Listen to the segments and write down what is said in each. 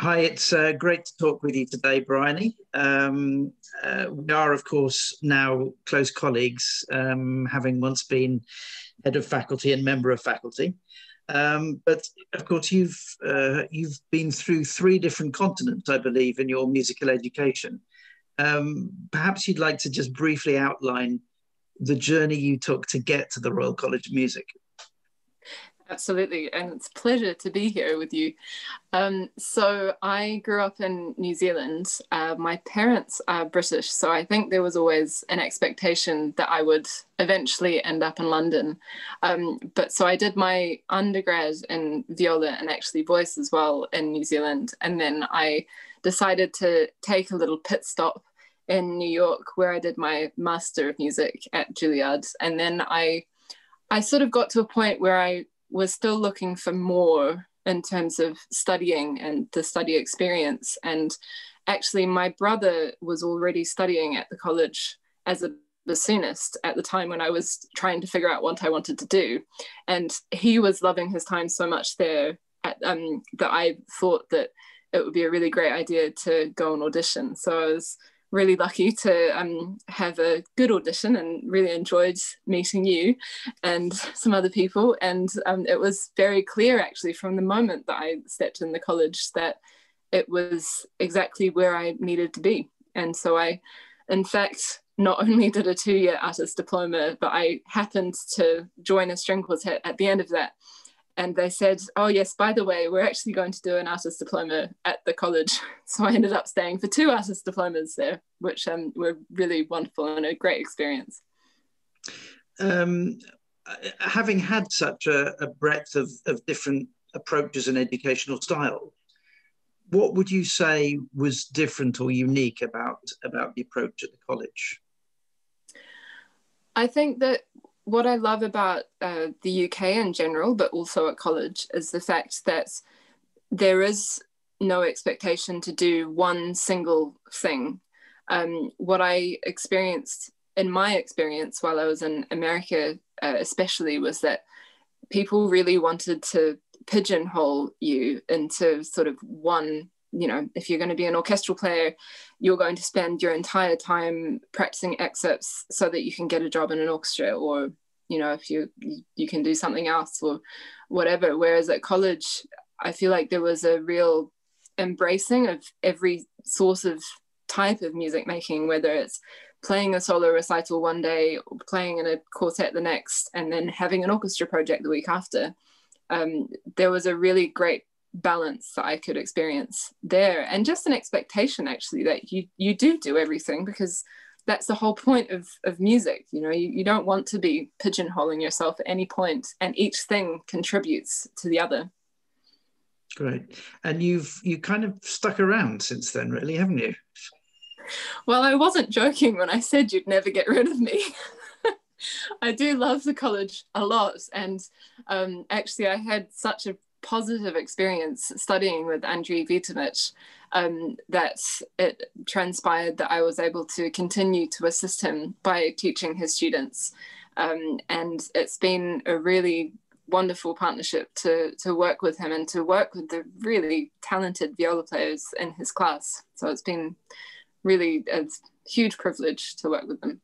Hi, it's uh, great to talk with you today, Bryony. Um, uh, we are, of course, now close colleagues, um, having once been head of faculty and member of faculty. Um, but of course, you've uh, you've been through three different continents, I believe, in your musical education. Um, perhaps you'd like to just briefly outline the journey you took to get to the Royal College of Music. Absolutely, and it's a pleasure to be here with you. Um, so, I grew up in New Zealand. Uh, my parents are British, so I think there was always an expectation that I would eventually end up in London. Um, but so I did my undergrad in viola and actually voice as well in New Zealand, and then I decided to take a little pit stop in New York where I did my Master of Music at Juilliard, and then I. I sort of got to a point where I was still looking for more in terms of studying and the study experience. And actually, my brother was already studying at the college as a bassoonist at the time when I was trying to figure out what I wanted to do. And he was loving his time so much there at, um, that I thought that it would be a really great idea to go and audition. So I was really lucky to um, have a good audition and really enjoyed meeting you and some other people. And um, it was very clear, actually, from the moment that I stepped in the college that it was exactly where I needed to be. And so I, in fact, not only did a two year artist diploma, but I happened to join a string quartet at the end of that and they said, "Oh yes, by the way, we're actually going to do an artist diploma at the college." So I ended up staying for two artist diplomas there, which um, were really wonderful and a great experience. Um, having had such a, a breadth of, of different approaches and educational style, what would you say was different or unique about about the approach at the college? I think that what I love about uh, the UK in general, but also at college, is the fact that there is no expectation to do one single thing. Um, what I experienced in my experience while I was in America, uh, especially, was that people really wanted to pigeonhole you into sort of one you know, if you're going to be an orchestral player, you're going to spend your entire time practicing excerpts so that you can get a job in an orchestra, or you know, if you you can do something else or whatever. Whereas at college, I feel like there was a real embracing of every source of type of music making, whether it's playing a solo recital one day, playing in a quartet the next, and then having an orchestra project the week after. Um, there was a really great balance that I could experience there and just an expectation actually that you you do do everything because that's the whole point of, of music you know? You, you don't want to be pigeonholing yourself at any point and each thing contributes to the other. Great. And you've you kind of stuck around since then really haven't you? Well i wasn't joking when i said you'd never get rid of me. I do love the college a lot, and um, actually, I had such a positive experience studying with Andriy Viytovych um, that it transpired that I was able to continue to assist him by teaching his students. Um, and it's been a really wonderful partnership to, to work with him and to work with the really talented viola players in his class. So it's been really a huge privilege to work with them.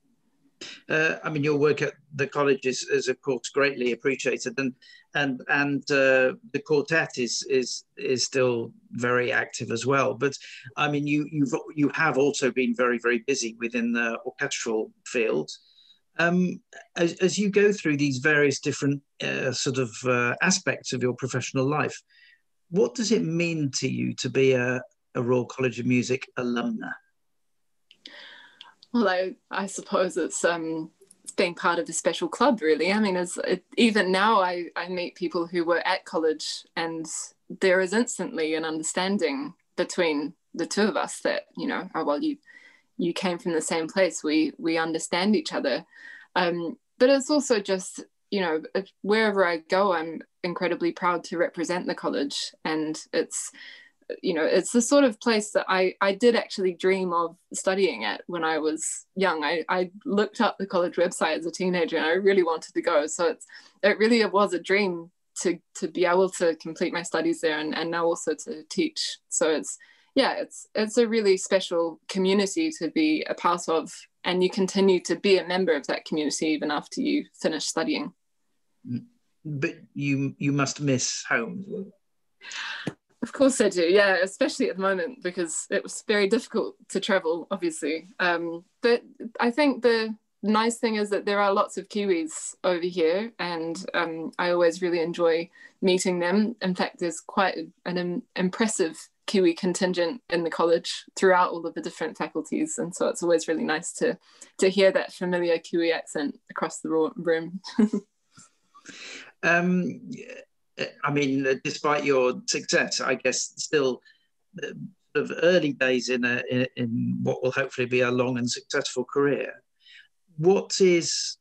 Uh, I mean, your work at the college is, is of course greatly appreciated, and and and uh, the quartet is is is still very active as well. But I mean, you you've you have also been very very busy within the orchestral field. Um, as, as you go through these various different uh, sort of uh, aspects of your professional life, what does it mean to you to be a, a Royal College of Music alumna? Well, I, I suppose it's um, being part of a special club, really. I mean, as it, even now, I, I meet people who were at college, and there is instantly an understanding between the two of us that you know, oh well, you you came from the same place. We we understand each other, um, but it's also just you know, wherever I go, I'm incredibly proud to represent the college, and it's you know it's the sort of place that I, I did actually dream of studying at when I was young. I, I looked up the college website as a teenager and I really wanted to go. So it's it really was a dream to to be able to complete my studies there and, and now also to teach so it's yeah it's it's a really special community to be a part of and you continue to be a member of that community even after you finish studying but you you must miss home of course I do, yeah, especially at the moment because it was very difficult to travel, obviously. Um, but I think the nice thing is that there are lots of Kiwis over here, and um, I always really enjoy meeting them. In fact, there's quite an Im- impressive Kiwi contingent in the college throughout all of the different faculties, and so it's always really nice to to hear that familiar Kiwi accent across the room. um, I mean, uh, despite your success, I guess still uh, sort of early days in a in, what will hopefully be a long and successful career. What is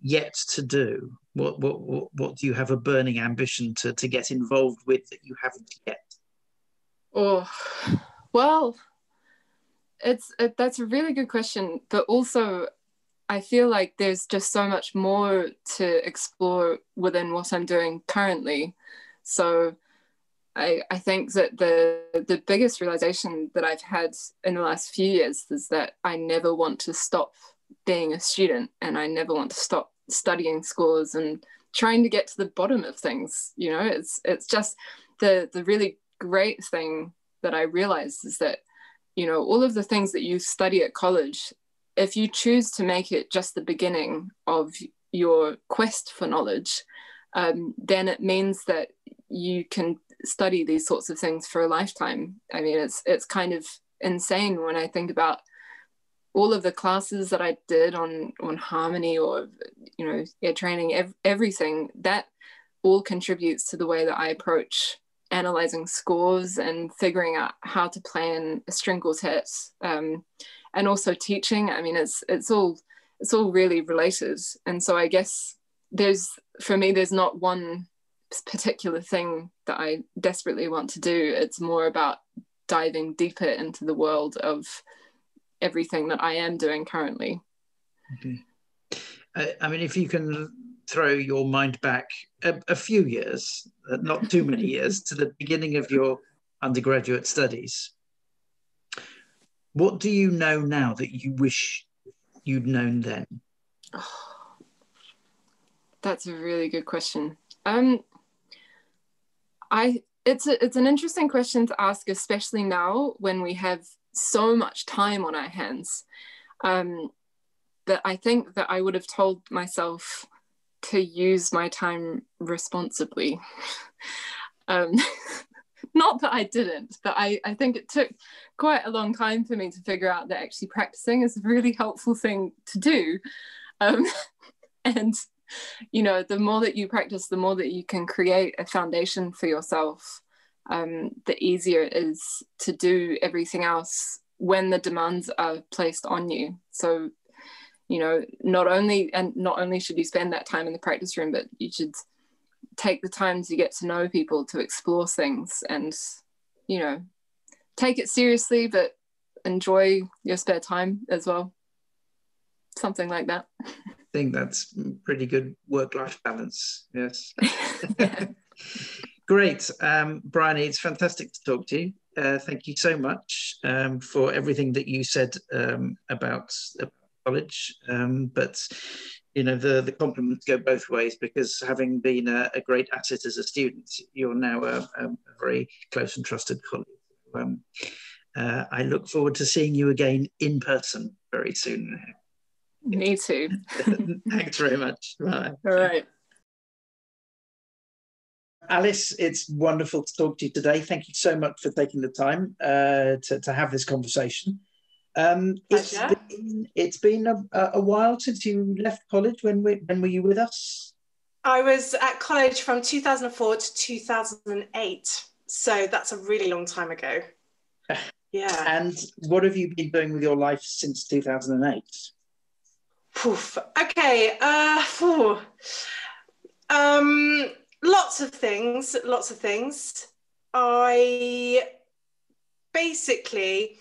yet to do? What what what, what do you have a burning ambition to to get involved with that you haven't yet? Oh, well, it's it, that's a really good question, but also I feel like there's just so much more to explore within what I'm doing currently. So I, I think that the the biggest realization that I've had in the last few years is that I never want to stop being a student and I never want to stop studying scores and trying to get to the bottom of things. You know, it's it's just the the really great thing that I realized is that, you know, all of the things that you study at college if you choose to make it just the beginning of your quest for knowledge, um, then it means that you can study these sorts of things for a lifetime. I mean, it's it's kind of insane when I think about all of the classes that I did on on harmony or you know ear training, ev- everything that all contributes to the way that I approach analyzing scores and figuring out how to plan a string quartet. Um, and also teaching i mean it's it's all it's all really related and so i guess there's for me there's not one particular thing that i desperately want to do it's more about diving deeper into the world of everything that i am doing currently okay. I mean if you can throw your mind back a, a few years uh, not too many years to the beginning of your undergraduate studies what do you know now that you wish you'd known then? Oh, that's a really good question. Um, I it's a, it's an interesting question to ask, especially now when we have so much time on our hands. Um, that I think that I would have told myself to use my time responsibly. um, not that I didn't, but I, I think it took quite a long time for me to figure out that actually practicing is a really helpful thing to do. Um, and, you know, the more that you practice, the more that you can create a foundation for yourself, um, the easier it is to do everything else when the demands are placed on you. So, you know, not only and not only should you spend that time in the practice room, but you should take the time to get to know people to explore things and you know take it seriously but enjoy your spare time as well something like that think that's pretty good work-life balance. Yes. Great. Um, bryony it's fantastic to talk to you. Uh, thank you so much um, for everything that you said um, about college. Um, but you know the the compliments go both ways because having been a, a great asset as a student, you're now a, a very close and trusted colleague. Um, uh, I look forward to seeing you again in person very soon. Me too. Thanks very much. Bye. All right. Alice, it's wonderful to talk to you today. Thank you so much for taking the time uh, to, to have this conversation. Um, it's been, it's been a, a, while since you left college. When, we, when were you with us? I was at college from 2004 to 2008. So that's a really long time ago. Yeah. And what have you been doing with your life since 2008? Poof. Okay. Uh, phew. Um, lots of things. Lots of things. I basically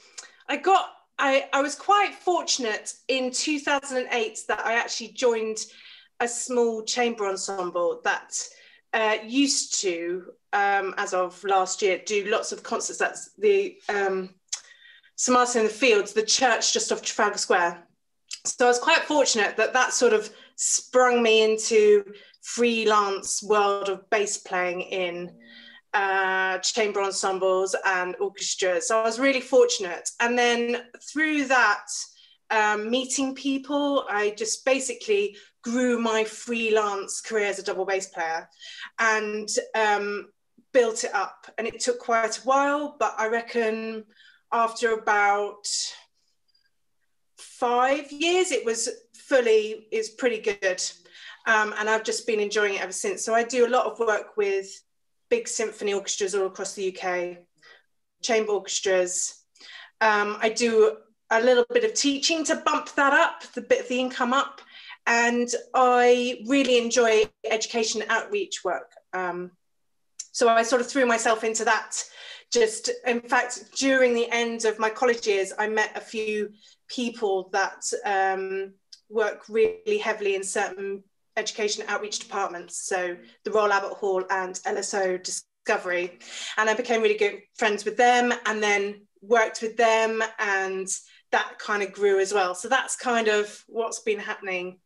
I got I, I was quite fortunate in 2008 that I actually joined a small chamber ensemble that uh, used to, um, as of last year, do lots of concerts. That's the um, in the Fields, the church just off Trafalgar Square. So I was quite fortunate that that sort of sprung me into freelance world of bass playing in uh, chamber ensembles and orchestras. So I was really fortunate. And then through that, um, meeting people, I just basically grew my freelance career as a double bass player and um, built it up. And it took quite a while, but I reckon after about five years, it was fully, is pretty good. Um, and I've just been enjoying it ever since. So I do a lot of work with big symphony orchestras all across the UK, chamber orchestras. Um, I do a little bit of teaching to bump that up, the bit of the income up. And I really enjoy education outreach work. Um, so I sort of threw myself into that. Just, in fact, during the end of my college years, I met a few people that um, work really heavily in certain education outreach departments. So the Royal Albert Hall and LSO Discovery. And I became really good friends with them and then worked with them and that kind of grew as well. So that's kind of what's been happening.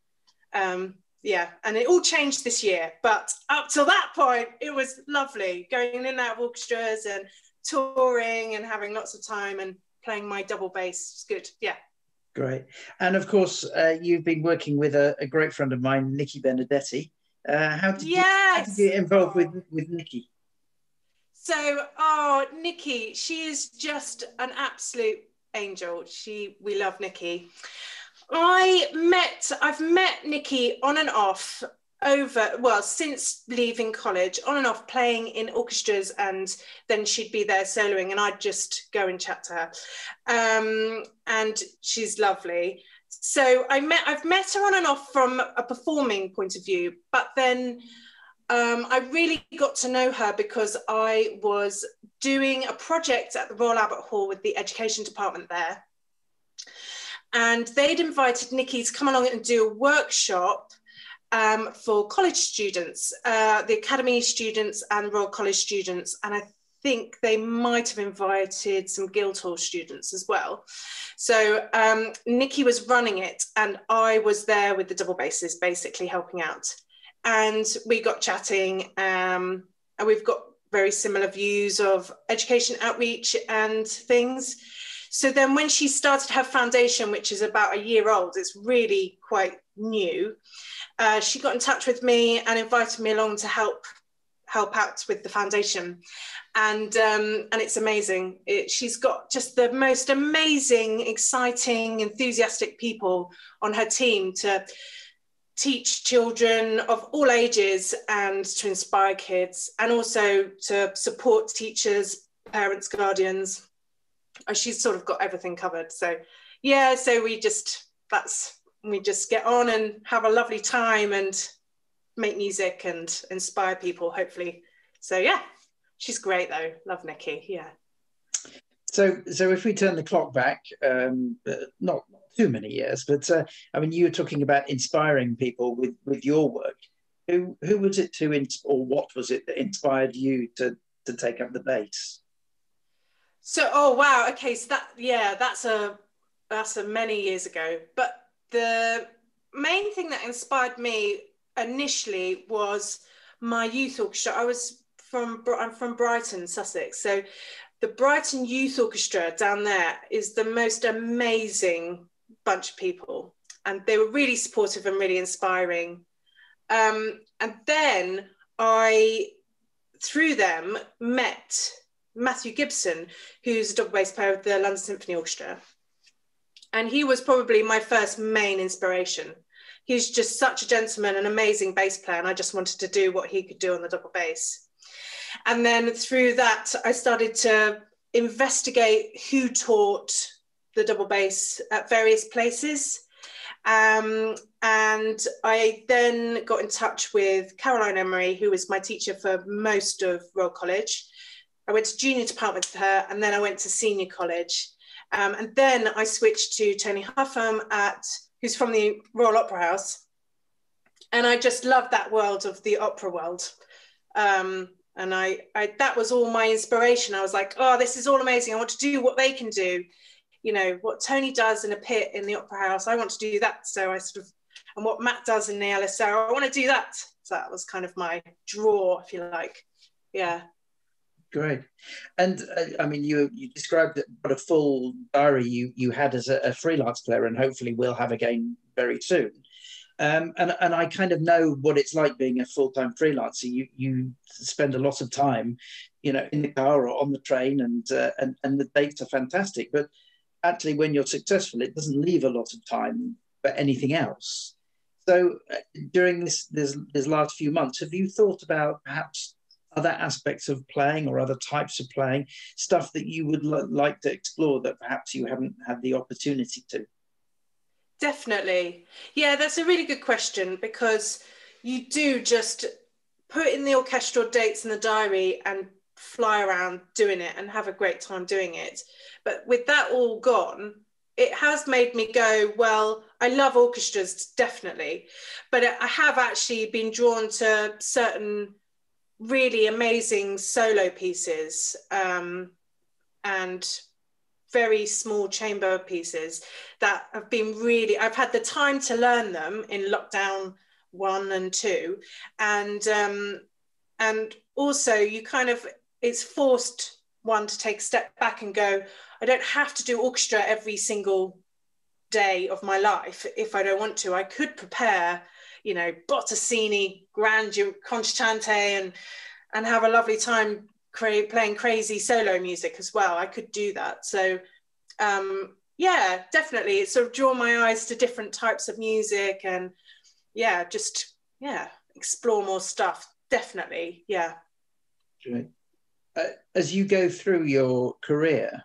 Um, yeah, and it all changed this year, but up till that point, it was lovely going in and out of orchestras and touring and having lots of time and playing my double bass. It's good. Yeah. Great. And of course, uh, you've been working with a, a, great friend of mine, Nikki Benedetti. Uh, how, did yes. you, how did you get involved with, with Nikki? So, oh, Nikki, she is just an absolute angel. She, we love Nikki. I met, I've met Nikki on and off over well since leaving college on and off playing in orchestras and then she'd be there soloing and i'd just go and chat to her. Um, and she's lovely. So i met i've met her on and off from a performing point of view but then um, i really got to know her because i was doing a project at the royal albert hall with the education department there. And they'd invited nikki to come along and do a workshop um, for college students, uh, the academy students and Royal College students, and I think they might have invited some Guildhall students as well. So um, Nikki was running it, and I was there with the double basses, basically helping out. And we got chatting, um, and we've got very similar views of education outreach and things. So then, when she started her foundation, which is about a year old, it's really quite new. Uh, she got in touch with me and invited me along to help help out with the foundation. And um, and it's amazing. It, she's got just the most amazing exciting enthusiastic people on her team to teach children of all ages and to inspire kids and also to support teachers parents guardians. Uh, she's sort of got everything covered. So yeah so we just that's we just get on and have a lovely time and make music and inspire people hopefully. So yeah she's great though. Love nikki yeah. So so if we turn the clock back um uh, not too many years but uh, i mean you were talking about inspiring people with with your work. Who who was it to or what was it that inspired you to to take up the bass? So oh wow okay so that yeah that's a that's a many years ago. But the main thing that inspired me initially was my youth orchestra. I was from I'm from Brighton, Sussex, so the Brighton Youth Orchestra down there is the most amazing bunch of people, and they were really supportive and really inspiring. Um, and then I, through them, met Matthew Gibson, who's a double bass player of the London Symphony Orchestra and he was probably my first main inspiration. He's just such a gentleman, an amazing bass player, and I just wanted to do what he could do on the double bass. And then through that, I started to investigate who taught the double bass at various places. Um, and I then got in touch with Caroline Emery, who was my teacher for most of Royal College. I went to junior department with her, and then I went to senior college. Um, and then I switched to Tony Hougham at who's from the Royal Opera House. And I just love that world of the opera world. Um, and I, I, that was all my inspiration. I was like, oh, this is all amazing. I want to do what they can do. You know, what Tony does in a pit in the Opera House, I want to do that. So I sort of, and what Matt does in the LSO, I want to do that. So that was kind of my draw, if you like. Yeah. Great, and uh, I mean, you you described what a full diary you you had as a, a freelance player, and hopefully will have again very soon. Um, and and I kind of know what it's like being a full time freelancer. You you spend a lot of time, you know, in the car or on the train, and uh, and and the dates are fantastic. But actually, when you're successful, it doesn't leave a lot of time for anything else. So uh, during this this this last few months, have you thought about perhaps other aspects of playing or other types of playing, stuff that you would like to explore that perhaps you haven't had the opportunity to? Definitely. Yeah, that's a really good question because you do just put in the orchestral dates in the diary and fly around doing it and have a great time doing it. But with that all gone, it has made me go, well, I love orchestras, definitely. But I have actually been drawn to certain really amazing solo pieces um, and very small chamber pieces that have been really i've had the time to learn them in lockdown one and two. And um, and also you kind of it's forced one to take a step back and go i don't have to do orchestra every single day of my life. If i don't want to i could prepare you know, Bottesini, Grand Concertante, and and have a lovely time cra- playing crazy solo music as well. I could do that. So um, yeah, definitely, it sort of draw my eyes to different types of music and yeah, just yeah, explore more stuff. Definitely, yeah. Uh, as you go through your career,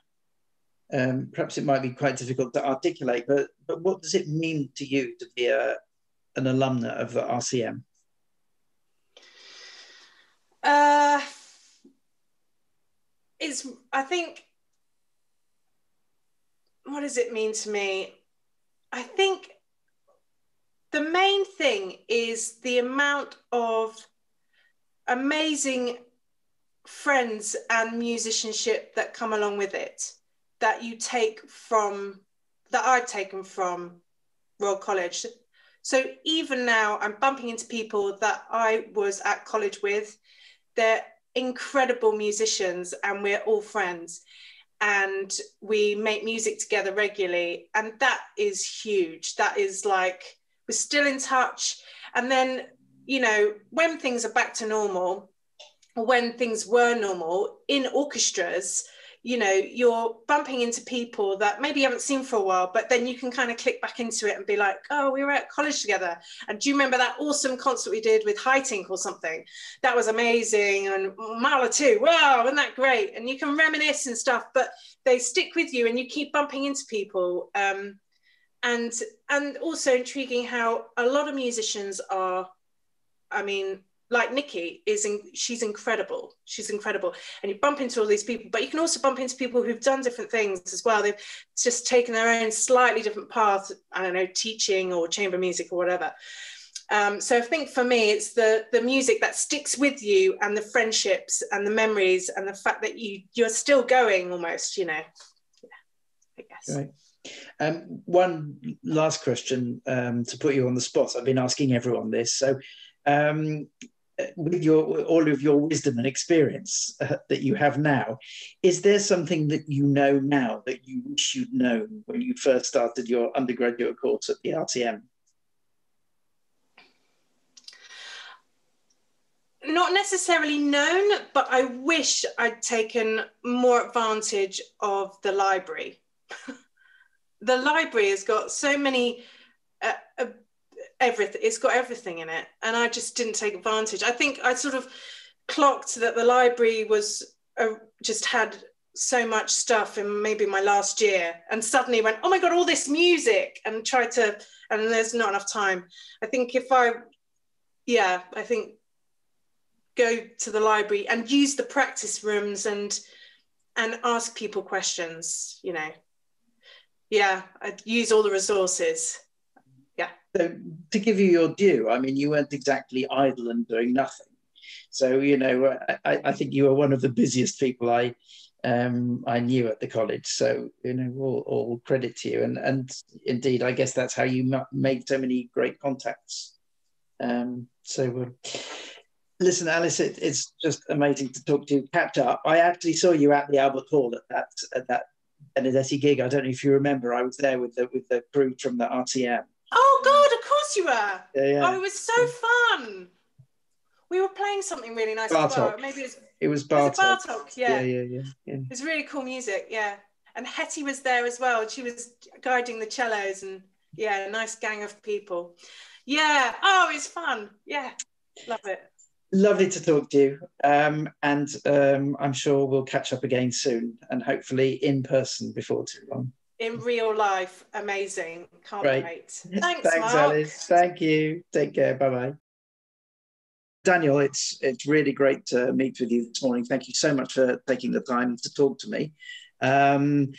um, perhaps it might be quite difficult to articulate, but but what does it mean to you to be a an alumna of the RCM? Uh, it's I think what does it mean to me? I think the main thing is the amount of amazing friends and musicianship that come along with it that you take from that I've taken from Royal College so even now, I'm bumping into people that I was at college with. They're incredible musicians, and we're all friends. And we make music together regularly. And that is huge. That is like, we're still in touch. And then, you know, when things are back to normal, or when things were normal in orchestras, you know you're bumping into people that maybe you haven't seen for a while but then you can kind of click back into it and be like oh we were at college together. And do you remember that awesome concert we did with Haitink or something? That was amazing and Mahler too wow wasn't that great? And you can reminisce and stuff but they stick with you and you keep bumping into people um, and and also intriguing how a lot of musicians are I mean like Nikki is in, she's incredible. She's incredible. And you bump into all these people, but you can also bump into people who've done different things as well. They've just taken their own slightly different path, I don't know, teaching or chamber music or whatever. Um, so I think for me, it's the the music that sticks with you and the friendships and the memories and the fact that you you're still going almost, you know. Yeah, I guess. Right. Um, one last question um, to put you on the spot. I've been asking everyone this. So, um, with your all of your wisdom and experience uh, that you have now, is there something that you know now that you wish you'd known when you first started your undergraduate course at the RCM? Not necessarily known, but I wish I'd taken more advantage of the library. the library has got so many uh, uh, everything it's got everything in it and i just didn't take advantage. I think i sort of clocked that the library was uh, just had so much stuff in maybe my last year and suddenly went oh my god all this music and tried to and there's not enough time. I think if i yeah i think go to the library and use the practice rooms and and ask people questions you know. Yeah i'd use all the resources so to give you your due, I mean, you weren't exactly idle and doing nothing. So you know, I, I think you were one of the busiest people I um, I knew at the college. So you know, all, all credit to you. And and indeed, I guess that's how you made so many great contacts. Um, so. Uh, listen, Alice, it, it's just amazing to talk to you. Catch up. I actually saw you at the Albert Hall at that at that Benedetti gig. I don't know if you remember. I was there with the with the crew from the RCM. Oh God, of course you were. Yeah, yeah. Oh, it was so fun. We were playing something really nice. Bartok. Well. Maybe it was. It was Bartok. Was Bartok? Yeah. Yeah, yeah, yeah, yeah. It was really cool music. Yeah, and Hetty was there as well. She was guiding the cellos, and yeah, a nice gang of people. Yeah. Oh, it's fun. Yeah, love it. Lovely to talk to you. Um, and um, I'm sure we'll catch up again soon and hopefully in person before too long. In real life, amazing. Can't Great. wait. Thanks, Thanks Mark. Alice. Thank you. Take care. Bye bye. Daniel, it's it's really great to meet with you this morning. Thank you so much for taking the time to talk to me. Um,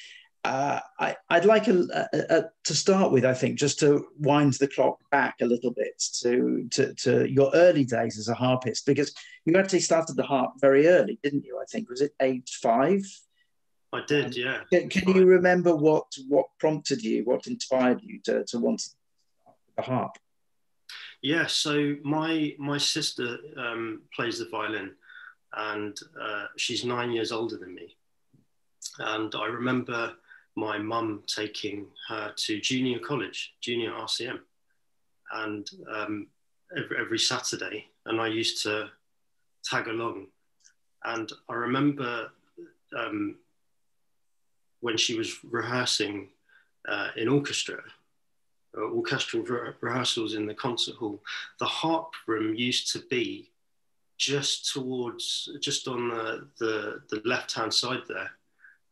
uh, I, would like a, a, a, to start with, I think, just to wind the clock back a little bit to, to, to, your early days as a harpist, because you actually started the harp very early, didn't you? I think was it age five? I did, yeah. Can, can you remember what what prompted you, what inspired you to, to want the harp? Yeah, so my my sister um, plays the violin, and uh, she's nine years older than me. And I remember my mum taking her to junior college, junior RCM, and um, every, every Saturday, and I used to tag along. And I remember um, when she was rehearsing uh, in orchestra, uh, orchestral re- rehearsals in the concert hall, the harp room used to be just towards, just on the, the, the left hand side there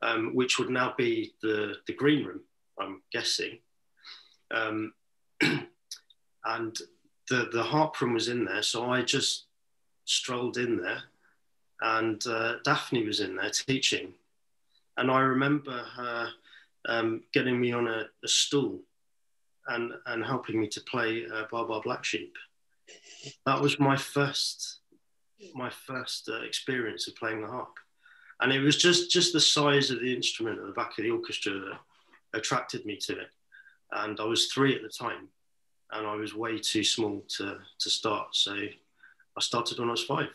um, which would now be the, the green room, I'm guessing. Um, and the, the harp room was in there, so I just strolled in there, and uh, Daphne was in there teaching. And I remember her um, getting me on a, a, stool and, and helping me to play uh, Baa Baa Black Sheep. That was my first my first uh, experience of playing the harp. And it was just just the size of the instrument at the back of the orchestra that attracted me to it. And i was three at the time and i was way too small to to start. So i started when i was five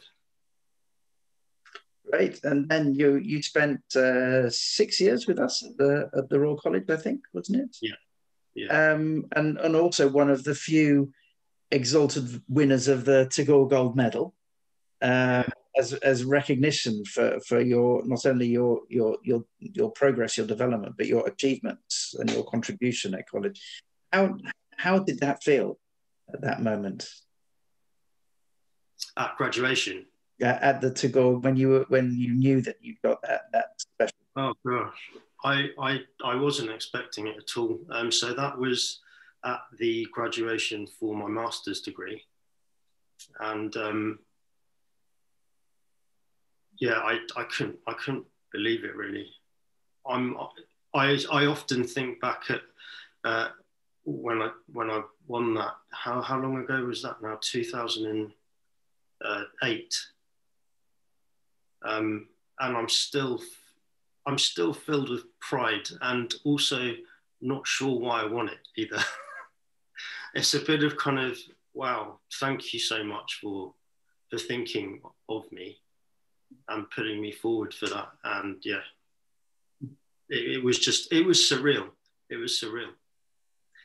Great, and then you you spent uh, six years with us at the at the Royal College, I think, wasn't it? Yeah, yeah. Um, and and also one of the few exalted winners of the Tagore Gold Medal. Um, as as recognition for for your not only your your your your progress, your development, but your achievements and your contribution at college. How how did that feel at that moment? At graduation. At the Tagore when you were when you knew that you got that that special. Oh gosh, I I I wasn't expecting it at all. Um, so that was at the graduation for my master's degree, and um, yeah, I, I couldn't I couldn't believe it really. I'm I I often think back at uh, when I when I won that. How how long ago was that now? Two thousand and eight. Um, and I'm still I'm still filled with pride and also not sure why I won it either. it's a bit of kind of wow, thank you so much for for thinking of me and putting me forward for that. And yeah, it, it was just, it was surreal. It was surreal.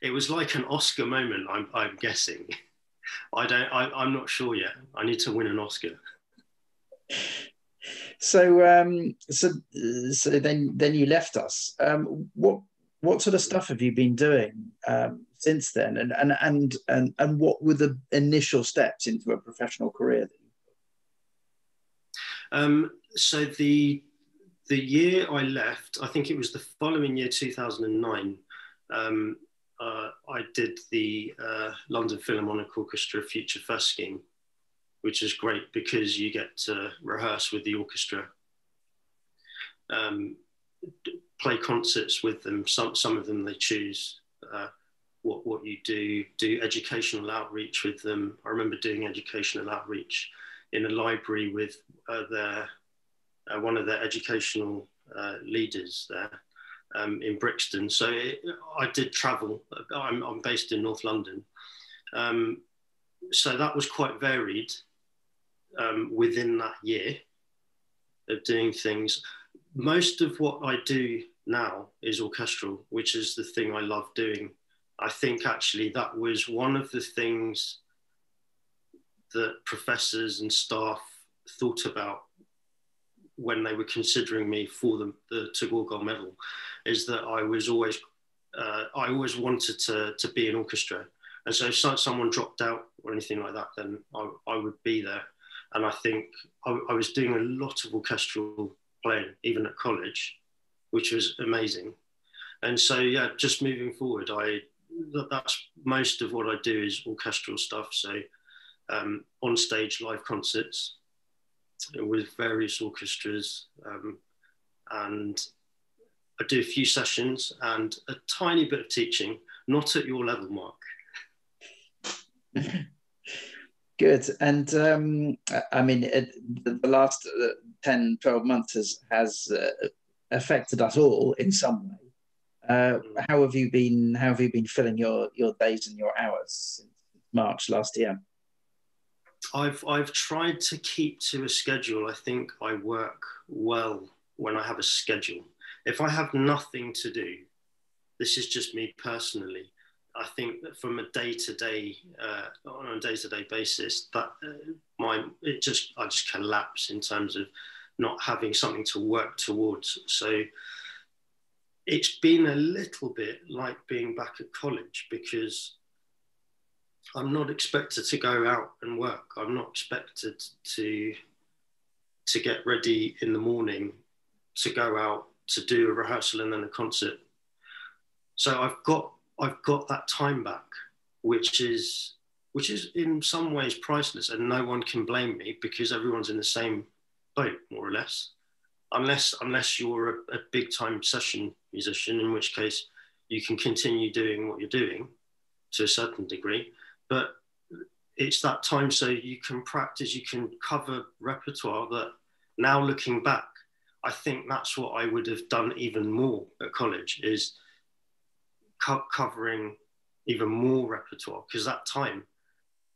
It was like an Oscar moment, I'm, I'm guessing. I don't, I, I'm not sure yet. I need to win an Oscar. So, um, so, so then, then you left us. Um, what, what sort of stuff have you been doing um, since then, and, and and and and what were the initial steps into a professional career? Um, so the the year I left, I think it was the following year, 2009. Um, uh, I did the uh, London Philharmonic Orchestra Future First scheme, which is great because you get to rehearse with the orchestra, um, play concerts with them. Some some of them they choose. Uh, what, what you do, do educational outreach with them. I remember doing educational outreach in a library with uh, their uh, one of their educational uh, leaders there um, in Brixton. So it, I did travel. I'm, I'm, based in North London. Um, so that was quite varied um, within that year of doing things. Most of what I do now is orchestral, which is the thing I love doing. I think actually that was one of the things that professors and staff thought about when they were considering me for the, the Gold Medal, is that I was always, uh, I always wanted to, to be an orchestra. And so if someone dropped out or anything like that, then I, I would be there. And I think I, I was doing a lot of orchestral playing, even at college, which was amazing. And so, yeah, just moving forward, I that's most of what I do is orchestral stuff. So, um, on stage live concerts with various orchestras, um, and I do a few sessions and a tiny bit of teaching, not at your level, Mark. Good. And um, I mean, it, the, last uh, 10, 12 months has, has uh, affected us all in some way. Uh, how have you been? How have you been filling your your days and your hours since March last year? I've I've tried to keep to a schedule. I think I work well when I have a schedule. If I have nothing to do, this is just me personally. I think that from a day to day, on a day to day basis, that uh, my it just I just collapse in terms of not having something to work towards. So it's been a little bit like being back at college because I'm not expected to go out and work. I'm not expected to to get ready in the morning to go out to do a rehearsal and then a concert. So I've got I've got that time back, which is which is in some ways priceless, and no one can blame me because everyone's in the same boat, more or less. Unless unless you're a, a big time session musician, in which case you can continue doing what you're doing to a certain degree. But it's that time so you can practice, you can cover repertoire that now looking back, I think that's what I would have done even more at college is co- covering even more repertoire because that time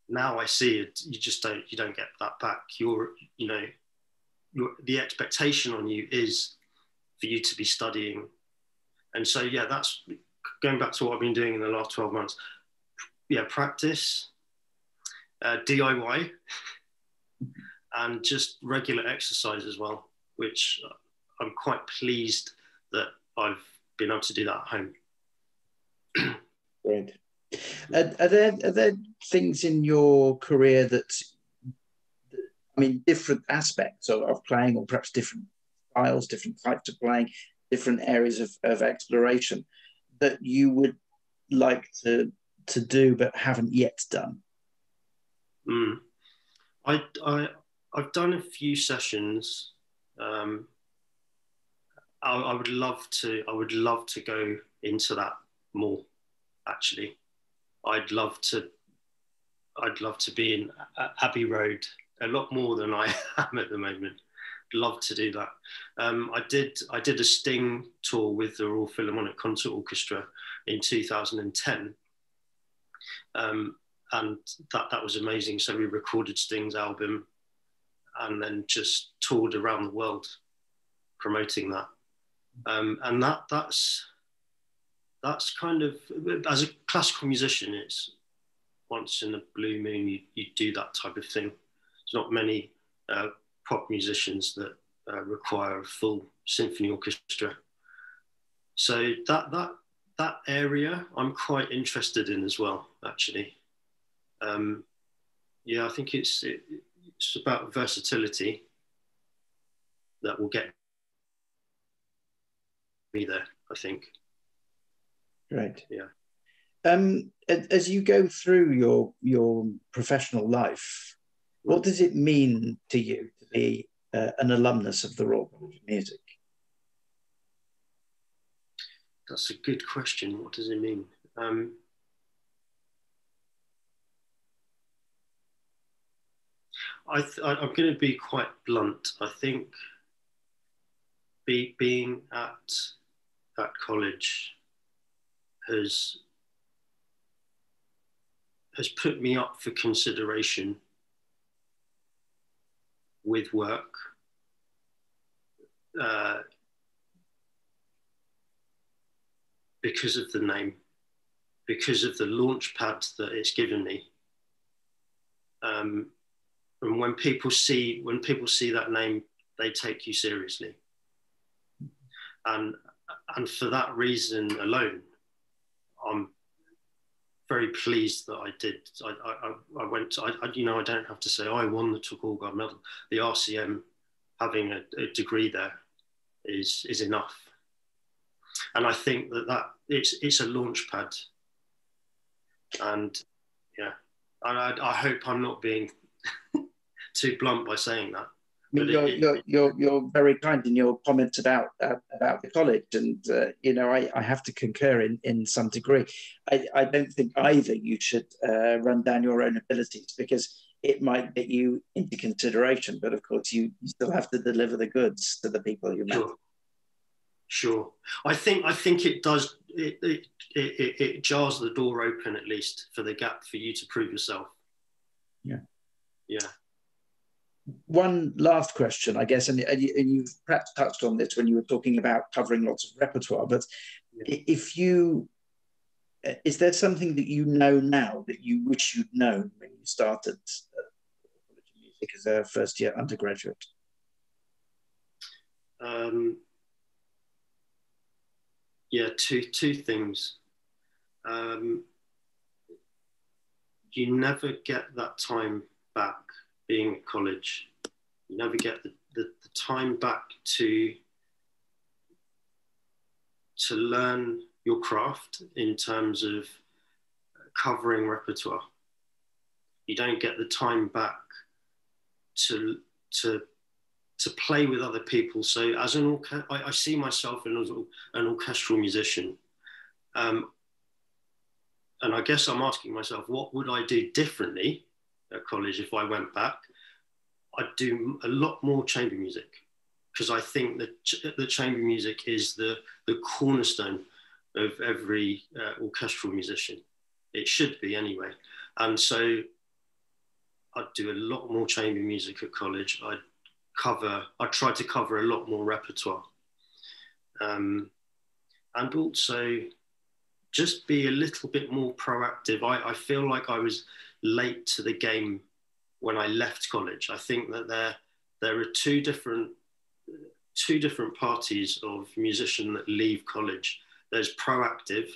now I see it, you just don't you don't get that back. You're you know your, the expectation on you is for you to be studying, and so yeah, that's going back to what I've been doing in the last twelve months. Yeah, practice, uh, DIY, and just regular exercise as well, which I'm quite pleased that I've been able to do that at home. Great. Are, are, there are there things in your career that I mean different aspects of, of playing, or perhaps different styles, different types of playing, different areas of, of exploration that you would like to to do but haven't yet done? Mm. I, I I've done a few sessions. Um, I, I, would love to. I would love to go into that more actually. I'd love to i'd love to be in abbey road a lot more than i am at the moment. Love to do that. Um, i did i did a sting tour with the royal philharmonic concert orchestra in 2010 um, and that that was amazing. So we recorded sting's album and then just toured around the world promoting that. Um, and that that's that's kind of as a classical musician it's once in a blue moon you, you do that type of thing. There's not many uh, pop musicians that uh, require a full symphony orchestra. So that that that area i'm quite interested in as well actually. Um, yeah i think it's it, it's about versatility that will get me there i think Right. Yeah. Um, as you go through your your professional life, what does it mean to you to be uh, an alumnus of the Royal College of Music? That's a good question. What does it mean? Um, I am going to be quite blunt. I think be, being at that college has has put me up for consideration with work. Uh, because of the name, because of the launch pad that it's given me. Um, and when people see when people see that name, they take you seriously. And and for that reason alone, I'm very pleased that I did. I, I, I went, I, you know, I don't have to say I won the Tagore medal. The RCM having a, a, degree there is, is enough. And I think that, that it's, it's a launch pad. And yeah, I, I hope I'm not being too blunt by saying that. I mean, you're, it, you're, you're, you're very kind in your comments about uh, about the college, and uh, you know I, I have to concur in, in some degree. I, I don't think either you should uh, run down your own abilities because it might get you into consideration, but of course you, you still have to deliver the goods to the people you met. Sure. Sure, I think I think it does. It, it, it, it jars the door open at least for the gap for you to prove yourself. Yeah, yeah one last question, I guess, and, and, you, you perhaps touched on this when you were talking about covering lots of repertoire, but yeah. if you, is there something that you know now that you wish you'd known when you started uh, music as a first year undergraduate? Um, yeah, two, two things. Um, you never get that time back being at college. You never get the, the, the time back to to learn your craft in terms of covering repertoire. You don't get the time back to to to play with other people. So as an orchestra, I, I, see myself as an orchestral musician. Um, and I guess I'm asking myself, what would I do differently at college if I went back, I'd do a lot more chamber music because I think that ch- the chamber music is the, the cornerstone of every uh, orchestral musician. It should be anyway. And so I'd do a lot more chamber music at college. I'd cover, I'd try to cover a lot more repertoire. Um, and also just be a little bit more proactive. I, I feel like I was late to the game when I left college. I think that there there are two different two different parties of musician that leave college. There's proactive,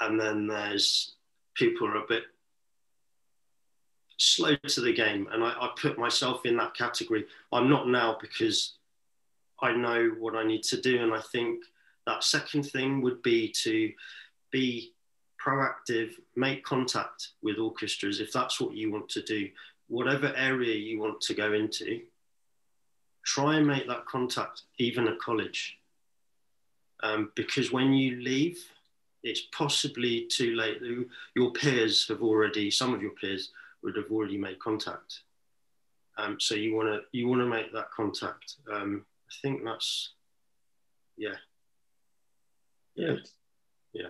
and then there's people are a bit slow to the game, and I, I put myself in that category. I'm not now because I know what I need to do, and I think that second thing would be to be proactive, make contact with orchestras if that's what you want to do. Whatever area you want to go into, try and make that contact even at college. Um, because when you leave, it's possibly too late. Your peers have already, some of your peers would have already made contact. Um, so you want to you want to make that contact. Um, I think that's yeah, yeah, yeah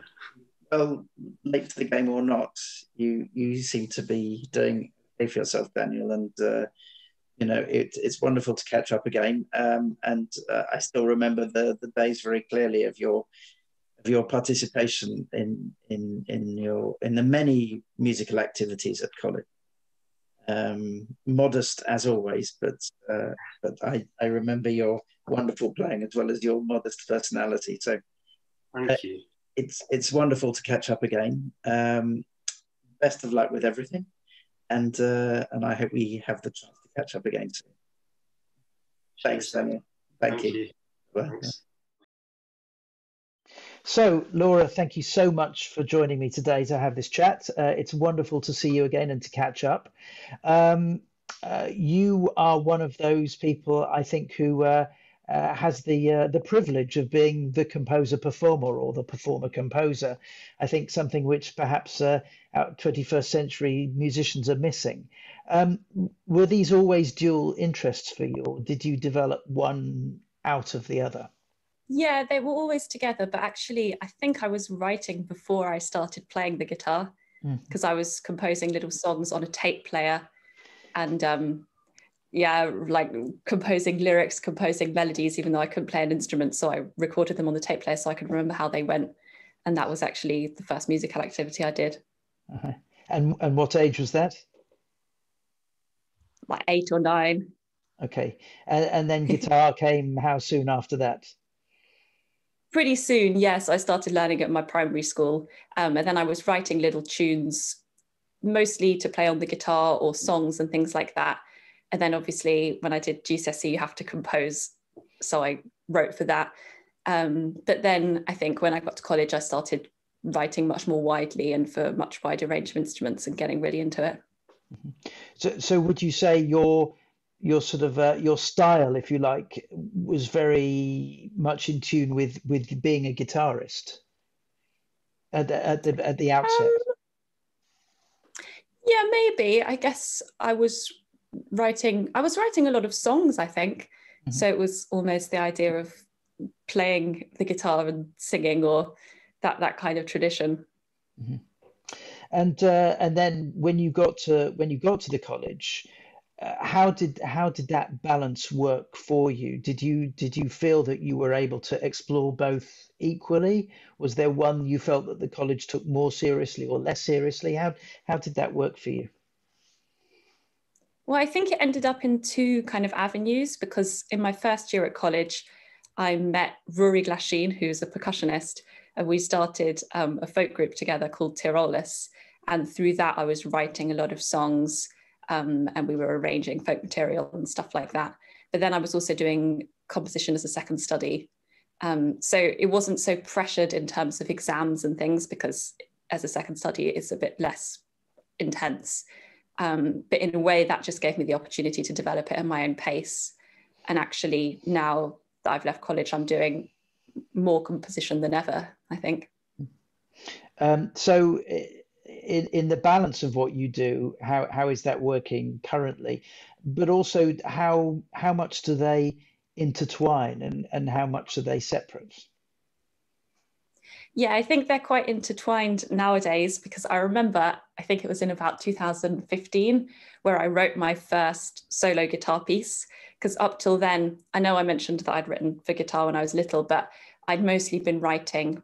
well, late to the game or not, you you seem to be doing okay for yourself, Daniel, and uh, you know it, it's wonderful to catch up again. Um, and uh, I still remember the the days very clearly of your of your participation in in in your in the many musical activities at college. Um, modest as always, but uh, but I, I remember your wonderful playing as well as your modest personality. So thank you it's it's wonderful to catch up again. Um, best of luck with everything, and uh, and I hope we have the chance to catch up again soon. Thanks, Daniel. Thank, Thank you. you. So, Laura, thank you so much for joining me today to have this chat. Uh, it's wonderful to see you again and to catch up. Um, uh, you are one of those people, I think, who uh, has the uh, the privilege of being the composer performer or the performer composer. I think something which perhaps uh, 21st century musicians are missing. Um, were these always dual interests for you, or did you develop one out of the other? Yeah, they were always together, but actually, I think I was writing before I started playing the guitar because mm. I was composing little songs on a tape player and um, yeah, like composing lyrics, composing melodies, even though I couldn't play an instrument. So I recorded them on the tape player so I could remember how they went. And that was actually the first musical activity I did. Uh-huh. And and what age was that? Like eight or nine. Okay. And, and then guitar came how soon after that? Pretty soon, yes. I started learning at my primary school. Um, and then I was writing little tunes, mostly to play on the guitar or songs and things like that and then obviously when I did GCSE, you have to compose. So I wrote for that. Um, but then I think when I got to college, I started writing much more widely and for much wider range of instruments and getting really into it. Mm-hmm. So, so would you say your your sort of uh, your style, if you like, was very much in tune with with being a guitarist at the at the, at the outset? Um, yeah, maybe. I guess I was writing i was writing a lot of songs i think. Mm-hmm. so it was almost the idea of playing the guitar and singing or that that kind of tradition. Mm-hmm. and uh, and then when you got to when you got to the college uh, how did how did that balance work for you? Did you did you feel that you were able to explore both equally? Was there one you felt that the college took more seriously or less seriously? How how did that work for you well, I think it ended up in two kind of avenues because in my first year at college, I met Rory Glasheen, who's a percussionist, and we started um, a folk group together called Tyrolis. And through that, I was writing a lot of songs um, and we were arranging folk material and stuff like that. But then I was also doing composition as a second study. Um, so it wasn't so pressured in terms of exams and things because as a second study, it's a bit less intense. Um, but in a way, that just gave me the opportunity to develop it at my own pace. And actually, now that I've left college, I'm doing more composition than ever, I think. Um, so, in, in the balance of what you do, how, how is that working currently? But also, how, how much do they intertwine and, and how much are they separate? Yeah, I think they're quite intertwined nowadays because I remember, I think it was in about 2015, where I wrote my first solo guitar piece. Because up till then, I know I mentioned that I'd written for guitar when I was little, but I'd mostly been writing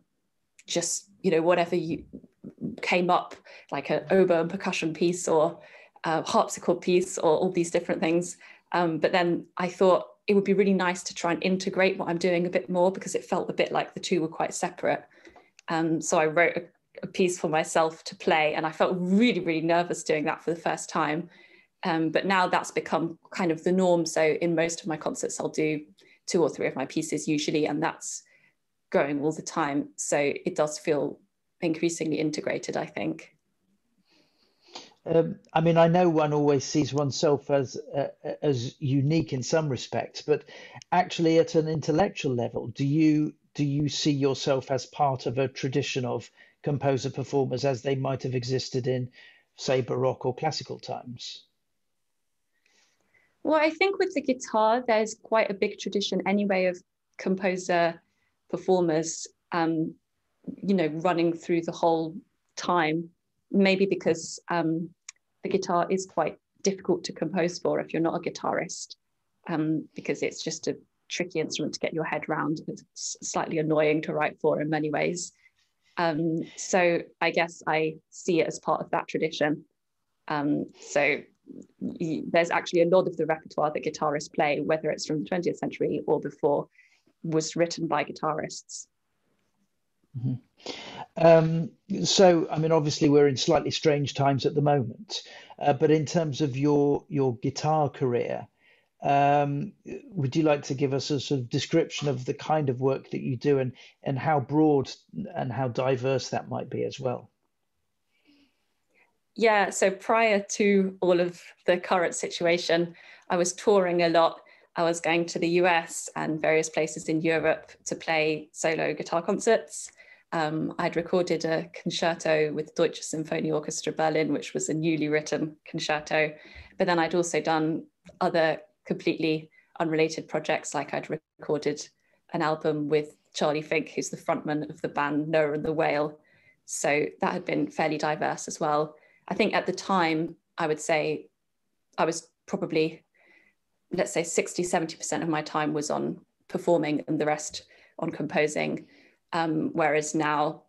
just, you know, whatever you came up, like an oboe and percussion piece or a harpsichord piece or all these different things. Um, but then I thought it would be really nice to try and integrate what I'm doing a bit more because it felt a bit like the two were quite separate. Um, so I wrote a, a, piece for myself to play, and I felt really, really nervous doing that for the first time. Um, but now that's become kind of the norm. So in most of my concerts, I'll do two or three of my pieces usually, and that's growing all the time. So it does feel increasingly integrated, I think. Um, I mean, I know one always sees oneself as uh, as unique in some respects, but actually, at an intellectual level, do you do you see yourself as part of a tradition of composer performers as they might have existed in, say, Baroque or classical times? Well, I think with the guitar, there's quite a big tradition anyway of composer performers, um, you know, running through the whole time. Maybe because um, the guitar is quite difficult to compose for if you're not a guitarist, um, because it's just a tricky instrument to get your head around. It's slightly annoying to write for in many ways. Um, so I guess I see it as part of that tradition. Um, so there's actually a lot of the repertoire that guitarists play, whether it's from the 20th century or before, was written by guitarists. Mm-hmm. Um, so, I mean, obviously, we're in slightly strange times at the moment, uh, but in terms of your your guitar career, um, would you like to give us a sort of description of the kind of work that you do and, and how broad and how diverse that might be as well? Yeah, so prior to all of the current situation, I was touring a lot. I was going to the US and various places in Europe to play solo guitar concerts. Um, I'd recorded a concerto with Deutsche Symphonie Orchestra Berlin, which was a newly written concerto. But then I'd also done other completely unrelated projects, like I'd recorded an album with Charlie Fink, who's the frontman of the band Noah and the Whale. So that had been fairly diverse as well. I think at the time, I would say I was probably, let's say 60, 70% of my time was on performing and the rest on composing. Um, whereas now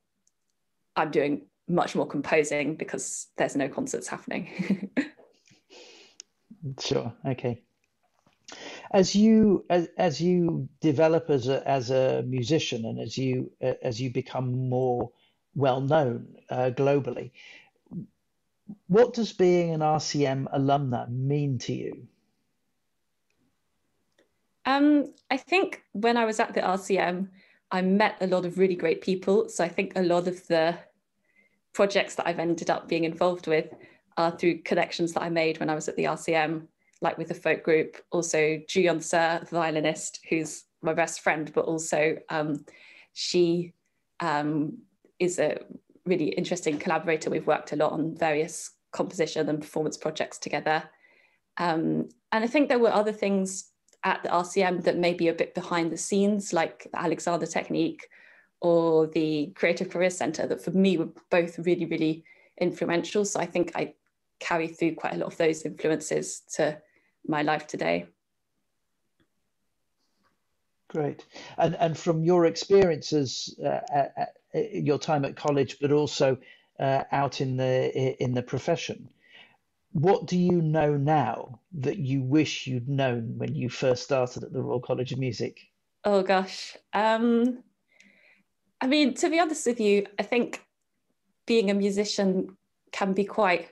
I'm doing much more composing because there's no concerts happening. sure. Okay. As you as, as you develop as a as a musician and as you as you become more well known uh, globally, what does being an RCM alumna mean to you? Um, I think when I was at the RCM, I met a lot of really great people. So I think a lot of the projects that I've ended up being involved with are through connections that I made when I was at the RCM, like with the folk group. Also, Juyeon Sir, the violinist, who's my best friend, but also um, she um, is a really interesting collaborator. We've worked a lot on various composition and performance projects together. Um, and I think there were other things at the RCM that may be a bit behind the scenes, like the Alexander Technique or the Creative Career Center, that for me were both really, really influential. So I think I carry through quite a lot of those influences to my life today. Great. And, and from your experiences, uh, at, at your time at college, but also uh, out in the in the profession, what do you know now that you wish you'd known when you first started at the Royal College of Music? Oh gosh. Um, I mean, to be honest with you, I think being a musician can be quite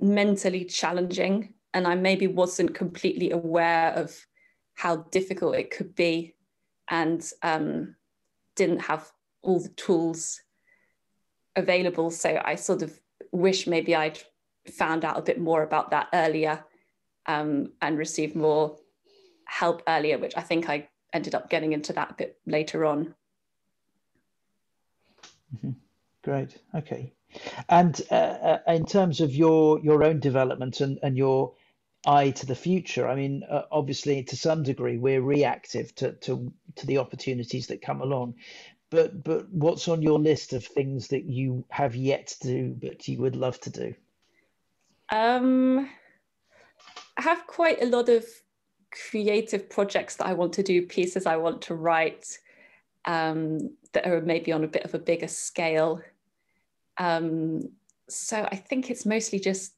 mentally challenging. And I maybe wasn't completely aware of how difficult it could be and um, didn't have all the tools available. So I sort of wish maybe I'd found out a bit more about that earlier um, and received more help earlier, which I think I ended up getting into that a bit later on. Mm-hmm. Great. Okay. And uh, uh, in terms of your your own development and, and your eye to the future, I mean, uh, obviously to some degree we're reactive to, to to the opportunities that come along. But but what's on your list of things that you have yet to do but you would love to do? Um, I have quite a lot of creative projects that I want to do, pieces I want to write um, that are maybe on a bit of a bigger scale. Um, so I think it's mostly just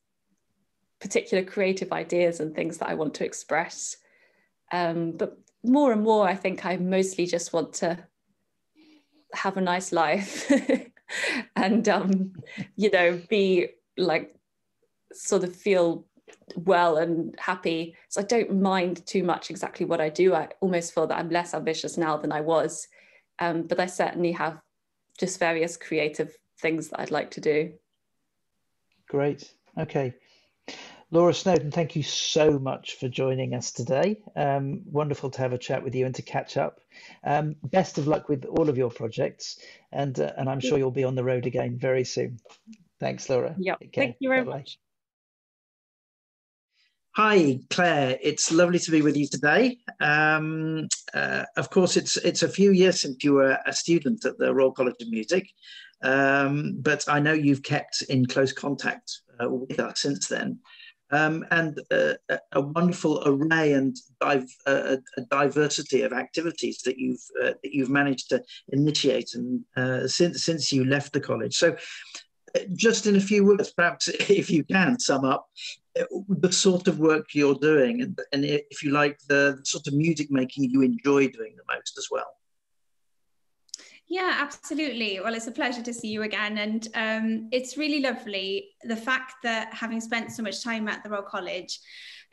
particular creative ideas and things that I want to express. Um, but more and more, I think I mostly just want to have a nice life and, um, you know, be like sort of feel well and happy. So I don't mind too much exactly what I do. I almost feel that I'm less ambitious now than I was. Um, but I certainly have just various creative things that I'd like to do. Great. Okay. Laura Snowden, thank you so much for joining us today. Um, wonderful to have a chat with you and to catch up. Um, best of luck with all of your projects, and uh, and I'm sure you'll be on the road again very soon. Thanks, Laura. Yeah, thank you very Bye-bye. much. Hi, Claire. It's lovely to be with you today. Um, uh, of course, it's it's a few years since you were a student at the Royal College of Music, um, but I know you've kept in close contact uh, with us since then. Um, and uh, a wonderful array and div- uh, a diversity of activities that you've uh, that you've managed to initiate and uh, since since you left the college. So, just in a few words, perhaps if you can sum up uh, the sort of work you're doing and, and if you like, the, the sort of music making you enjoy doing the most as well. Yeah, absolutely. Well, it's a pleasure to see you again. And um, it's really lovely the fact that having spent so much time at the Royal College,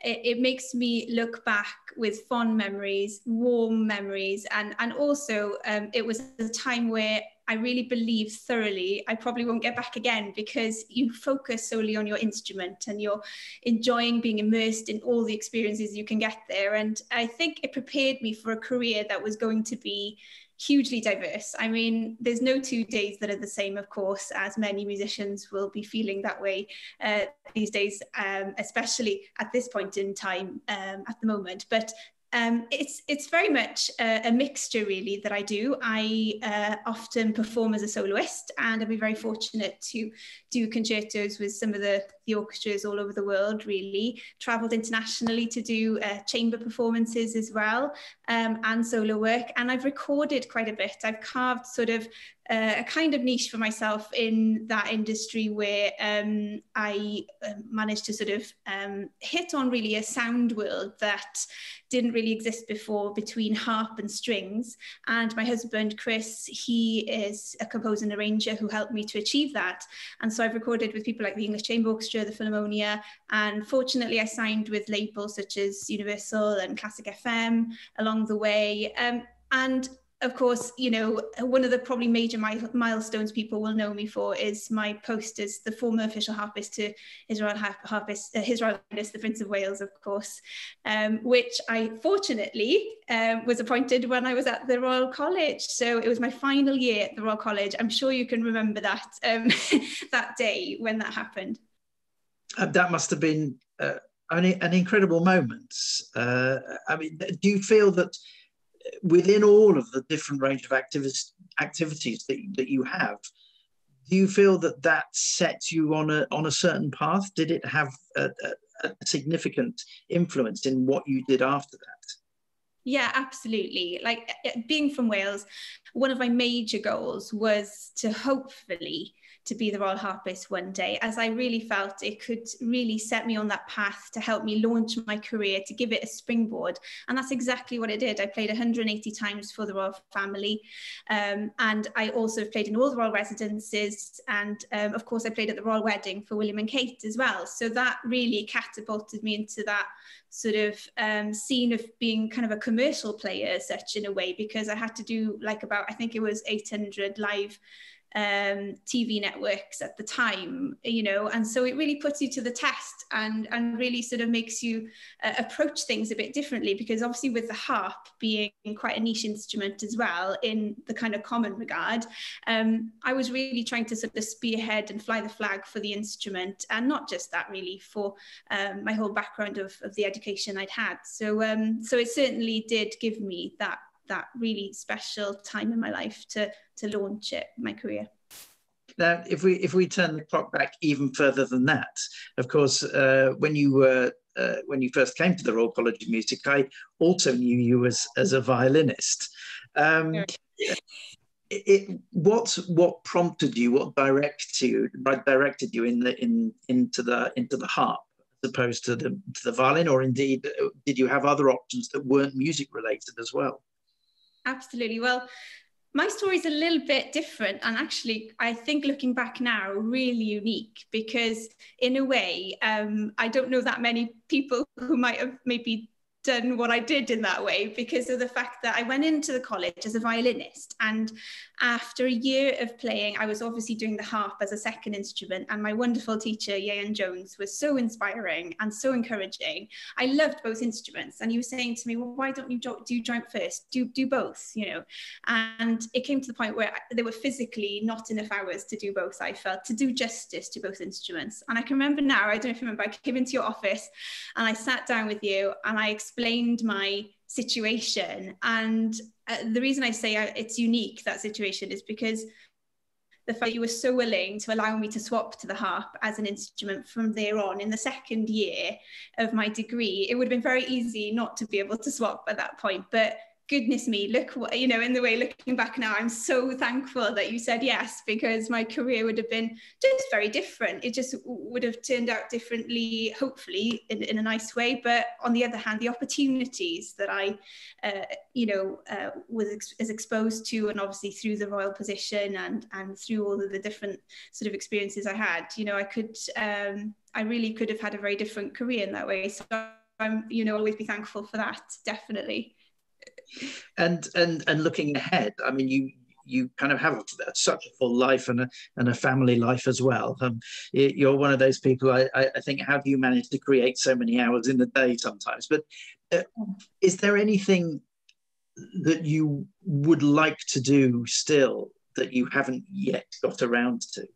it, it, makes me look back with fond memories, warm memories. And, and also, um, it was a time where I really believe thoroughly I probably won't get back again because you focus solely on your instrument and you're enjoying being immersed in all the experiences you can get there. And I think it prepared me for a career that was going to be hugely diverse. I mean, there's no two days that are the same, of course, as many musicians will be feeling that way uh, these days, um, especially at this point in time um, at the moment. But um, it's it's very much a, a, mixture really that I do. I uh, often perform as a soloist, and I've been very fortunate to do concertos with some of the, the orchestras all over the world. Really travelled internationally to do uh, chamber performances as well, um, and solo work. And I've recorded quite a bit. I've carved sort of a kind of niche for myself in that industry where um, I uh, managed to sort of um, hit on really a sound world that didn't really exist before between harp and strings. And my husband, Chris, he is a composer and arranger who helped me to achieve that. And so I've recorded with people like the English Chamber Orchestra, the Philharmonia, and fortunately I signed with labels such as Universal and Classic FM along the way. Um, and of course, you know, one of the probably major milestones people will know me for is my post as the former official harpist to His Royal Harpist, uh, His Royal Highness, the Prince of Wales, of course, um, which I fortunately um, was appointed when I was at the Royal College. So it was my final year at the Royal College. I'm sure you can remember that um, that day when that happened. Uh, that must have been uh, an, an incredible moment. Uh, I mean, do you feel that? Within all of the different range of activities activities that, that you have do you feel that that sets you on a on a certain path did it have a, a, a significant influence in what you did after that yeah, absolutely. Like uh, being from Wales, one of my major goals was to hopefully to be the Royal Harpist one day, as I really felt it could really set me on that path to help me launch my career, to give it a springboard. And that's exactly what it did. I played 180 times for the Royal Family. Um, and I also played in all the Royal Residences. And um, of course, I played at the Royal Wedding for William and Kate as well. So that really catapulted me into that sort of um, scene of being kind of a commercial player, such in a way, because I had to do like about, I think it was 800 live um, TV networks at the time, you know, and so it really puts you to the test and and really sort of makes you uh, approach things a bit differently because obviously with the harp being quite a niche instrument as well in the kind of common regard, um, I was really trying to sort of spearhead and fly the flag for the instrument and not just that really for um, my whole background of, of the education I'd had. So um, so it certainly did give me that that really special time in my life to to launch it my career now if we if we turn the clock back even further than that of course uh, when you were uh, when you first came to the Royal College of Music, I also knew you as, as a violinist. Um, it, it, what what prompted you? What directed you? Directed you in the in into the into the harp as opposed to the to the violin, or indeed did you have other options that weren't music related as well? Absolutely. Well, my story is a little bit different and actually i think looking back now really unique because in a way um, i don't know that many people who might have maybe done what I did in that way because of the fact that I went into the college as a violinist. And after a year of playing, I was obviously doing the harp as a second instrument. And my wonderful teacher, Ieuan Jones, was so inspiring and so encouraging. I loved both instruments. And he was saying to me, well, why don't you do joint first? Do, do both, you know? And it came to the point where there were physically not enough hours to do both, I felt, to do justice to both instruments. And I can remember now, I don't know if you remember, I came into your office and I sat down with you and I explained my situation. And uh, the reason I say uh, it's unique, that situation, is because the fact you were so willing to allow me to swap to the harp as an instrument from there on in the second year of my degree, it would have been very easy not to be able to swap at that point. But goodness me, look what, you know, in the way looking back now, I'm so thankful that you said yes, because my career would have been just very different. It just would have turned out differently, hopefully in, in a nice way. But on the other hand, the opportunities that I, uh, you know, uh, was ex- is exposed to, and obviously through the royal position and, and through all of the different sort of experiences I had, you know, I could, um, I really could have had a very different career in that way. So I'm, you know, always be thankful for that, definitely and and and looking ahead, I mean, you you kind of have such a full life and a, and a family life as well. Um, you're one of those people. I, I think how do you manage to create so many hours in the day sometimes? But uh, is there anything that you would like to do still that you haven't yet got around to?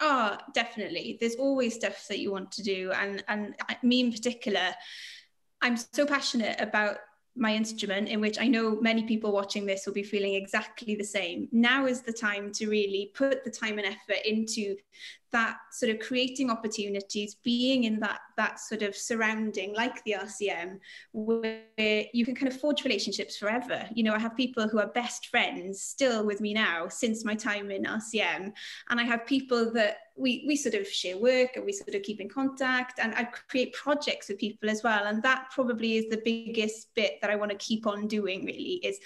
Oh, definitely. There's always stuff that you want to do, and and me in particular, I'm so passionate about my instrument in which I know many people watching this will be feeling exactly the same. Now is the time to really put the time and effort into that sort of creating opportunities, being in that that sort of surrounding like the RCM, where you can kind of forge relationships forever. You know, I have people who are best friends still with me now since my time in RCM, and I have people that we we sort of share work and we sort of keep in contact, and I create projects with people as well. And that probably is the biggest bit that I want to keep on doing. Really is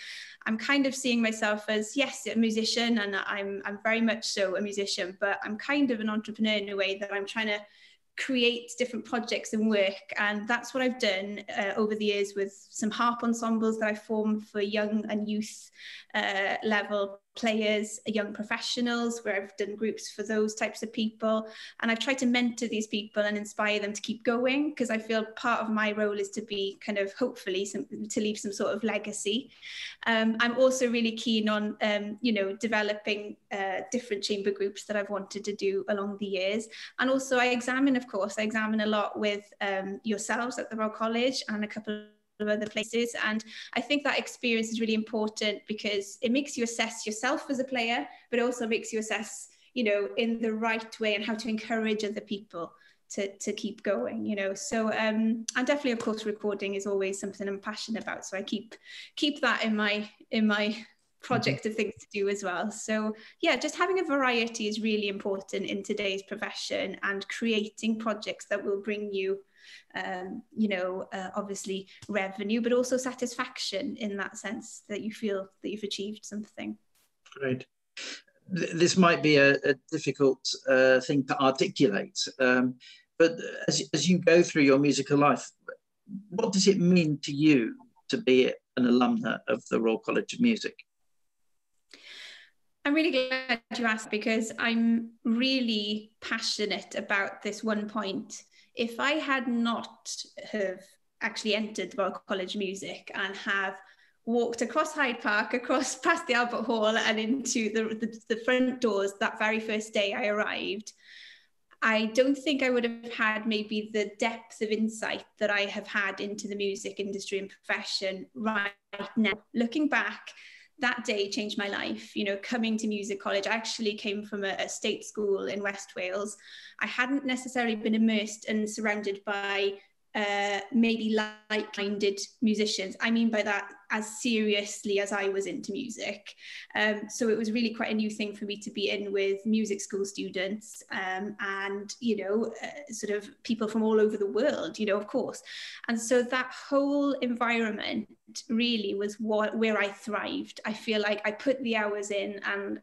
I'm kind of seeing myself as yes, a musician, and I'm I'm very much so a musician, but I'm kind of an entrepreneur in a way that I'm trying to create different projects and work. And that's what I've done uh, over the years with some harp ensembles that I formed for young and youth uh, level players, young professionals, where I've done groups for those types of people. And I've tried to mentor these people and inspire them to keep going because I feel part of my role is to be kind of hopefully some, to leave some sort of legacy. Um, I'm also really keen on, um, you know, developing uh, different chamber groups that I've wanted to do along the years. And also I examine, of course, I examine a lot with um, yourselves at the Royal College and a couple of other places. And I think that experience is really important because it makes you assess yourself as a player, but also makes you assess, you know, in the right way and how to encourage other people to, to keep going, you know. So um and definitely of course recording is always something I'm passionate about. So I keep keep that in my in my project of things to do as well. So yeah, just having a variety is really important in today's profession and creating projects that will bring you um, you know, uh, obviously revenue, but also satisfaction in that sense that you feel that you've achieved something. Great. This might be a, a difficult uh, thing to articulate, um, but as, as you go through your musical life, what does it mean to you to be an alumna of the Royal College of Music? I'm really glad you asked because I'm really passionate about this one point if I had not have actually entered the Royal College of Music and have walked across Hyde Park, across past the Albert Hall and into the, the, the front doors that very first day I arrived, I don't think I would have had maybe the depth of insight that I have had into the music industry and profession right now. Looking back, that day changed my life. You know, coming to music college, I actually came from a, a, state school in West Wales. I hadn't necessarily been immersed and surrounded by uh, maybe like-minded musicians. I mean by that as seriously as I was into music. Um, so it was really quite a new thing for me to be in with music school students um, and, you know, uh, sort of people from all over the world, you know, of course. And so that whole environment really was what where I thrived. I feel like I put the hours in and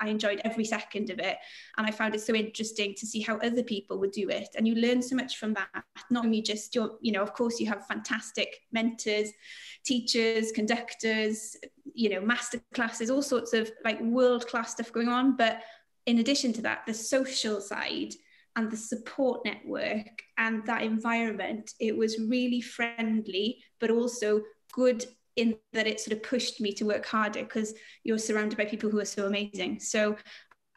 I enjoyed every second of it. And I found it so interesting to see how other people would do it. And you learn so much from that. Not only just your, you know, of course, you have fantastic mentors, teachers, conductors, you know, master classes, all sorts of like world class stuff going on. But in addition to that, the social side and the support network and that environment, it was really friendly, but also good in that it sort of pushed me to work harder because you're surrounded by people who are so amazing. So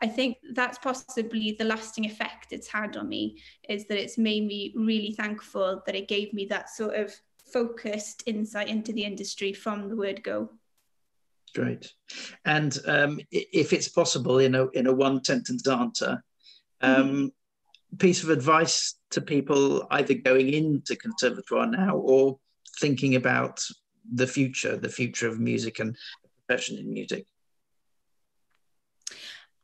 I think that's possibly the lasting effect it's had on me is that it's made me really thankful that it gave me that sort of focused insight into the industry from the word go. Great. And um, if it's possible in a, in a one sentence answer, um, mm-hmm. piece of advice to people either going into conservatoire now or thinking about the future, the future of music and profession in music?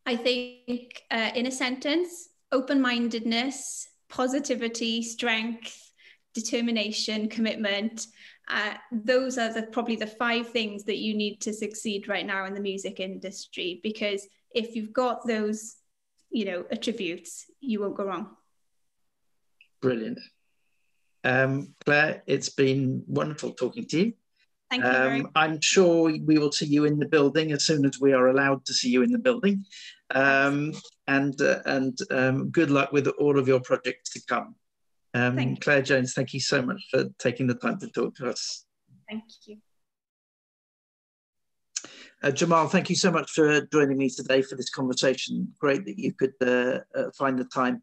I think, uh, in a sentence, open mindedness, positivity, strength, determination, commitment. Uh, those are the, probably the five things that you need to succeed right now in the music industry. Because if you've got those, you know, attributes, you won't go wrong. Brilliant. Um, Claire, it's been wonderful talking to you. Thank you very Um, I'm sure we will see you in the building as soon as we are allowed to see you in the building. Um, and uh, and um, good luck with all of your projects to come. Um. Claire Jones, thank you so much for taking the time to talk to us. Thank you. Uh, Jamal, thank you so much for joining me today for this conversation. Great that you could uh, uh, find the time.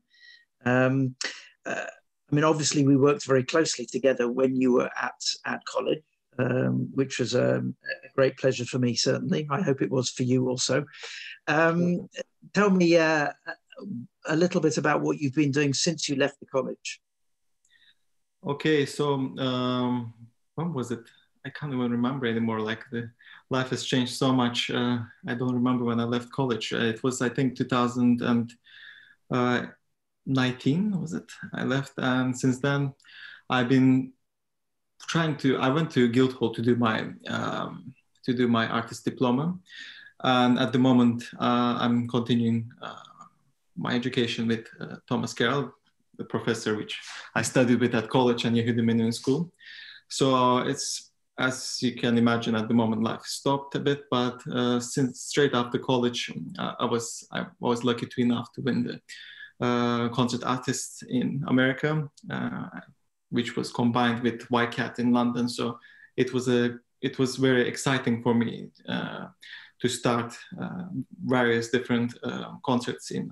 Um, uh, I mean, obviously, we worked very closely together when you were at at college, um, which was um, a great pleasure for me. Certainly, I hope it was for you also. Um, tell me uh, a little bit about what you've been doing since you left the college. Okay, so um, when was it? I can't even remember anymore. Like the life has changed so much. Uh, I don't remember when I left college. Uh, it was, I think, 2019, was it? I left, and since then, I've been trying to. I went to Guildhall to do my um, to do my artist diploma, and at the moment, uh, I'm continuing uh, my education with uh, Thomas Carroll, the professor which I studied with at college and Yehudi Menuhin School. So it's as you can imagine at the moment life stopped a bit but uh, since straight after college uh, i was i was lucky to enough to win the uh, concert artist in america which was combined with YCAT in london so it was a it was very exciting for me uh, to start uh, various different concerts in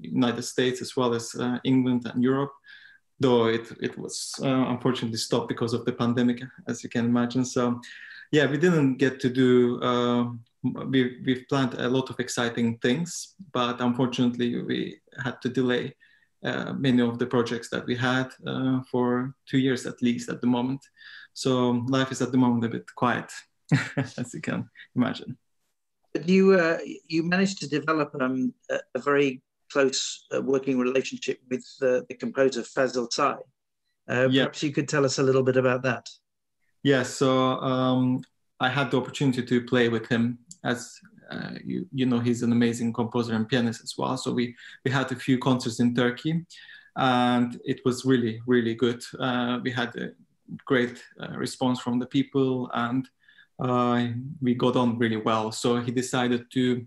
united states as well as england and europe though it, it was uh, unfortunately stopped because of the pandemic, as you can imagine. So, yeah, we didn't get to do, uh, we, we've planned a lot of exciting things, but unfortunately, we had to delay uh, many of the projects that we had uh, for two years at least at the moment. So, life is at the moment a bit quiet, as you can imagine. But you, uh, you managed to develop um, a, a very close uh, working relationship with uh, the composer Fazil Say. Uh, Yeah. Perhaps you could tell us a little bit about that. Yes, so um, I had the opportunity to play with him. As uh, you you know, he's an amazing composer and pianist as well. So we we had a few concerts in Turkey, and it was really really good. Uh, we had a great uh, response from the people, and uh, we got on really well. So he decided to.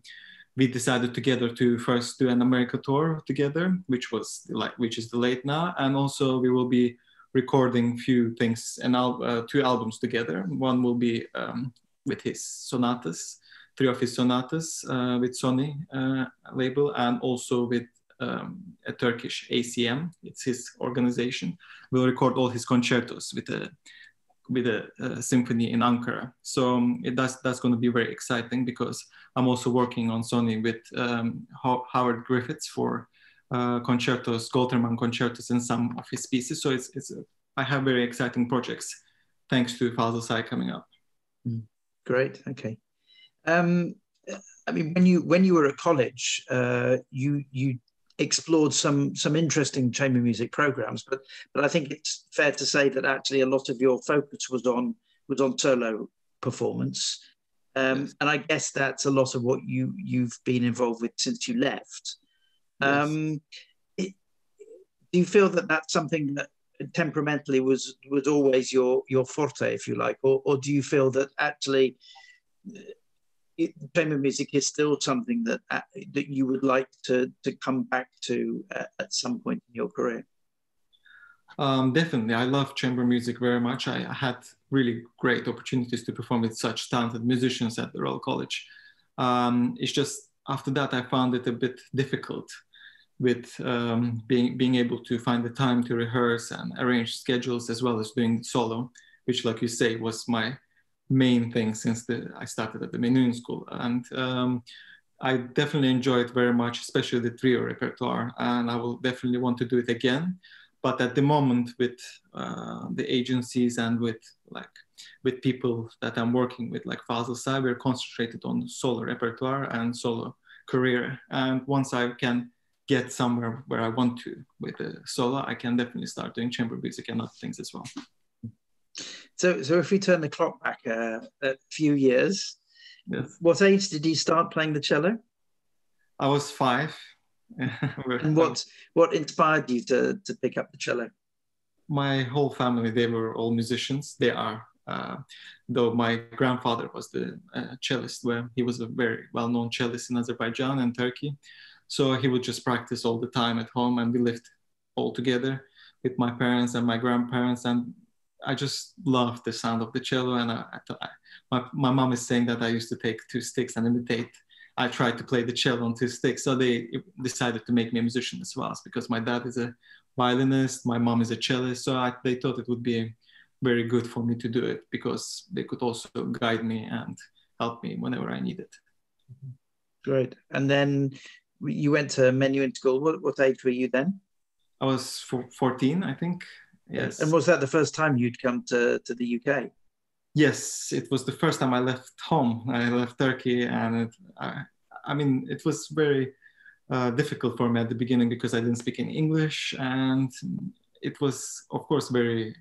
We decided together to first do an America tour together, which was like which is delayed now, and also we will be recording few things and al- uh, two albums together. One will be um, with his sonatas, three of his sonatas uh, with Sony uh, label, and also with um, a Turkish ACM. It's his organization. We'll record all his concertos with a with a, uh symphony in Ankara. So um, it, that's that's going to be very exciting because I'm also working on Sony with um, Ho- Howard Griffiths for uh, concertos, Goltermann concertos, and some of his pieces. So it's it's I have very exciting projects thanks to Fazıl Say coming up. Great. Okay. Um, I mean, when you when you were at college, uh, you you explored some some interesting chamber music programs, but but I think it's fair to say that actually a lot of your focus was on was on solo performance, um, Yes. and I guess that's a lot of what you you've been involved with since you left. Yes. Um, it, do you feel that that's something that temperamentally was was always your your forte, if you like, or or do you feel that actually it, chamber music is still something that uh, that you would like to to come back to uh, at some point in your career? Um, definitely, I love chamber music very much. I, I had really great opportunities to perform with such talented musicians at the Royal College. Um, it's just after that I found it a bit difficult with um, being being able to find the time to rehearse and arrange schedules as well as doing solo, which, like you say, was my main thing since the, I started at the Menuhin School. And um, I definitely enjoy it very much, especially the trio repertoire, and I will definitely want to do it again. But at the moment with uh, the agencies and with like with people that i'm working with like Fazıl Say, we're concentrated on solo repertoire and solo career. And once i can get somewhere where i want to with the solo i can definitely start doing chamber music and other things as well So, so if we turn the clock back uh, a few years, yes what age did you start playing the cello, i was five and what what inspired you to to pick up the cello? my whole family they were all musicians they are Uh, though my grandfather was the uh, cellist, where he was a very well-known cellist in Azerbaijan and Turkey. So he would just practice all the time at home, and we lived all together with my parents and my grandparents. And I just love the sound of the cello. And I, I, my, my mom is saying that I used to take two sticks and imitate. I tried to play the cello on two sticks. So they decided to make me a musician as well, because my dad is a violinist, my mom is a cellist. So I, they thought it would be very good for me to do it because they could also guide me and help me whenever I needed. Mm-hmm. Great. And then you went to Menuhin School. What, what age were you then? I was 14, I think. Yes. And was that the first time you'd come to, to the UK? Yes, it was the first time I left home. I left Turkey, and it, I, I mean, it was very uh, difficult for me at the beginning because I didn't speak any English, and it was, of course, very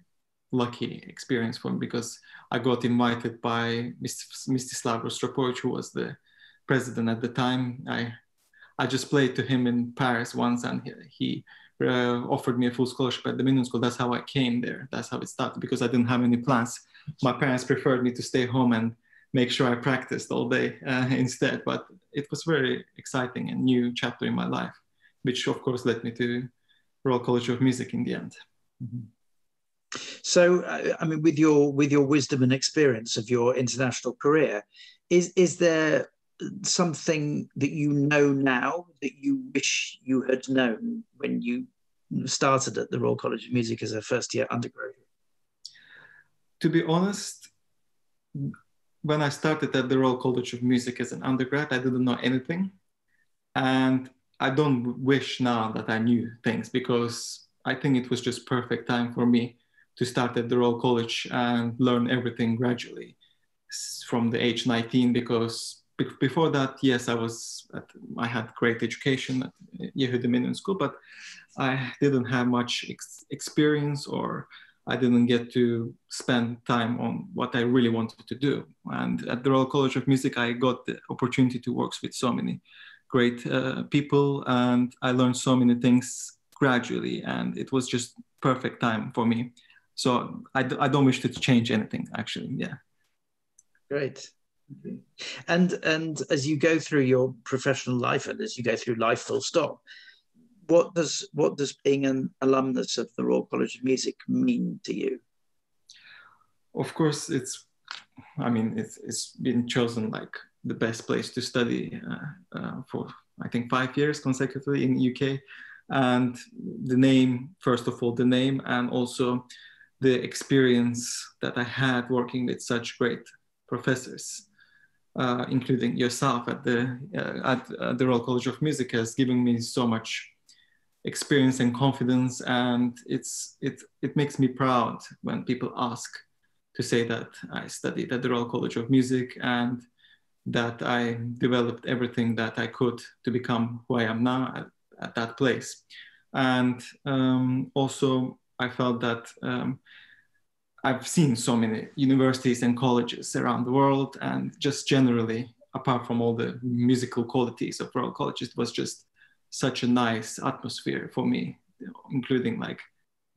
lucky experience for me because I got invited by Mstislav Rostropovich, who was the president at the time. I I just played to him in Paris once, and he, he uh, offered me a full scholarship at the Menuhin School. That's how I came there. That's how it started because I didn't have any plans. My parents preferred me to stay home and make sure I practiced all day uh, instead. But it was very exciting and new chapter in my life, which of course led me to Royal College of Music in the end. Mm-hmm. So, uh, I mean, with your with your wisdom and experience of your international career, is is there something that you know now that you wish you had known when you started at the Royal College of Music as a first year undergraduate? To be honest, when I started at the Royal College of Music as an undergrad, I didn't know anything. And I don't wish now that I knew things because I think it was just perfect time for me to start at the Royal College and learn everything gradually from the age 19 because before that, yes, I was at, I had great education at Yehudi Menuhin School, but I didn't have much ex experience or I didn't get to spend time on what I really wanted to do. And at the Royal College of Music, I got the opportunity to work with so many great uh, people, and I learned so many things gradually, and it was just perfect time for me. So I, I don't wish to change anything, actually. Yeah. Great. And and as you go through your professional life and as you go through life full stop, what does what does being an alumnus of the Royal College of Music mean to you? Of course, it's. I mean, it's it's been chosen like the best place to study uh, uh, for I think five years consecutively in UK, and the name first of all the name and also the experience that I had working with such great professors uh, including yourself at the uh, at uh, the Royal College of Music, has given me so much experience and confidence, and it's it it makes me proud when people ask to say that I studied at the Royal College of Music and that I developed everything that I could to become who I am now at, at that place, and um, also I felt that. Um, I've seen so many universities and colleges around the world, and just generally, apart from all the musical qualities of Royal College, it was just such a nice atmosphere for me, including like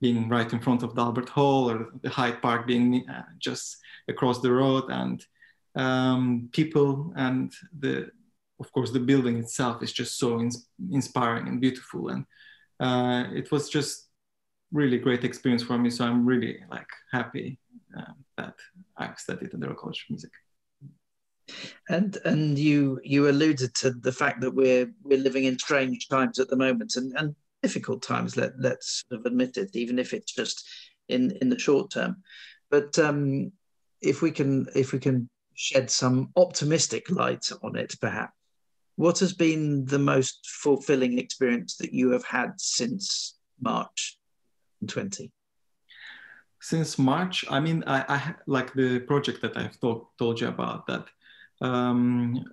being right in front of the Albert Hall or the Hyde Park being uh, just across the road, and um, people and the, of course, the building itself is just so ins inspiring and beautiful, and uh, it was just really great experience for me. So I'm really like happy um, that I studied at the Royal College of Music. And and you you alluded to the fact that we're we're living in strange times at the moment and, and difficult times. Let let's sort of admit it, even if it's just in in the short term. But um, if we can if we can shed some optimistic light on it, perhaps. What has been the most fulfilling experience that you have had since March 2020? Since March, I mean, I, I like the project that I've told, told you about that um,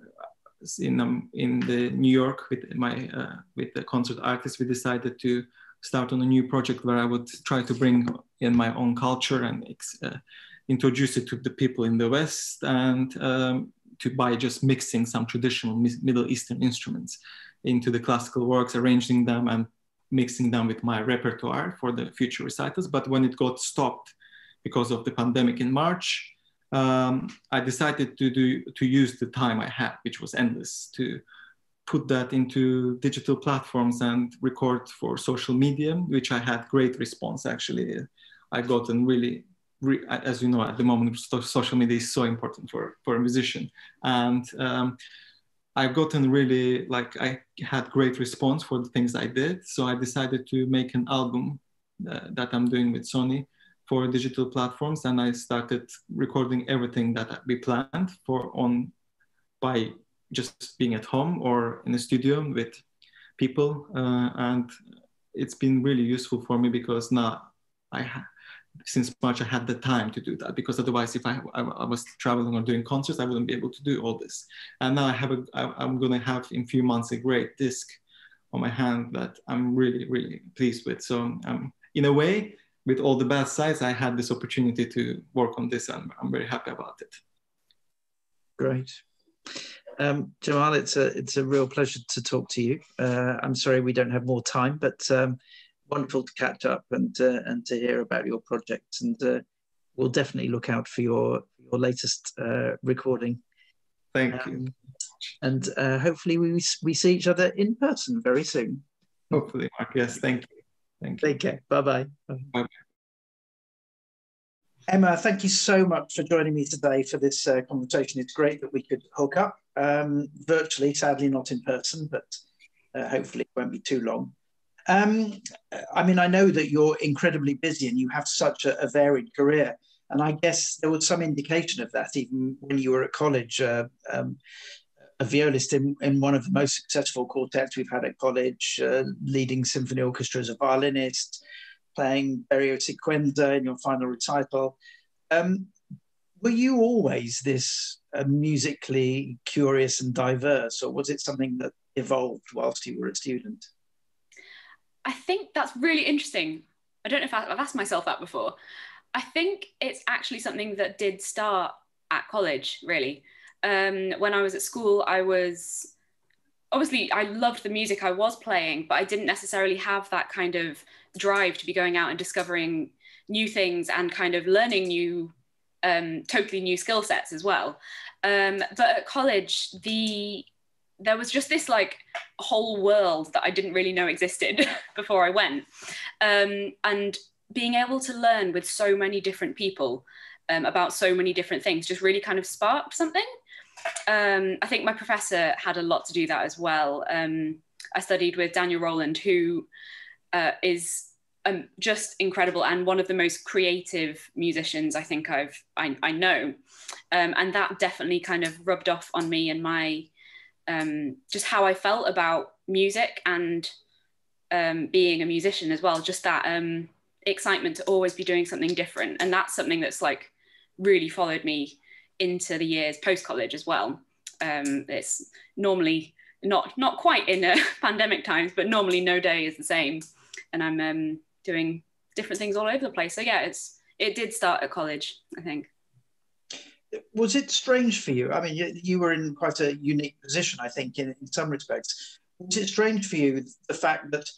in um, in the New York with my uh, with the concert artist, we decided to start on a new project where I would try to bring in my own culture and uh, introduce it to the people in the West and um, to by just mixing some traditional Middle Eastern instruments into the classical works, arranging them and mixing them with my repertoire for the future recitals. But when it got stopped because of the pandemic in March, um, I decided to do to use the time I had, which was endless, to put that into digital platforms and record for social media, which I had great response. Actually, I got a really, re, as you know, at the moment, social media is so important for for a musician, and um, I've gotten really like I had great response for the things I did. So I decided to make an album uh, that I'm doing with Sony for digital platforms and I started recording everything that we planned for on by just being at home or in a studio with people uh, and it's been really useful for me because now I ha- since March I had the time to do that because otherwise if I, I, I, was traveling or doing concerts I wouldn't be able to do all this and now I have a I, I'm gonna have in few months a great disc on my hand that I'm really really pleased with so um, in a way with all the bad sides, I had this opportunity to work on this, and I'm very happy about it. Great. Um, Jamal, it's a it's a real pleasure to talk to you. Uh, I'm sorry we don't have more time, but um, wonderful to catch up and uh, and to hear about your projects. And uh, we'll definitely look out for your your latest uh, recording. Thank um, you. And uh, hopefully we we see each other in person very soon. Hopefully, Mark. Yes, thank you. Thank you. Take care. Bye-bye. Bye. Emma, thank you so much for joining me today for this uh, conversation. It's great that we could hook up um, virtually, sadly not in person, but uh, hopefully it won't be too long. Um, I mean, I know that you're incredibly busy and you have such a, a, varied career. And I guess there was some indication of that even when you were at college. Uh, um, a violist in, in one of the most successful quartets we've had at college, uh, leading symphony orchestra as a violinist, playing Berio Sequenza in your final recital. Um, were you always this uh, musically curious and diverse, or was it something that evolved whilst you were a student? I think that's really interesting. I don't know if I've asked myself that before. I think it's actually something that did start at college, really um, when I was at school, I was obviously I loved the music I was playing, but I didn't necessarily have that kind of drive to be going out and discovering new things and kind of learning new, um, totally new skill sets as well. Um, but at college, the there was just this like whole world that I didn't really know existed before I went, um, and being able to learn with so many different people um, about so many different things just really kind of sparked something. Um, I think my professor had a lot to do that as well. Um, I studied with Daniel Rowland, who uh, is um, just incredible and one of the most creative musicians I think I've I, I know, um, and that definitely kind of rubbed off on me and my um, just how I felt about music and um, being a musician as well. Just that excitement to always be doing something different, and that's something that's like really followed me into the years post college as well. Um, it's normally not not quite in uh, pandemic times, but normally no day is the same, and I'm um, doing different things all over the place. So yeah, it's it did start at college, I think. Was it strange for you? I mean, you, you were in quite a unique position, I think, in, in some respects. Was it strange for you the fact that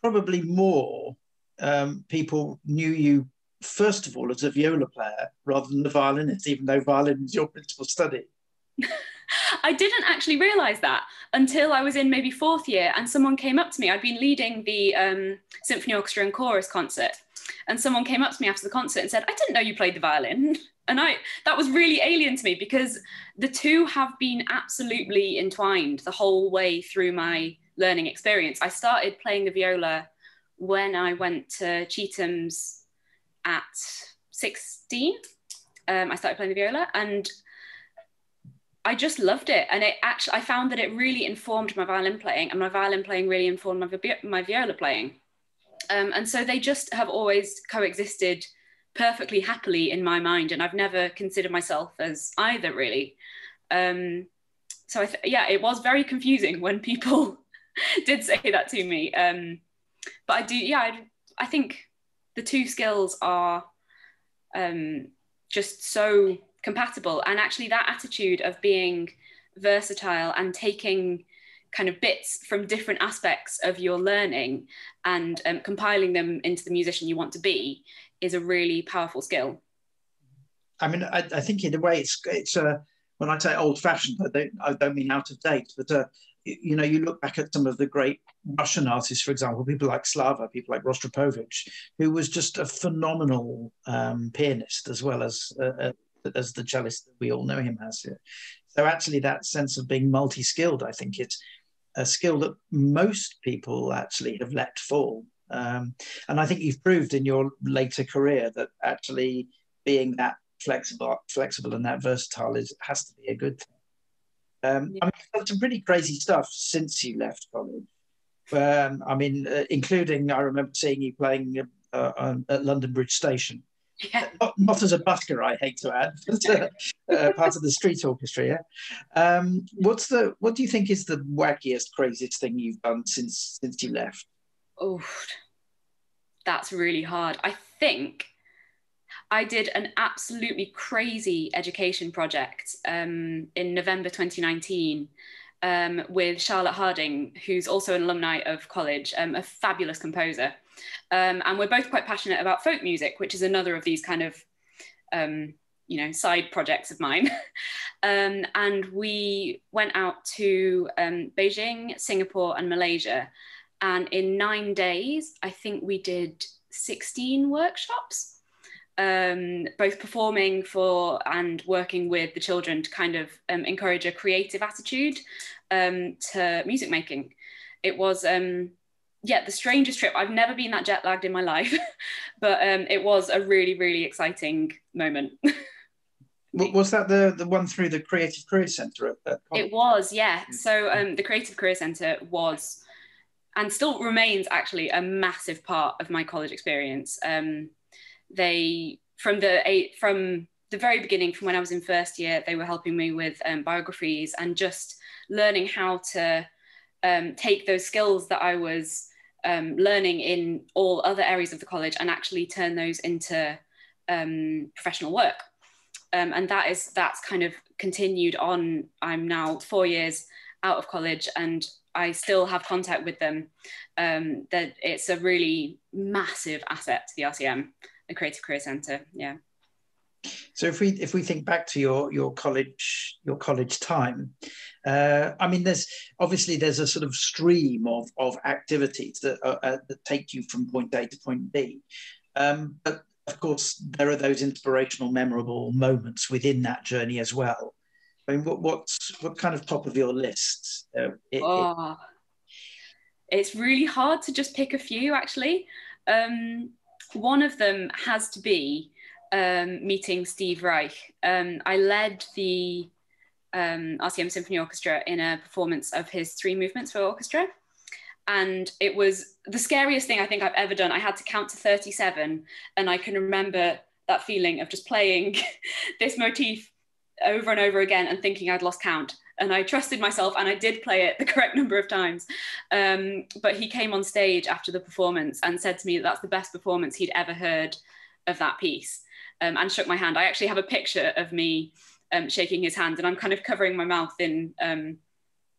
probably more um, people knew you first of all as a viola player rather than the violinist, even though violin is your principal study? I didn't actually realize that until I was in maybe fourth year and someone came up to me. I'd been leading the um, symphony orchestra and chorus concert, and someone came up to me after the concert and said, "I didn't know you played the violin." And I that was really alien to me because the two have been absolutely entwined the whole way through my learning experience. I started playing the viola when I went to Chetham's at 16. Um, I started playing the viola and I just loved it. And it actually, I found that it really informed my violin playing, and my violin playing really informed my, my viola playing. Um, and so they just have always coexisted perfectly happily in my mind. And I've never considered myself as either, really. Um, so, th- yeah, it was very confusing when people did say that to me. Um, but I do, yeah, I, I think the two skills are um, just so compatible. And actually, that attitude of being versatile and taking kind of bits from different aspects of your learning and um, compiling them into the musician you want to be is a really powerful skill. I mean, I, I think in a way it's it's uh, when I say old fashioned, I don't I don't mean out of date, but uh, you know, you look back at some of the great Russian artists, for example, people like Slava, people like Rostropovich, who was just a phenomenal um, pianist as well as uh, uh as the cellist that we all know him as. So actually, that sense of being multi-skilled, I think it's a skill that most people actually have let fall. Um, and I think you've proved in your later career that actually being that flexible, flexible and that versatile is has to be a good thing. Um, I mean, you've done some pretty crazy stuff since you left college. Um, I mean, uh, including I remember seeing you playing uh, um, at London Bridge Station. Yeah. Not, not, as a busker, I hate to add, but uh, uh, part of the street orchestra. Yeah. Um, what's the? What do you think is the wackiest, craziest thing you've done since since you left? Oh, that's really hard. I think I did an absolutely crazy education project um, in November 2019 um, with Charlotte Harding, who's also an alumni of college, um, a fabulous composer. Um, and we're both quite passionate about folk music, which is another of these kind of, um, you know, side projects of mine. Um, and we went out to Beijing, Singapore, and Malaysia. And in nine days, I think we did 16 workshops um, both performing for and working with the children to kind of um, encourage a creative attitude um, to music making. It was, um, yeah, the strangest trip. I've never been that jet lagged in my life, but um, it was a really, really exciting moment. was that the the one through the Creative Career Centre? it was, yeah. So um, the Creative Career Centre was, and still remains actually a massive part of my college experience. Um, they from the from the very beginning, from when I was in first year, they were helping me with um, biographies and just learning how to um, take those skills that I was um, learning in all other areas of the college and actually turn those into um, professional work. Um, and that is that's kind of continued on. I'm now four years out of college and I still have contact with them. Um, that it's a really massive asset to the RCM the Creative Career Centre. Yeah. So if we if we think back to your your college your college time, uh, I mean, there's obviously there's a sort of stream of of activities that uh, uh, that take you from point A to point B, um, but of course there are those inspirational, memorable moments within that journey as well. I mean, what what's what kind of top of your list? Uh, it, oh, it... it's really hard to just pick a few actually. Um, one of them has to be um, meeting Steve Reich. Um, I led the um, RCM Symphony Orchestra in a performance of his Three Movements for Orchestra. And it was the scariest thing I think I've ever done. I had to count to 37, and I can remember that feeling of just playing this motif over and over again and thinking I'd lost count and I trusted myself and I did play it the correct number of times. Um, but he came on stage after the performance and said to me that that's the best performance he'd ever heard of that piece um, and shook my hand. I actually have a picture of me um, shaking his hand and I'm kind of covering my mouth in um,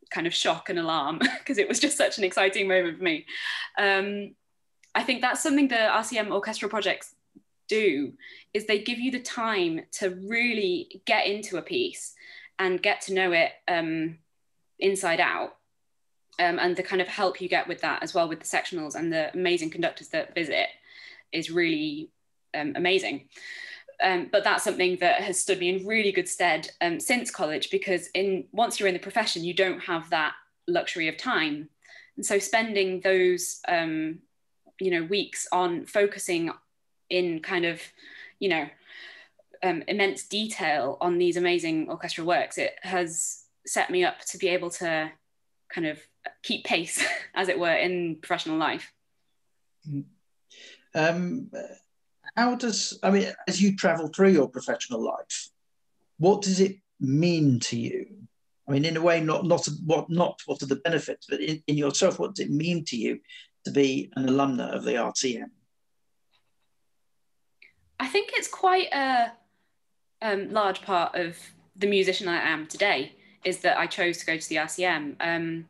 kind of shock and alarm because it was just such an exciting moment for me. Um, I think that's something the RCM orchestral projects do is they give you the time to really get into a piece and get to know it um, inside out. Um, and the kind of help you get with that as well with the sectionals and the amazing conductors that visit is really um, amazing. Um, but that's something that has stood me in really good stead um, since college because in once you're in the profession, you don't have that luxury of time. And so spending those um, you know weeks on focusing in kind of you know um, immense detail on these amazing orchestral works, it has set me up to be able to kind of keep pace, as it were, in professional life. Um, how does, I mean, as you travel through your professional life, what does it mean to you? I mean, in a way, not not what not what are the benefits, but in, in yourself, what does it mean to you to be an alumna of the RCM? I think it's quite a um, large part of the musician I am today is that I chose to go to the RCM um,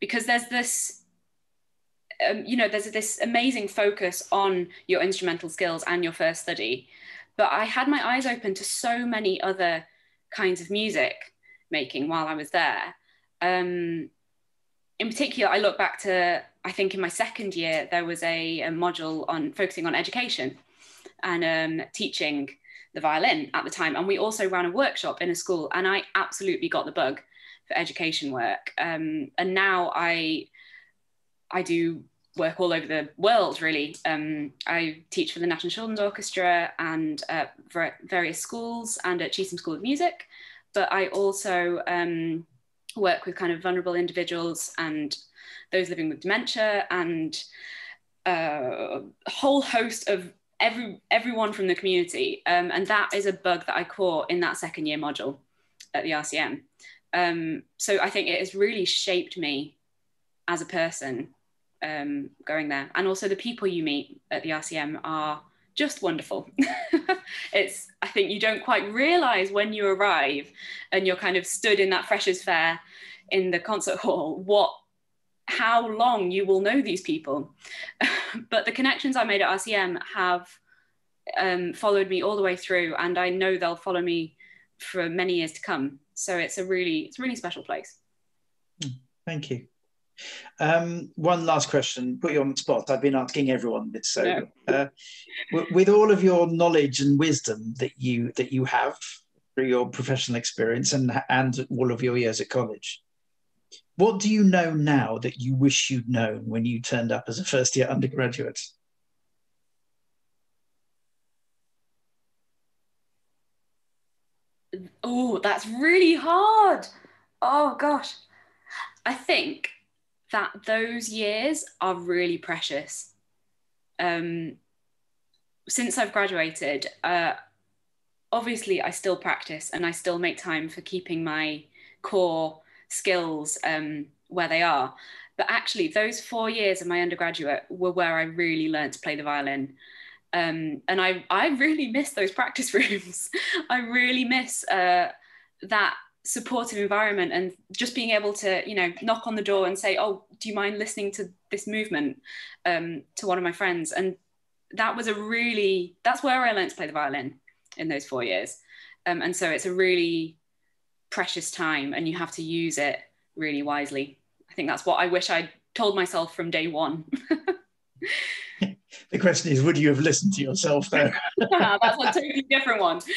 because there's this um, you know, there's this amazing focus on your instrumental skills and your first study. But I had my eyes open to so many other kinds of music making while I was there. Um, in particular, I look back to, I think in my second year, there was a, a module on focusing on education and um, teaching the violin at the time. And we also ran a workshop in a school, and I absolutely got the bug for education work. Um, and now I, I do work all over the world, really. Um, I teach for the National Children's Orchestra and uh, various schools and at Chetham School of Music. But I also um, work with kind of vulnerable individuals and those living with dementia and uh, a whole host of every everyone from the community. Um, and that is a bug that I caught in that second year module at the RCM. Um, so I think it has really shaped me as a person um, going there. And also the people you meet at the RCM are just wonderful. it's, I think you don't quite realize when you arrive and you're kind of stood in that freshers fair in the concert hall, what, how long you will know these people. but the connections I made at RCM have um, followed me all the way through and I know they'll follow me for many years to come. So it's a really, it's a really special place. Thank you. Um, one last question, put you on the spot. I've been asking everyone this. So, no. uh, with all of your knowledge and wisdom that you that you have through your professional experience and and all of your years at college, what do you know now that you wish you'd known when you turned up as a first year undergraduate? Oh, that's really hard. Oh gosh. I think that those years are really precious. Um, since I've graduated, uh, obviously I still practice and I still make time for keeping my core skills um, where they are. But actually, those four years of my undergraduate were where I really learned to play the violin. Um, and I, I really miss those practice rooms. I really miss uh, that supportive environment and just being able to you know knock on the door and say oh do you mind listening to this movement um, to one of my friends and that was a really that's where i learned to play the violin in those four years um, and so it's a really precious time and you have to use it really wisely i think that's what i wish i'd told myself from day one the question is would you have listened to yourself though that's a totally different one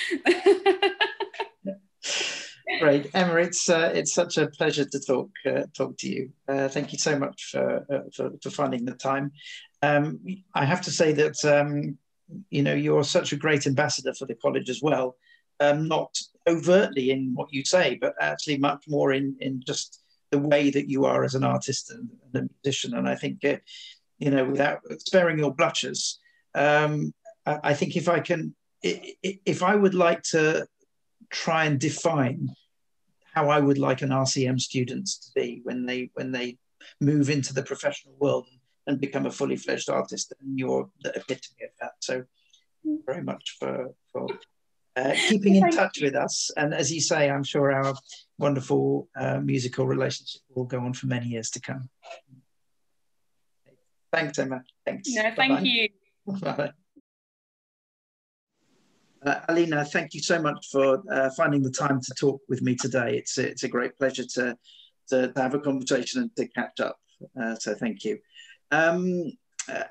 Great, Emma. It's uh, it's such a pleasure to talk uh, talk to you. Uh, thank you so much for, uh, for, for finding the time. Um, I have to say that um, you know you're such a great ambassador for the college as well. Um, not overtly in what you say, but actually much more in in just the way that you are as an artist and, and a musician. And I think uh, you know without sparing your blushes, um, I, I think if I can, if I would like to try and define how I would like an RCM student to be when they when they move into the professional world and become a fully fledged artist. And you're the epitome of that. So very much for for uh, keeping in touch with us. And as you say, I'm sure our wonderful uh, musical relationship will go on for many years to come. Thanks, Emma. Thanks. No, thank Bye-bye. you. Bye. Uh, Alina, thank you so much for uh, finding the time to talk with me today. It's a, it's a great pleasure to, to, to have a conversation and to catch up. Uh, so thank you. Um, uh,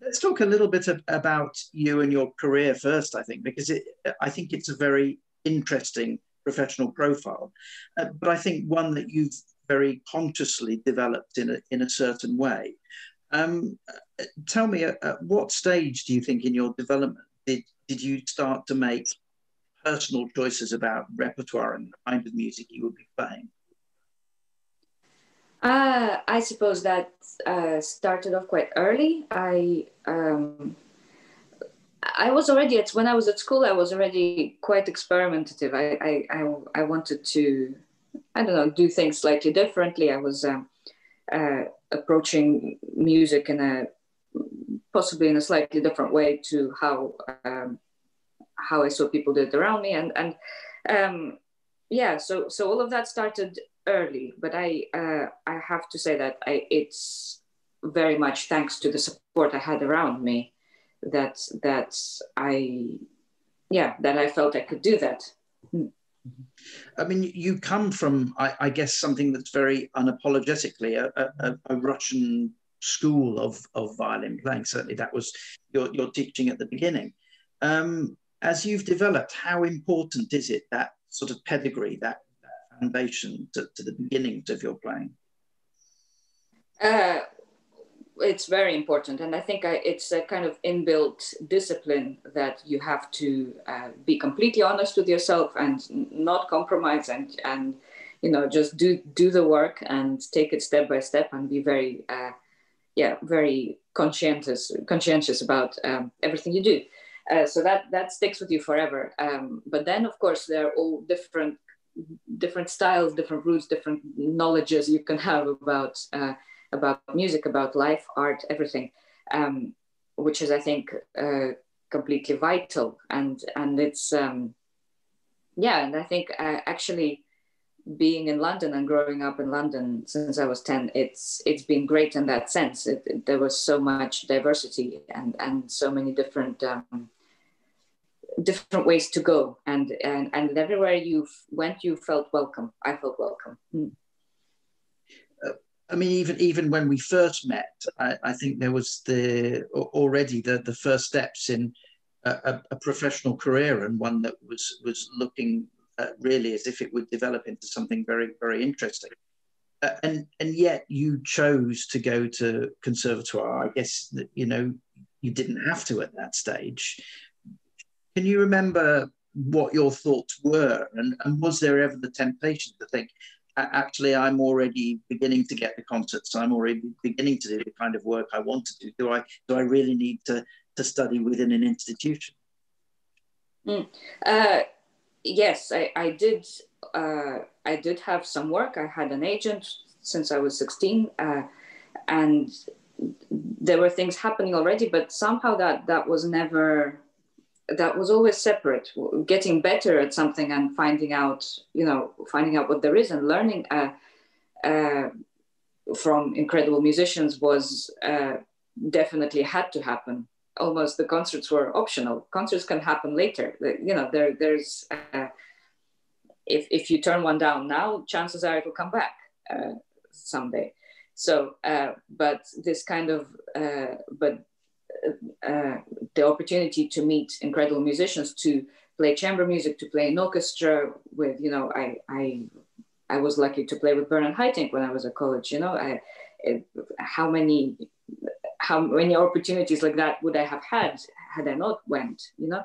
let's talk a little bit of, about you and your career first, I think, because it, I think it's a very interesting professional profile, uh, but I think one that you've very consciously developed in a, in a certain way. Um, uh, tell me, at what stage do you think in your development did did you start to make personal choices about repertoire and the kind of music you would be playing? Uh, I suppose that uh, started off quite early. I um, I was already at when I was at school. I was already quite experimentative. I I, I, I wanted to I don't know do things slightly differently. I was um, uh, approaching music in a possibly in a slightly different way to how um, how I saw people do it around me, and and um, yeah, so so all of that started early, but I uh, I have to say that I it's very much thanks to the support I had around me that that I yeah that I felt I could do that. I mean, you come from, I, I guess, something that's very unapologetically a, a, a, Russian school of, of violin playing. Certainly, that was your, your teaching at the beginning. Um, as you've developed, how important is it that sort of pedigree, that foundation to, to the beginnings of your playing? Uh, it's very important and i think I, it's a kind of inbuilt discipline that you have to uh, be completely honest with yourself and not compromise and and you know just do do the work and take it step by step and be very uh, yeah very conscientious conscientious about um, everything you do uh, so that that sticks with you forever um, but then of course there are all different different styles different roots, different knowledges you can have about uh, about music, about life, art, everything, um, which is, I think, uh, completely vital. And and it's um, yeah, and I think uh, actually being in London and growing up in London since I was ten, it's it's been great in that sense. It, it, there was so much diversity and and so many different. Um, different ways to go and and and everywhere you went you felt welcome i felt welcome mm. I mean, even even when we first met, I, I think there was the already the the first steps in a, a, professional career and one that was was looking really as if it would develop into something very very interesting. Uh, and and yet you chose to go to conservatoire. I guess that you know you didn't have to at that stage. Can you remember what your thoughts were, and, and was there ever the temptation to think, actually I'm already beginning to get the concerts. I'm already beginning to do the kind of work I want to do. Do I do I really need to to study within an institution? Mm. Uh, yes, I, I did. Uh, I did have some work. I had an agent since I was 16, uh, and there were things happening already. But somehow that that was never that was always separate getting better at something and finding out you know finding out what there is and learning uh, uh, from incredible musicians was uh, definitely had to happen. Almost the concerts were optional. Concerts can happen later. You know there there's uh, if, if you turn one down now chances are it will come back uh, someday. So uh, but this kind of but uh, the opportunity to meet incredible musicians, to play chamber music, to play in orchestra with, you know, I, I, I was lucky to play with Bernard Haitink when I was at college, you know, I, it, how many, how many opportunities like that would I have had had I not went, you know?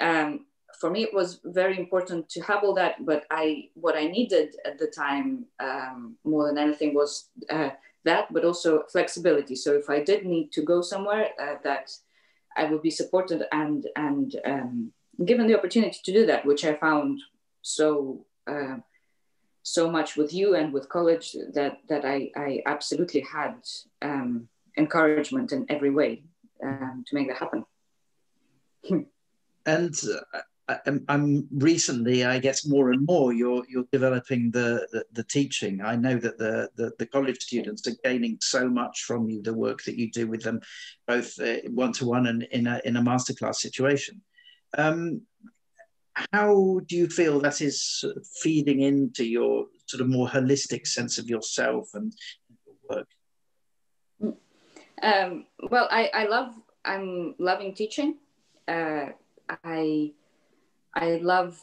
Um, for me, it was very important to have all that, but I, what I needed at the time um, more than anything was uh, that, but also flexibility. So if I did need to go somewhere, uh, that I would be supported and and um, given the opportunity to do that, which I found so uh, so much with you and with college that that I, I absolutely had um, encouragement in every way um, to make that happen. and uh, I'm, I'm, recently, I guess, more and more you're you're developing the, the, the teaching. I know that the, the, the college students are gaining so much from you, the work that you do with them, both one to one and in a in a masterclass situation. Um, how do you feel that is feeding into your sort of more holistic sense of yourself and your work? Um, well, I, I love I'm loving teaching. Uh, I I love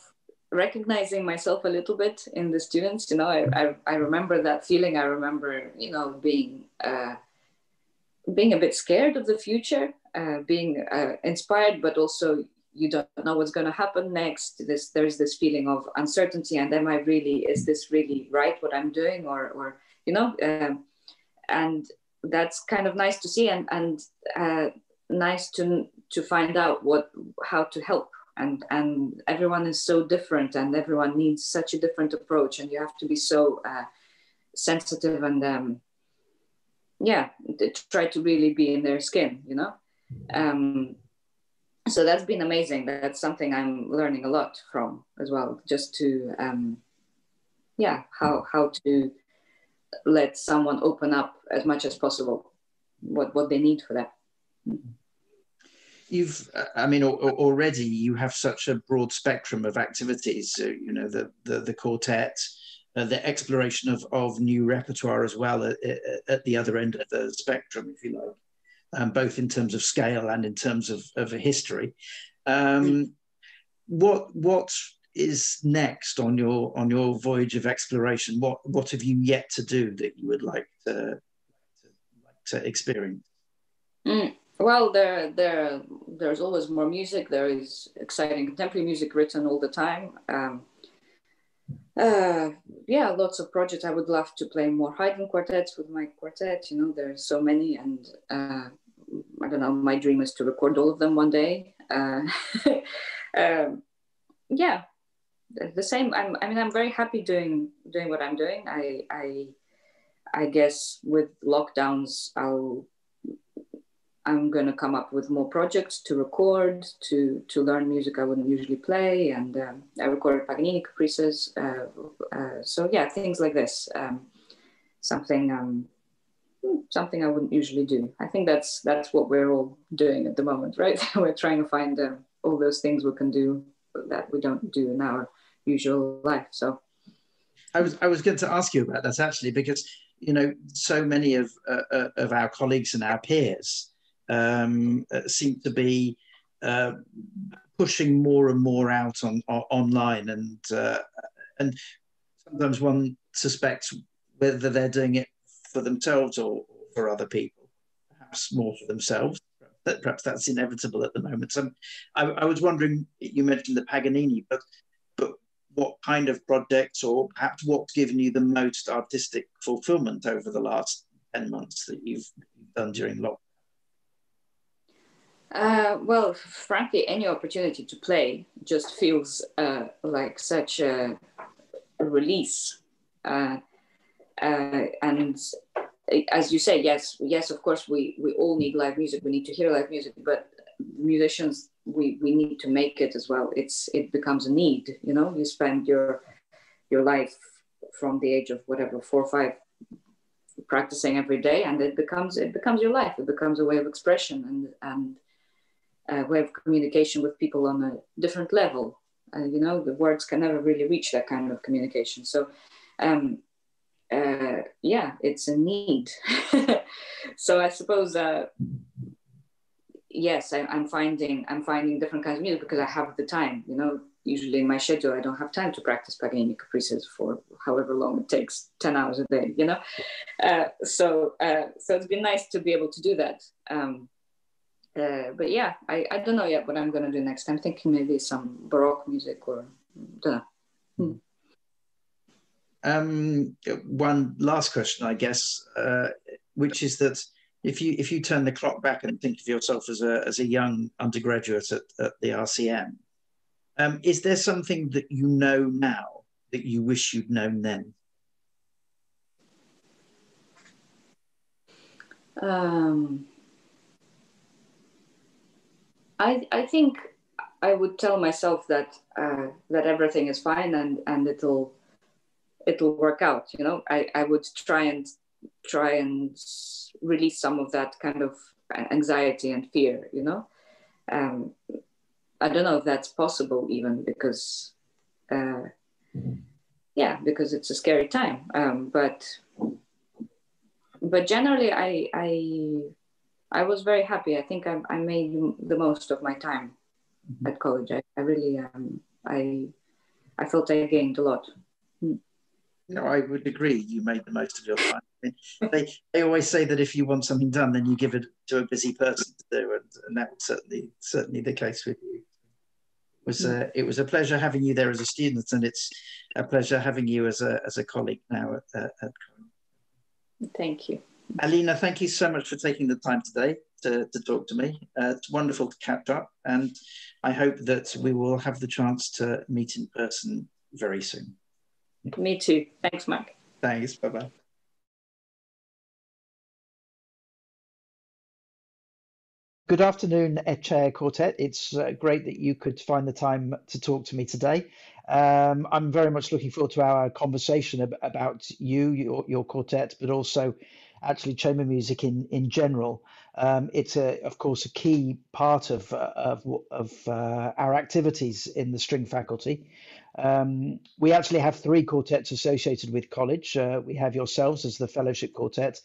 recognizing myself a little bit in the students. You know, I, I, I remember that feeling. I remember, you know, being uh, being a bit scared of the future, uh, being uh, inspired, but also you don't know what's going to happen next. This there's this feeling of uncertainty, and am I really? Is this really right? What I'm doing, or or you know, um, and that's kind of nice to see, and and uh, nice to to find out what how to help and and everyone is so different and everyone needs such a different approach and you have to be so uh, sensitive and um, yeah try to really be in their skin you know? Um, so that's been amazing. That's something i'm learning a lot from as well just to um, yeah how how to let someone open up as much as possible what what they need for that. You've, I mean, already you have such a broad spectrum of activities. Uh, you know, the the, the quartet, uh, the exploration of, of new repertoire as well at, at, the other end of the spectrum, if you like, um, both in terms of scale and in terms of, of history. Um, what what is next on your on your voyage of exploration? What what have you yet to do that you would like to, to, like to experience? Mm. Well, there there there's always more music. There is exciting contemporary music written all the time. Um, uh, yeah, lots of projects. I would love to play more Haydn quartets with my quartet. You know, there's so many, and uh, I don't know. My dream is to record all of them one day. Uh, um, yeah, the same. I'm, I mean, I'm very happy doing doing what I'm doing. I I I guess with lockdowns, I'll I'm going to come up with more projects to record, to to learn music I wouldn't usually play, and um, I recorded Paganini caprices. Uh, uh, so yeah, things like this, um, something um, something I wouldn't usually do. I think that's that's what we're all doing at the moment, right? we're trying to find uh, all those things we can do that we don't do in our usual life. So I was I was going to ask you about that actually because you know so many of uh, uh of our colleagues and our peers um, uh, seem to be uh, pushing more and more out on, on online, and uh, and sometimes one suspects whether they're doing it for themselves or for other people, perhaps more for themselves. That perhaps that's inevitable at the moment. So I, I was wondering, you mentioned the Paganini, but but what kind of projects or perhaps what's given you the most artistic fulfillment over the last 10 months that you've done during lockdown? Uh, well, frankly, any opportunity to play just feels uh, like such a, release. Uh, uh and as you say, yes, yes, of course, we, we all need live music. We need to hear live music, but musicians, we, we need to make it as well. It's it becomes a need. You know, you spend your your life from the age of whatever four or five practicing every day, and it becomes it becomes your life. It becomes a way of expression and and uh, way of communication with people on a different level. Uh, you know, the words can never really reach that kind of communication. So, um, uh, yeah, it's a need. so I suppose, uh, yes, I, am finding I'm finding different kinds of music because I have the time. You know, usually in my schedule I don't have time to practice Paganini caprices for however long it takes, ten hours a day. You know, uh, so uh, so it's been nice to be able to do that. Um, uh, but yeah, I, I don't know yet what I'm going to do next. I'm thinking maybe some Baroque music or don't know. Hmm. Um, one last question, I guess, uh, which is that if you if you turn the clock back and think of yourself as a as a young undergraduate at, at the RCM, um, is there something that you know now that you wish you'd known then? Um, I, I think I would tell myself that uh, that everything is fine and, and it'll it'll work out. You know, I, I would try and try and release some of that kind of anxiety and fear. You know, um, I don't know if that's possible even because uh, yeah, because it's a scary time. Um, but but generally, I I I was very happy. I think I, I made the most of my time mm-hmm. at college. I, I really, um, I, I felt I gained a lot. Hmm. No, I would agree. You made the most of your time. they, they always say that if you want something done, then you give it to a busy person to do, and, and that was certainly certainly the case with you. It was a, uh, it was a pleasure having you there as a student, and it's a pleasure having you as a as a colleague now at, at, at Thank you. Alina, thank you so much for taking the time today to, to talk to me. Uh, it's wonderful to catch up, and I hope that we will have the chance to meet in person very soon. Me too. Thanks, Mark. Thanks. Bye bye. Good afternoon, Echéa Quartet. It's uh, great that you could find the time to talk to me today. Um, I'm very much looking forward to our conversation ab about you, your, your quartet, but also actually chamber music in in general. Um, it's a, of course, a key part of of, of uh, our activities in the string faculty. Um, we actually have three quartets associated with college. Uh, we have yourselves as the fellowship quartet.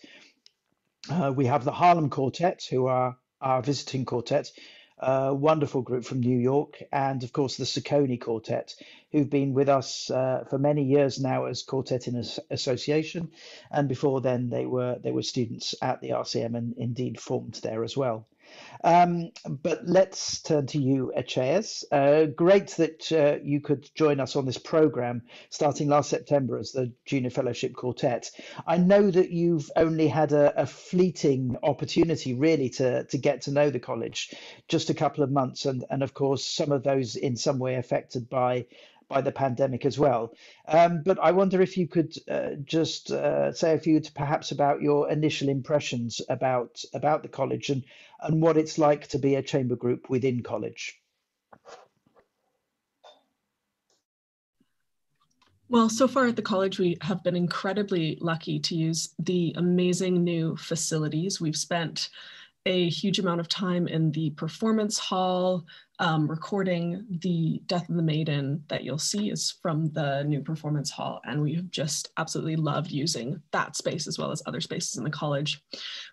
Uh, we have the Harlem Quartet, who are our visiting quartet, a wonderful group from New York, and of course the Sacconi Quartet, who've been with us uh, for many years now as quartet in association, and before then they were they were students at the RCM and indeed formed there as well. Um, but let's turn to you, Echéas. Uh, great that uh, you could join us on this program starting last September as the Junior Fellowship Quartet. I know that you've only had a, a, fleeting opportunity really to, to get to know the college, just a couple of months, and, and of course, some of those in some way affected by by the pandemic as well. Um, but I wonder if you could uh, just uh, say a few perhaps about your initial impressions about about the college and and what it's like to be a chamber group within college. Well, so far at the college, we have been incredibly lucky to use the amazing new facilities. We've spent a huge amount of time in the performance hall, um, recording the Death of the Maiden that you'll see is from the new performance hall. And we have just absolutely loved using that space as well as other spaces in the college.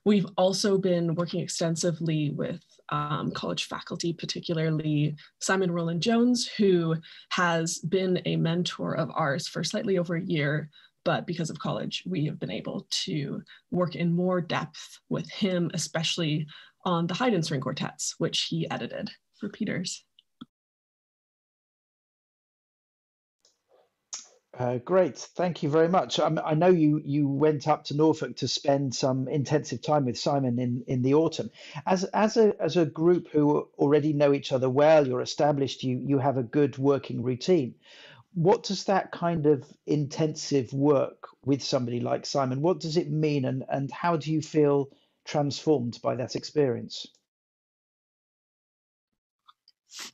We've also been working extensively with um, college faculty, particularly Simon Rowland-Jones, who has been a mentor of ours for slightly over a year but because of college, we have been able to work in more depth with him, especially on the Haydn string quartets, which he edited for Peters. Uh, great, thank you very much. Um, I know you you went up to Norfolk to spend some intensive time with Simon in, in the autumn. As as a as a group who already know each other well, you're established. You you have a good working routine. What does that kind of intensive work with somebody like Simon? What does it mean, and and how do you feel transformed by that experience?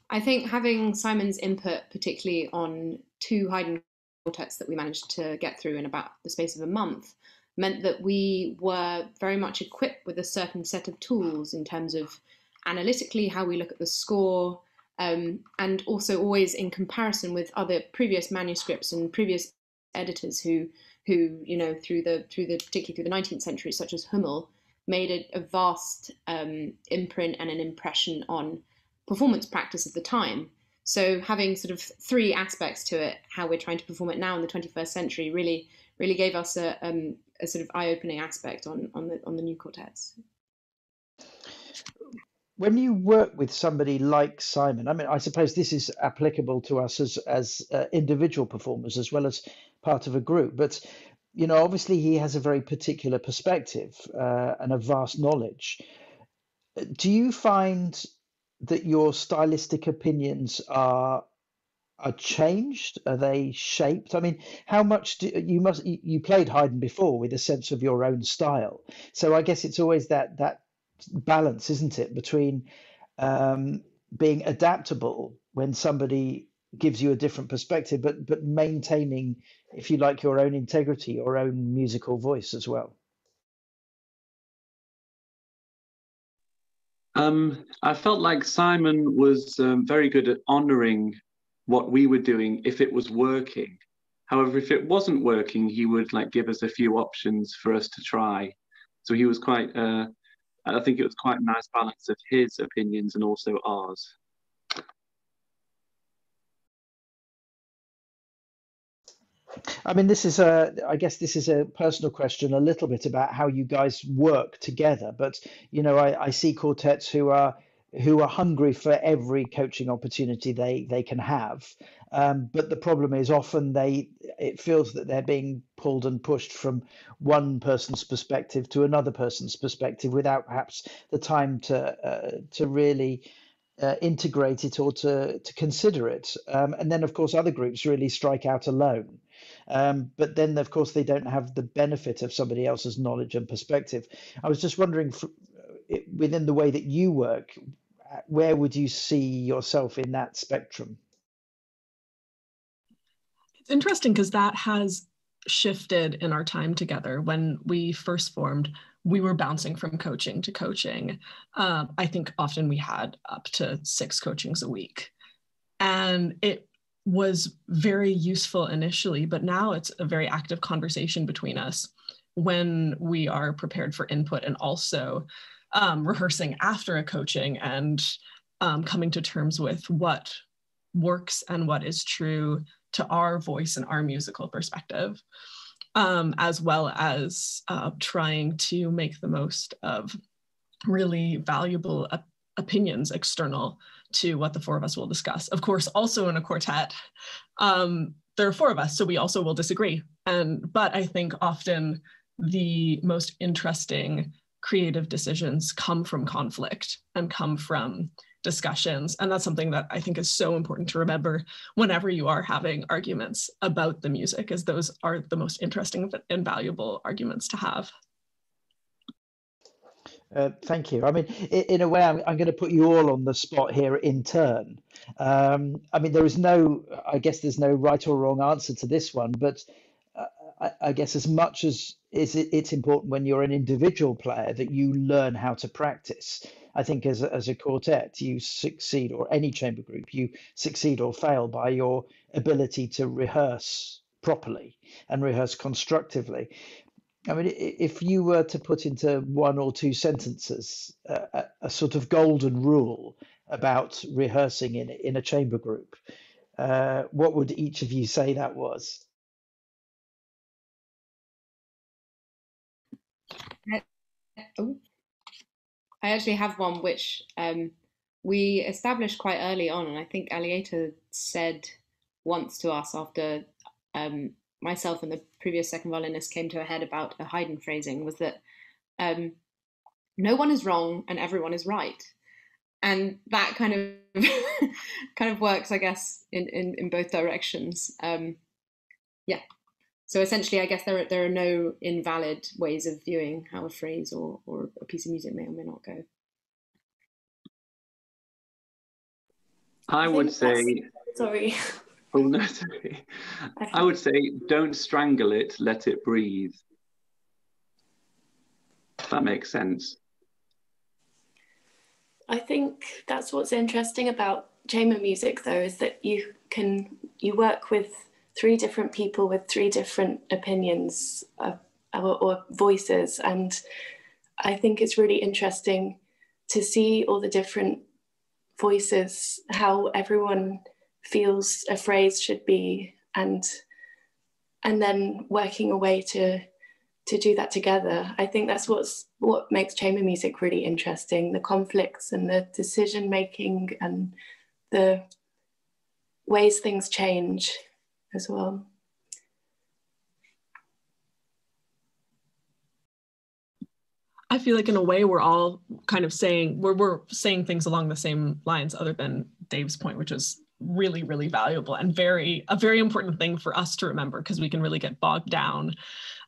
I think having Simon's input, particularly on two Haydn quartets that we managed to get through in about the space of a month, meant that we were very much equipped with a certain set of tools in terms of analytically how we look at the score, um, and also always in comparison with other previous manuscripts and previous editors who, who you know, through the through the particularly through the 19th century, such as Hummel, made a, a vast um, imprint and an impression on performance practice of the time. So having sort of three aspects to it, how we're trying to perform it now in the 21st century, really really gave us a, um, a sort of eye-opening aspect on on the on the new quartets. When you work with somebody like Simon, I mean, I suppose this is applicable to us as as uh, individual performers as well as part of a group. But you know, obviously, he has a very particular perspective uh, and a vast knowledge. Do you find that your stylistic opinions are are changed? Are they shaped? I mean, how much do you must you played Haydn before with a sense of your own style? So I guess it's always that that balance, isn't it, between um, being adaptable when somebody gives you a different perspective, but but maintaining, if you like, your own integrity, your own musical voice as well. Um, I felt like Simon was um, very good at honoring what we were doing if it was working. However, if it wasn't working, he would like give us a few options for us to try. So he was quite, uh, I think it was quite a nice balance of his opinions and also ours. I mean, this is a, I guess this is a personal question a little bit about how you guys work together. But, you know, I, I see quartets who are, who are hungry for every coaching opportunity they, they can have. Um, but the problem is often they, it feels that they're being pulled and pushed from one person's perspective to another person's perspective without perhaps the time to, uh, to really, uh, integrate it or to to consider it. Um, and then, of course, other groups really strike out alone. Um, but then, of course, they don't have the benefit of somebody else's knowledge and perspective. I was just wondering, within the way that you work, uh, where would you see yourself in that spectrum? It's interesting because that has shifted in our time together. When we first formed, we were bouncing from coaching to coaching. Um, I think often we had up to six coachings a week. And it was very useful initially, but now it's a very active conversation between us when we are prepared for input and also um, rehearsing after a coaching and um, coming to terms with what works and what is true to our voice and our musical perspective, um, as well as uh, trying to make the most of really valuable op opinions external to what the four of us will discuss. Of course, also in a quartet, um, there are four of us, so we also will disagree. And but I think often the most interesting creative decisions come from conflict and come from discussions. And that's something that I think is so important to remember whenever you are having arguments about the music, as those are the most interesting and valuable arguments to have. Uh, thank you. I mean, in, in a way, I'm, I'm, going to put you all on the spot here in turn. Um, I mean, there is no, I guess there's no right or wrong answer to this one, but uh, I, I, guess as much as is it, it's important when you're an individual player that you learn how to practice. I think as a, as a quartet, you succeed, or any chamber group, you succeed or fail by your ability to rehearse properly and rehearse constructively. I mean, if you were to put into one or two sentences a, a sort of golden rule about rehearsing in in a chamber group, uh, what would each of you say that was? Oh, I actually have one which um, we established quite early on, and I think Alieta said once to us after um, myself and the previous second violinist came to a head about a Haydn phrasing was that um, no one is wrong and everyone is right, and that kind of kind of works, I guess, in in, in both directions. Um, yeah. So essentially, I guess there are, there are no invalid ways of viewing how a phrase or, or a piece of music may or may not go. I, I would say. Sorry. Oh no, sorry. I would say don't strangle it, let it breathe. If that makes sense. I think that's what's interesting about chamber music though is that you can you work with three different people with three different opinions uh, or, or voices. And I think it's really interesting to see all the different voices, how everyone feels a phrase should be, and and then working a way to to do that together. I think that's what's what makes chamber music really interesting: the conflicts and the decision making and the ways things change as well. I feel like in a way we're all kind of saying we're we're saying things along the same lines, other than Dave's point, which is really really valuable and very a very important thing for us to remember because we can really get bogged down.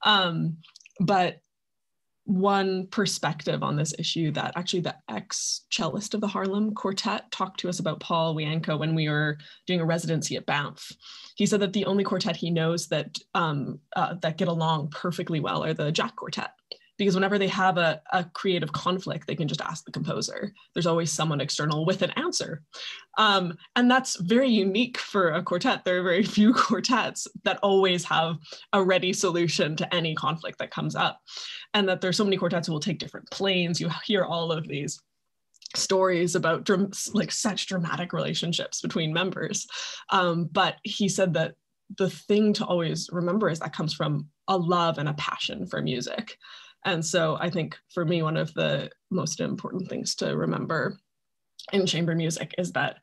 Um, but one perspective on this issue that actually the ex cellist of the Harlem Quartet talked to us about Paul Wiancko when we were doing a residency at Banff. He said that the only quartet he knows that um, uh, that get along perfectly well are the Jack Quartet because whenever they have a, a creative conflict, they can just ask the composer. There's always someone external with an answer. Um, and that's very unique for a quartet. There are very few quartets that always have a ready solution to any conflict that comes up. And that there's so many quartets who will take different planes. You hear all of these stories about like such dramatic relationships between members. Um, but he said that the thing to always remember is that comes from a love and a passion for music. And so I think for me, one of the most important things to remember in chamber music is that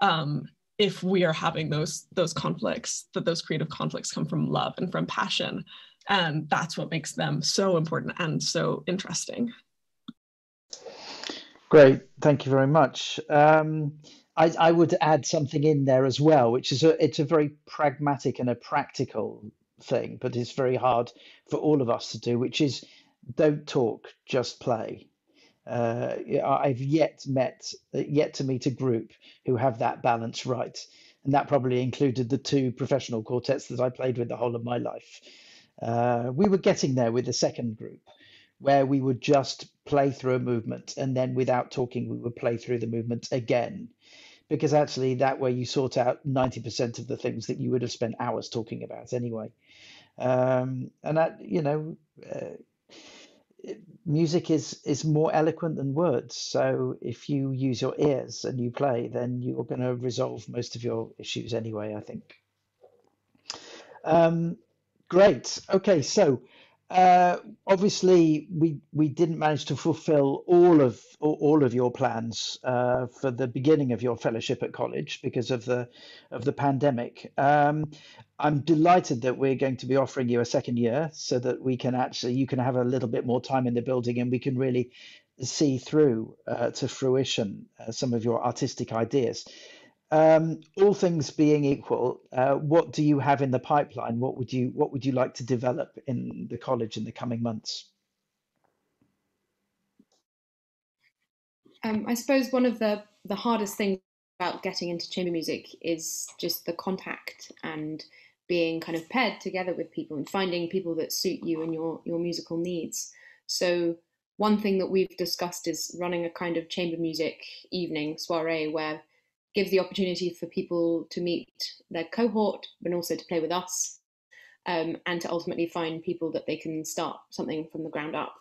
um, if we are having those those conflicts, that those creative conflicts come from love and from passion, and that's what makes them so important and so interesting. Great, thank you very much. Um, I, I, would add something in there as well, which is a, it's a very pragmatic and a practical thing, but it's very hard for all of us to do, which is don't talk, just play. Uh, I've yet met, yet to meet a group who have that balance right, and that probably included the two professional quartets that I played with the whole of my life. Uh, we were getting there with the second group, where we would just play through a movement and then without talking, we would play through the movement again. Because actually, that way you sort out 90% of the things that you would have spent hours talking about anyway. Um, and that, you know, uh, music is is more eloquent than words. So if you use your ears and you play, then you're going to resolve most of your issues anyway. I think. Um, great. Okay, so uh, obviously we we didn't manage to fulfill all of all of your plans uh, for the beginning of your fellowship at college because of the of the pandemic. Um, I'm delighted that we're going to be offering you a second year so that we can actually you can have a little bit more time in the building and we can really see through uh, to fruition uh, some of your artistic ideas. Um, all things being equal, uh, what do you have in the pipeline? What would you what would you like to develop in the college in the coming months? Um, I suppose one of the the hardest things about getting into chamber music is just the contact and being kind of paired together with people and finding people that suit you and your your musical needs. So one thing that we've discussed is running a kind of chamber music evening soiree where gives the opportunity for people to meet their cohort, but also to play with us, um, and to ultimately find people that they can start something from the ground up.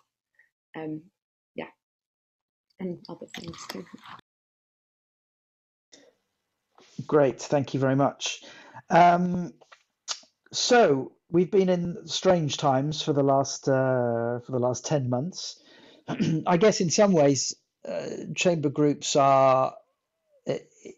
Um, yeah, and other things too. Great, thank you very much. Um, so we've been in strange times for the last uh, for the last ten months. I guess in some ways, uh, chamber groups are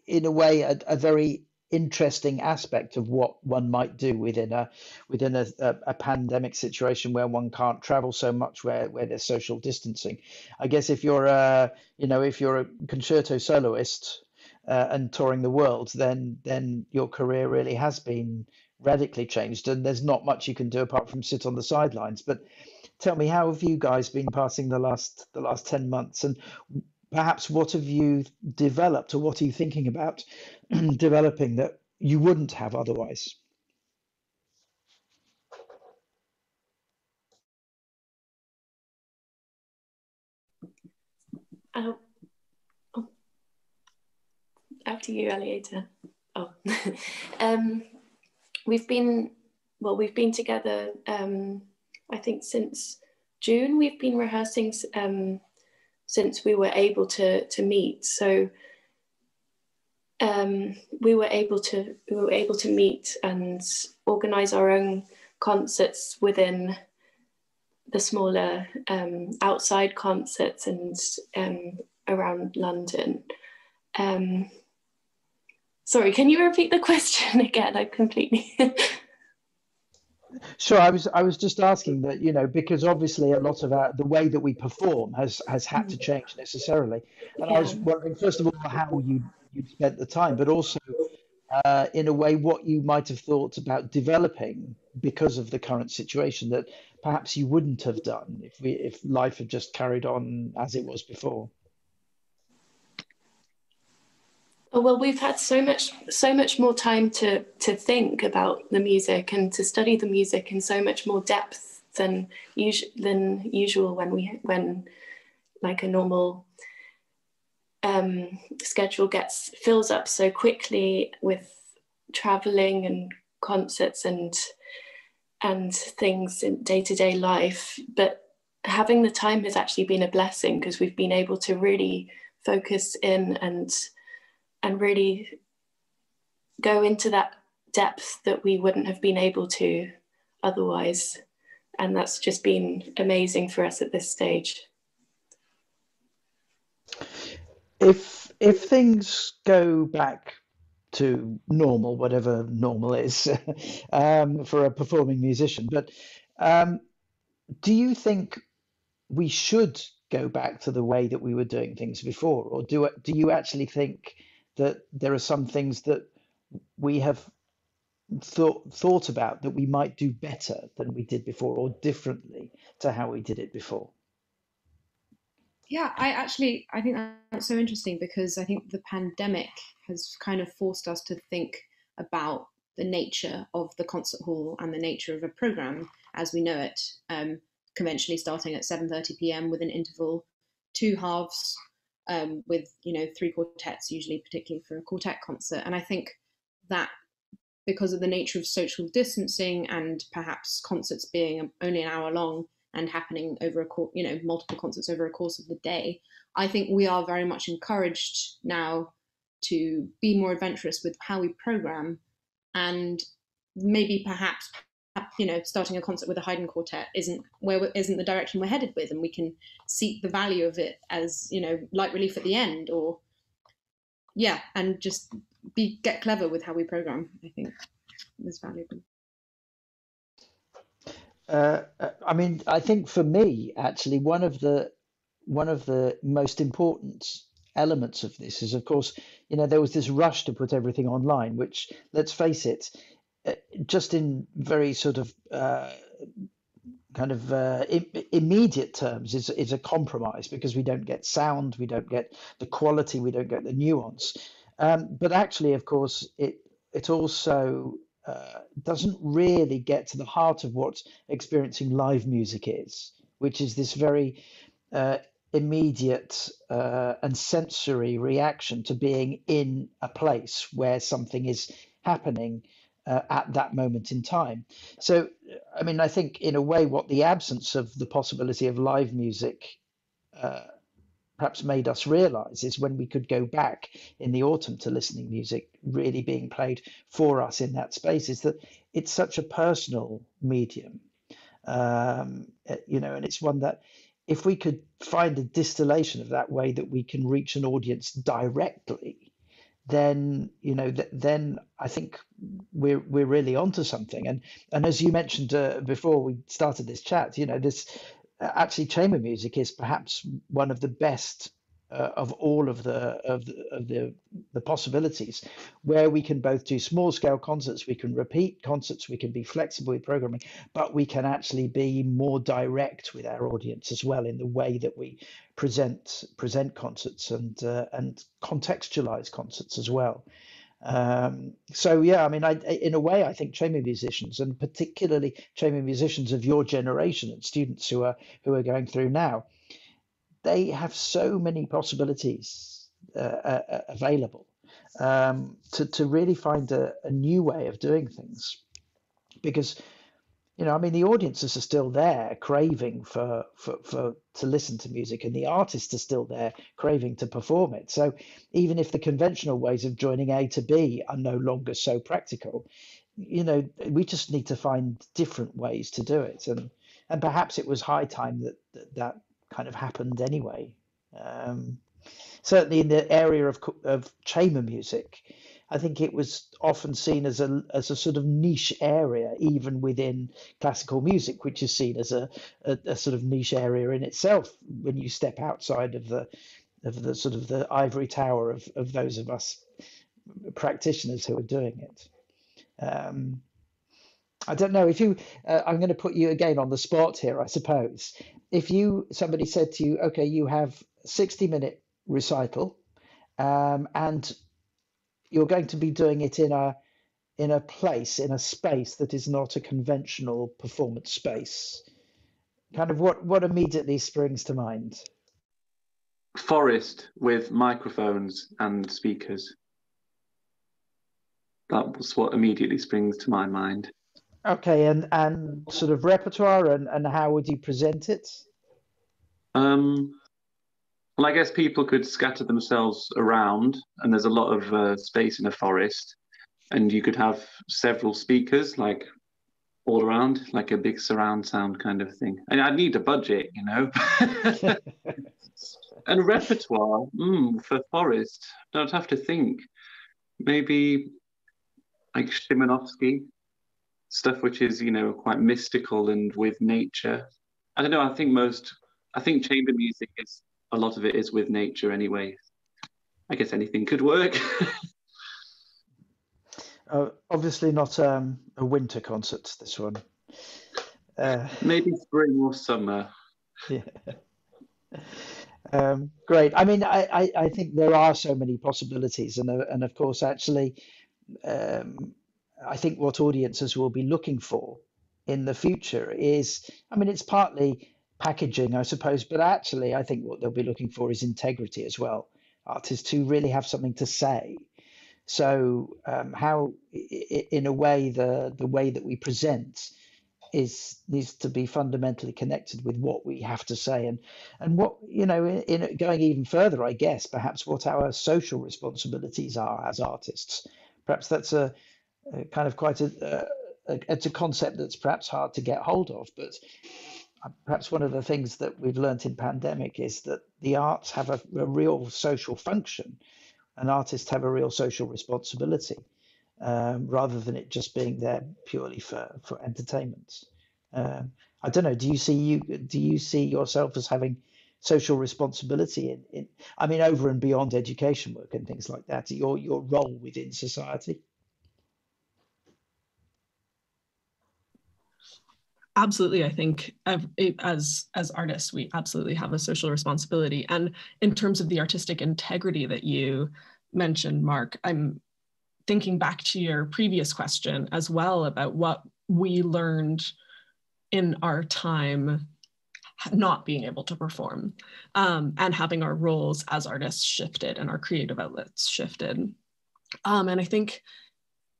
in a way a, a, very interesting aspect of what one might do within a within a, a, a, pandemic situation where one can't travel so much where where there's social distancing. I guess if you're a you know if you're a concerto soloist uh, and touring the world then then your career really has been radically changed and there's not much you can do apart from sit on the sidelines. But tell me how have you guys been passing the last the last 10 months and perhaps what have you developed or what are you thinking about developing that you wouldn't have otherwise? Uh, oh. After you, Alieta. Oh, um, we've been well. We've been together. Um, I think since June. We've been rehearsing um, since we were able to to meet. So um, we were able to we were able to meet and organize our own concerts within the smaller um, outside concerts and um, around London. Um, sorry, can you repeat the question again? I completely. Sure, I was I was just asking that you know because obviously a lot of our, the way that we perform has has had to mm. change necessarily, and yeah. I was wondering first of all how you you spent the time, but also uh, in a way what you might have thought about developing because of the current situation that perhaps you wouldn't have done if we if life had just carried on as it was before. Oh, well, we've had so much, so much more time to to think about the music and to study the music in so much more depth than usual than usual when we when like a normal um, schedule gets fills up so quickly with traveling and concerts and and things in day to day life. But having the time has actually been a blessing because we've been able to really focus in and and really go into that depth that we wouldn't have been able to otherwise. And that's just been amazing for us at this stage. If if things go back to normal, whatever normal is, um, for a performing musician, but um, do you think we should go back to the way that we were doing things before, or do do you actually think that there are some things that we have thought thought about that we might do better than we did before or differently to how we did it before yeah i actually i think that's so interesting because i think the pandemic has kind of forced us to think about the nature of the concert hall and the nature of a program as we know it, um, conventionally starting at 7:30 p.m. with an interval, two halves, um, with you know three quartets usually, particularly for a quartet concert. And I think that because of the nature of social distancing and perhaps concerts being only an hour long and happening over a you know, multiple concerts over a course of the day, I think we are very much encouraged now to be more adventurous with how we program and maybe perhaps you know starting a concert with a Haydn quartet isn't where isn't the direction we're headed with and we can seek the value of it as you know light relief at the end or yeah and just be get clever with how we program i think is valuable. Uh, i mean i think for me actually one of the one of the most important elements of this is of course you know there was this rush to put everything online which let's face it uh, just in very sort of uh, kind of uh, immediate terms is is a compromise because we don't get sound, we don't get the quality, we don't get the nuance. Um, but actually, of course, it it also uh, doesn't really get to the heart of what experiencing live music is, which is this very uh, immediate uh, and sensory reaction to being in a place where something is happening uh, at that moment in time. So, I mean, I think in a way, what the absence of the possibility of live music uh, perhaps made us realize is when we could go back in the autumn to listening music really being played for us in that space is that it's such a personal medium um, eh, you know and it's one that if we could find a distillation of that way that we can reach an audience directly then you know th- then I think we're we're really onto something. And and as you mentioned uh, before we started this chat, you know this uh, actually chamber music is perhaps one of the best uh, of all of the of the, of the the possibilities where we can both do small scale concerts we can repeat concerts we can be flexible with programming but we can actually be more direct with our audience as well in the way that we present present concerts and uh, and contextualize concerts as well. Um, so yeah i mean I, in a way i think chamber musicians and particularly chamber musicians of your generation and students who are who are going through now they have so many possibilities uh, uh, uh, available um, to, to really find a, a new way of doing things. Because, you know, I mean, the audiences are still there craving for, for, for to listen to music, and the artists are still there craving to perform it. So even if the conventional ways of joining A to B are no longer so practical, you know, we just need to find different ways to do it. And and perhaps it was high time that that, that kind of happened anyway. Um, certainly in the area of of chamber music, I think it was often seen as a as a sort of niche area, even within classical music, which is seen as a, a, a sort of niche area in itself when you step outside of the of the sort of the ivory tower of, of those of us practitioners who are doing it. Um, I don't know if you. Uh, I'm going to put you again on the spot here, I suppose if you somebody said to you, okay, you have 60 minute recital, um, and you're going to be doing it in a in a place in a space that is not a conventional performance space, kind of what what immediately springs to mind? Forest with microphones and speakers. That was what immediately springs to my mind. Okay, and and sort of repertoire and and how would you present it? Um, well, I guess people could scatter themselves around, and there's a lot of uh, space in a forest, and you could have several speakers, like all around, like a big surround sound kind of thing. And I'd need a budget, you know. and repertoire mm, for forest. Don't have to think. Maybe like Szymanowski, stuff which is you know quite mystical and with nature. I don't know. I think most. I think chamber music is a lot of it is with nature anyway. I guess anything could work. uh, obviously, not um, a winter concert. This one. Uh, Maybe spring or summer. Yeah. Um, great. I mean, I, I, I, think there are so many possibilities, and uh, and of course, actually, um, I think what audiences will be looking for in the future is, I mean, it's partly packaging, I suppose, but actually, I think what they'll be looking for is integrity as well. Artists who really have something to say. So, um, how, in a way, the the way that we present is needs to be fundamentally connected with what we have to say and and what you know in, in, going even further i guess perhaps what our social responsibilities are as artists perhaps that's a, a kind of quite a, a, it's a concept that's perhaps hard to get hold of but perhaps one of the things that we've learned in pandemic is that the arts have a, a real social function and artists have a real social responsibility um, rather than it just being there purely for, for entertainment. Um, I don't know. Do you see you do you see yourself as having social responsibility in, in I mean over and beyond education work and things like that? Your your role within society. Absolutely i think as as artists we absolutely have a social responsibility. And in terms of the artistic integrity that you mentioned mark i'm thinking back to your previous question as well about what we learned in our time not being able to perform um, and having our roles as artists shifted and our creative outlets shifted. Um, and i think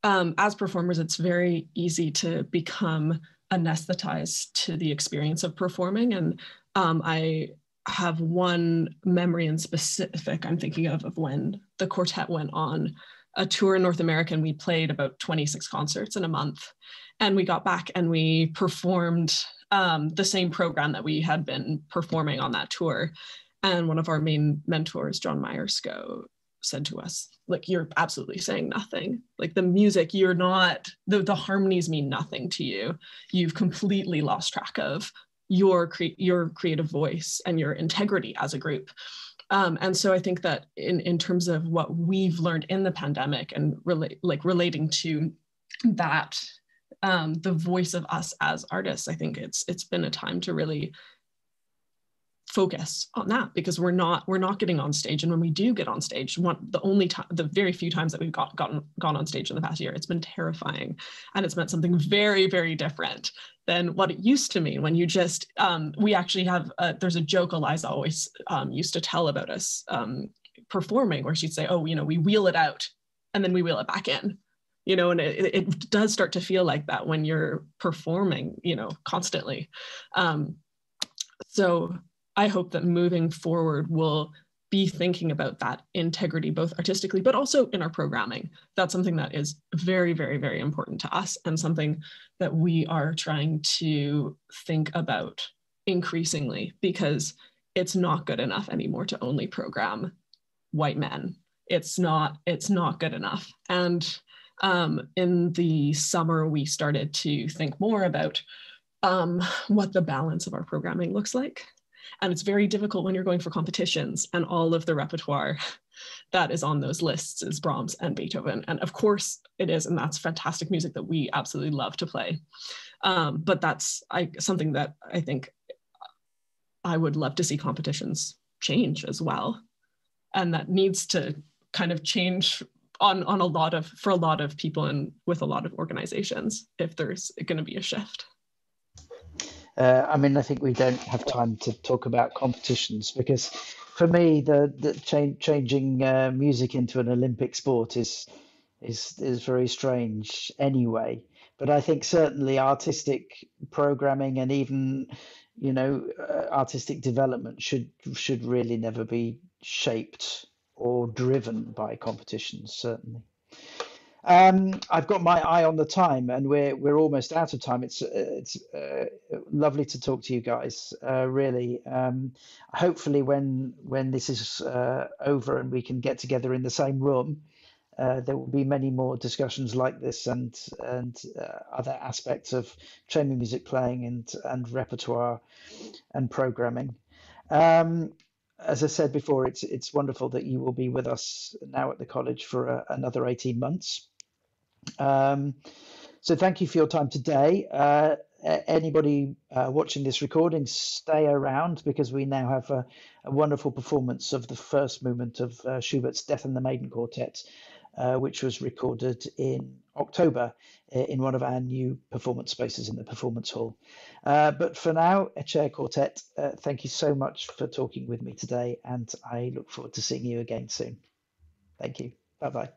um, as performers it's very easy to become anesthetized to the experience of performing. And um, I have one memory in specific I'm thinking of of when the quartet went on a tour in North America and we played about 26 concerts in a month. And we got back and we performed um, the same program that we had been performing on that tour. And one of our main mentors, John Myerscough, said to us like you're absolutely saying nothing. Like the music you're not the, the harmonies mean nothing to you. You've completely lost track of your cre- your creative voice and your integrity as a group. Um, and so i think that in in terms of what we've learned in the pandemic and relate like relating to that um, the voice of us as artists i think it's it's been a time to really focus on that because we're not we're not getting on stage. And when we do get on stage one the only time the very few times that we've got gotten gone on stage in the past year it's been terrifying. And it's meant something very very different than what it used to mean when you just um, we actually have a, there's a joke eliza always um, used to tell about us um, performing where she'd say oh you know we wheel it out and then we wheel it back in. You know and it, it does start to feel like that when you're performing you know constantly. Um, so I hope that moving forward will be thinking about that integrity, both artistically, but also in our programming. That's something that is very, very, very important to us and something that we are trying to think about increasingly because it's not good enough anymore to only program white men. It's not, it's not good enough. And um, in the summer, we started to think more about um, what the balance of our programming looks like and it's very difficult when you're going for competitions and all of the repertoire that is on those lists is Brahms and Beethoven. And of course it is, and that's fantastic music that we absolutely love to play. Um, but that's I, something that I think I would love to see competitions change as well. And that needs to kind of change on, on a lot of, for a lot of people and with a lot of organizations if there's going to be a shift. Uh, I mean, I think we don't have time to talk about competitions because, for me, the the cha- changing uh, music into an Olympic sport is is is very strange anyway. But I think certainly artistic programming and even you know uh, artistic development should should really never be shaped or driven by competitions. Certainly. Um, I've got my eye on the time, and we're we're almost out of time. It's it's uh, lovely to talk to you guys. Uh, really, um, hopefully, when when this is uh, over and we can get together in the same room, uh, there will be many more discussions like this and and uh, other aspects of chamber music playing and and repertoire and programming. Um, as I said before, it's it's wonderful that you will be with us now at the college for uh, another 18 months. Um, so thank you for your time today. Uh, anybody uh, watching this recording, stay around because we now have a, a wonderful performance of the first movement of uh, Schubert's Death and the Maiden Quartet uh, which was recorded in October uh, in one of our new performance spaces in the performance hall. Uh, but for now, Echéa Quartet, uh, thank you so much for talking with me today, and I look forward to seeing you again soon. Thank you. Bye bye.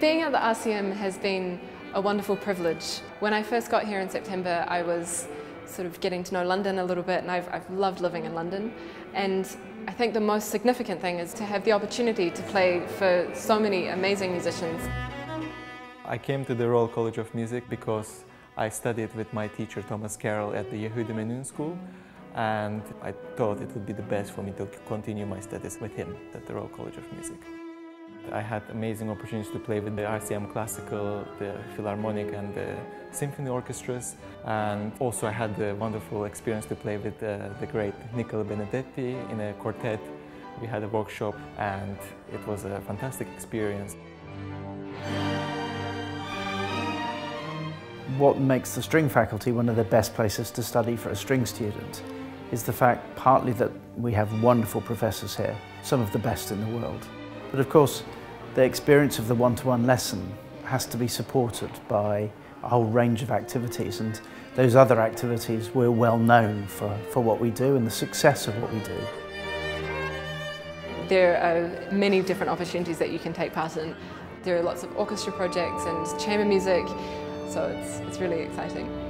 Being at the RCM has been a wonderful privilege. When I first got here in September, I was sort of getting to know London a little bit and I've, I've loved living in London. And I think the most significant thing is to have the opportunity to play for so many amazing musicians. I came to the Royal College of Music because I studied with my teacher Thomas Carroll at the Yehudi Menuhin School and I thought it would be the best for me to continue my studies with him at the Royal College of Music. I had amazing opportunities to play with the RCM Classical, the Philharmonic and the symphony orchestras and also I had the wonderful experience to play with uh, the great Nicola Benedetti in a quartet. We had a workshop and it was a fantastic experience. What makes the string faculty one of the best places to study for a string student is the fact partly that we have wonderful professors here, some of the best in the world. But of course, the experience of the one-to-one -one lesson has to be supported by a whole range of activities and those other activities we're well known for, for what we do and the success of what we do. There are many different opportunities that you can take part in. There are lots of orchestra projects and chamber music, so it's, it's really exciting.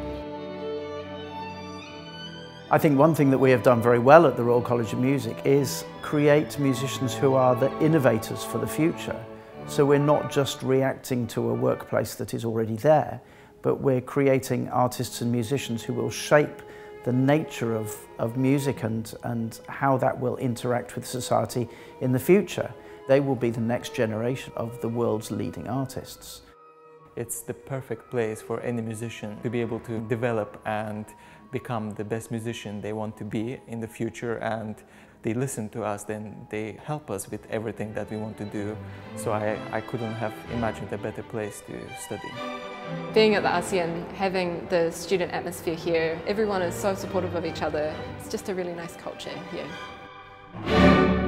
I think one thing that we have done very well at the Royal College of Music is create musicians who are the innovators for the future. So we're not just reacting to a workplace that is already there, but we're creating artists and musicians who will shape the nature of, of music and, and how that will interact with society in the future. They will be the next generation of the world's leading artists. It's the perfect place for any musician to be able to develop and become the best musician they want to be in the future and they listen to us, then they help us with everything that we want to do. So I, I couldn't have imagined a better place to study. Being at the RCM, having the student atmosphere here, everyone is so supportive of each other. It's just a really nice culture here.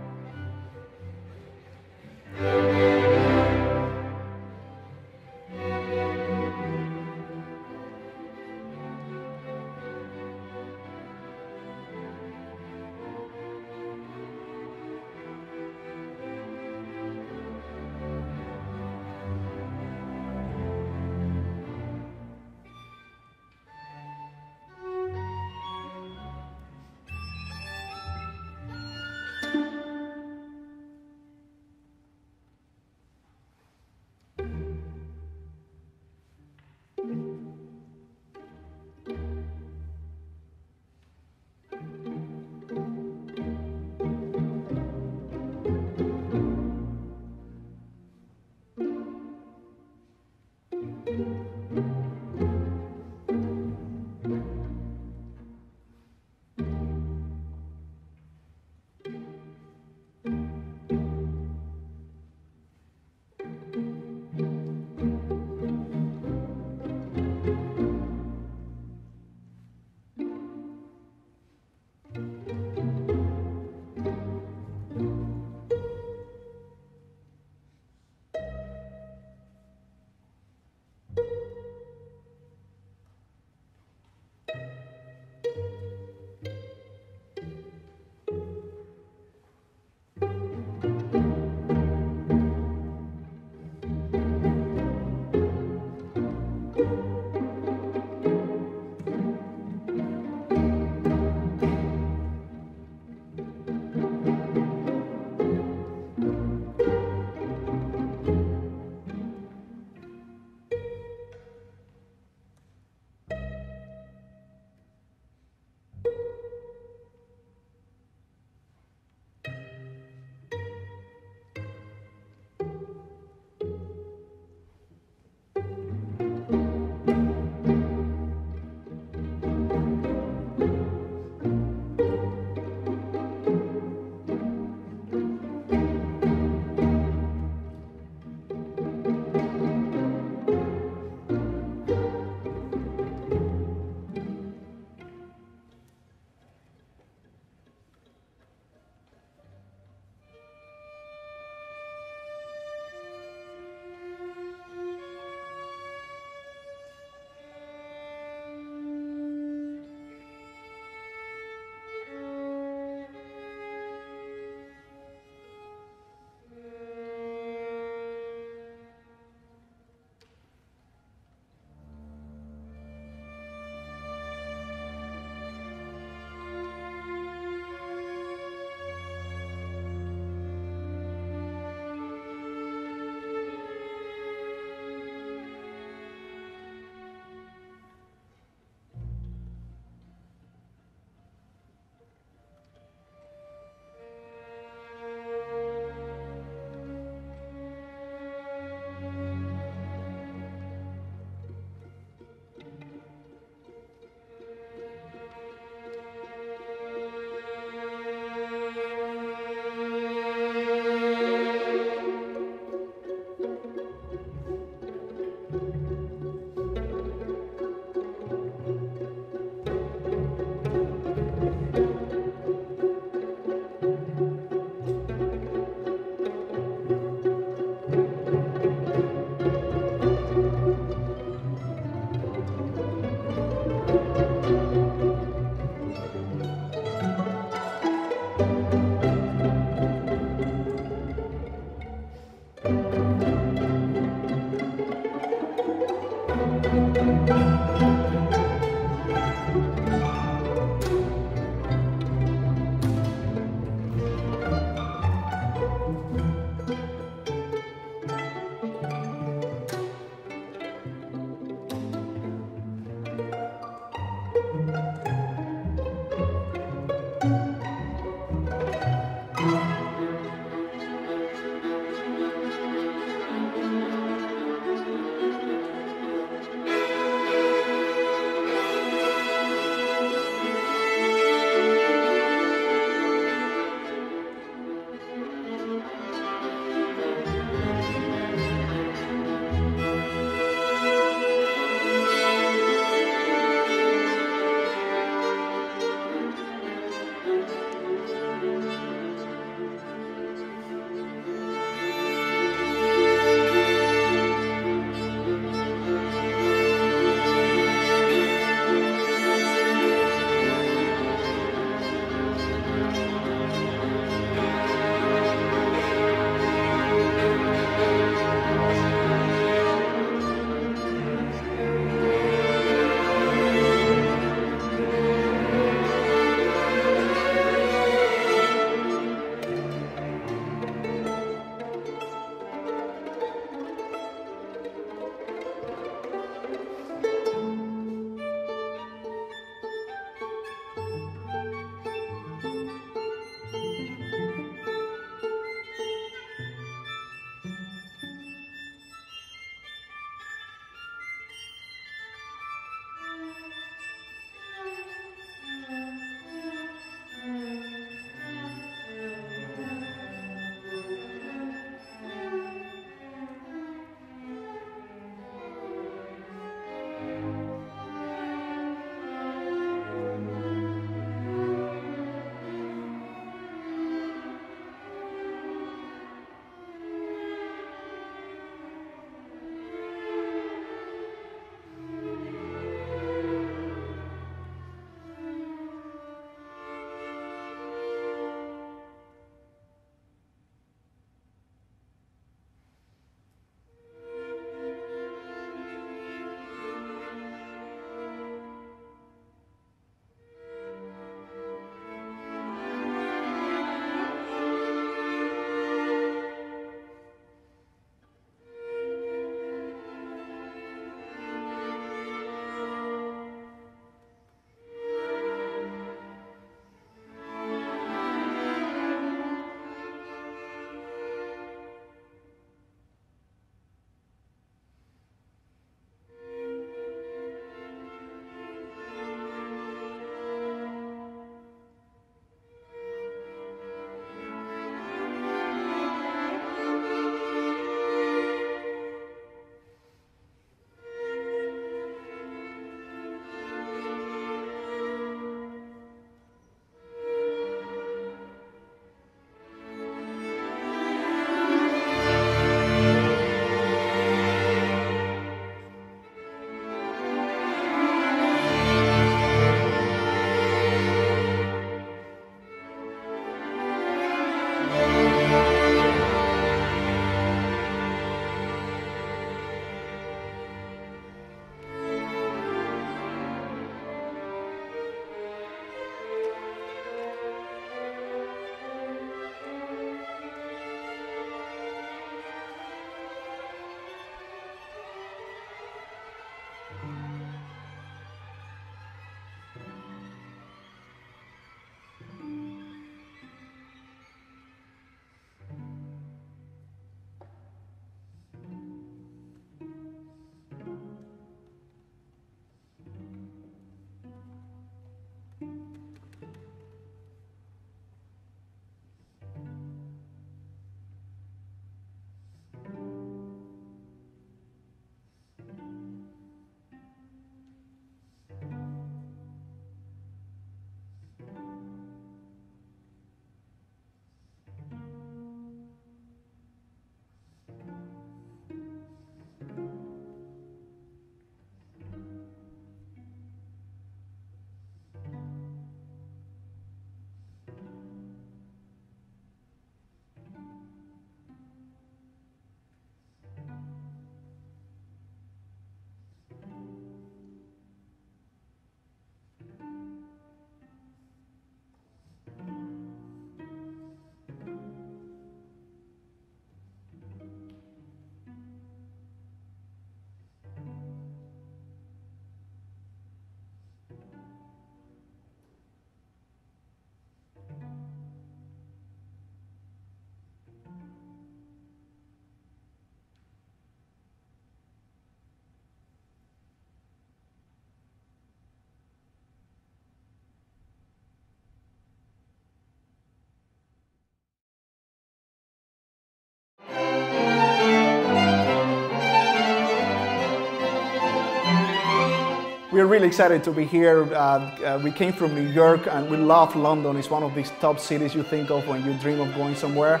We're really excited to be here. Uh, uh, we came from New York and we love London. It's one of these top cities you think of when you dream of going somewhere.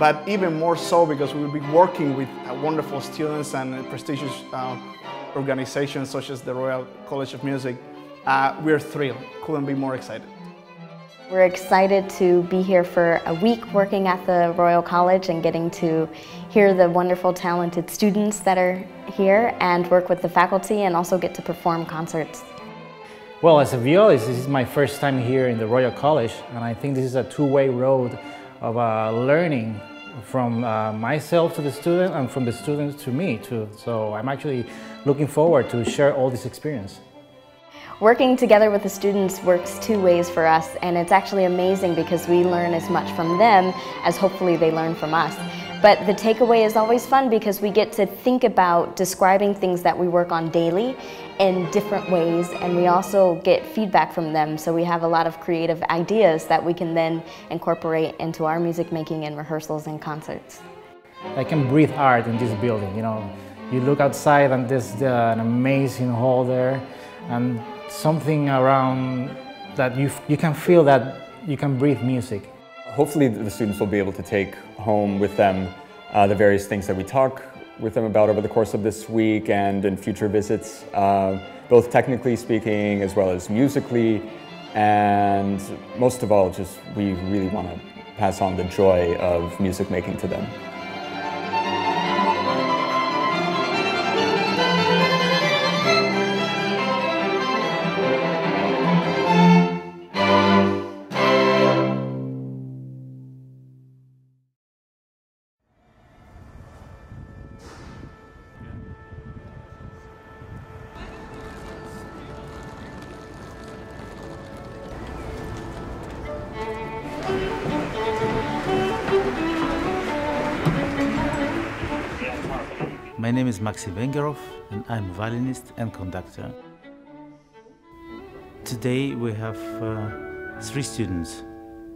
But even more so because we will be working with uh, wonderful students and prestigious uh, organizations such as the Royal College of Music. Uh, we're thrilled. Couldn't be more excited. We're excited to be here for a week working at the Royal College and getting to hear the wonderful, talented students that are here and work with the faculty and also get to perform concerts. Well, as a violist, this is my first time here in the Royal College and I think this is a two-way road of uh, learning from uh, myself to the student and from the students to me too. So I'm actually looking forward to share all this experience. Working together with the students works two ways for us and it's actually amazing because we learn as much from them as hopefully they learn from us. But the takeaway is always fun because we get to think about describing things that we work on daily in different ways and we also get feedback from them so we have a lot of creative ideas that we can then incorporate into our music making and rehearsals and concerts. I can breathe art in this building, you know. You look outside and there's an amazing hall there and something around that you, you can feel that you can breathe music. Hopefully the students will be able to take home with them uh, the various things that we talk with them about over the course of this week and in future visits, uh, both technically speaking as well as musically. And most of all, just we really want to pass on the joy of music making to them. Name Vengerov and I'm a violinist and conductor. Today we have uh, three students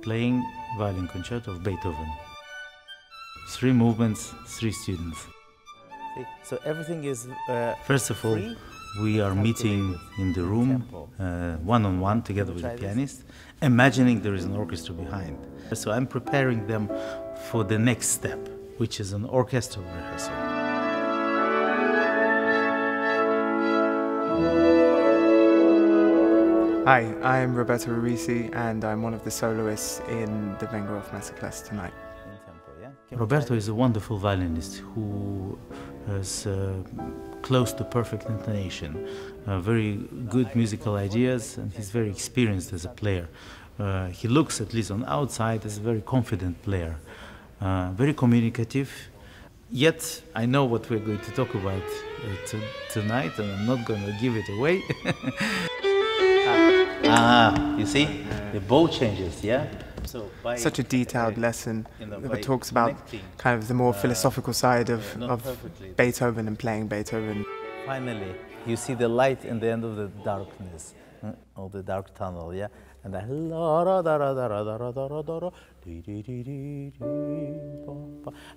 playing violin concerto of Beethoven. Three movements, three students. So everything is uh, First of all, free? we are meeting in the room uh, one on one together with the pianist, imagining there is an orchestra behind. So I'm preparing them for the next step, which is an orchestral rehearsal. Hi, I'm Roberto Risi and I'm one of the soloists in the Vengerov Masterclass tonight. Roberto is a wonderful violinist who has uh, close to perfect intonation, uh, very good musical ideas, and he's very experienced as a player. Uh, he looks, at least on outside, as a very confident player, uh, very communicative. Yet I know what we're going to talk about uh, t- tonight, and I'm not going to give it away. ah, you see, the bow changes, yeah. So by Such a detailed lesson you know, that talks about kind of the more uh, philosophical side of, not of perfectly. Beethoven and playing Beethoven. Finally, you see the light in the end of the darkness, or the dark tunnel, yeah? And ba.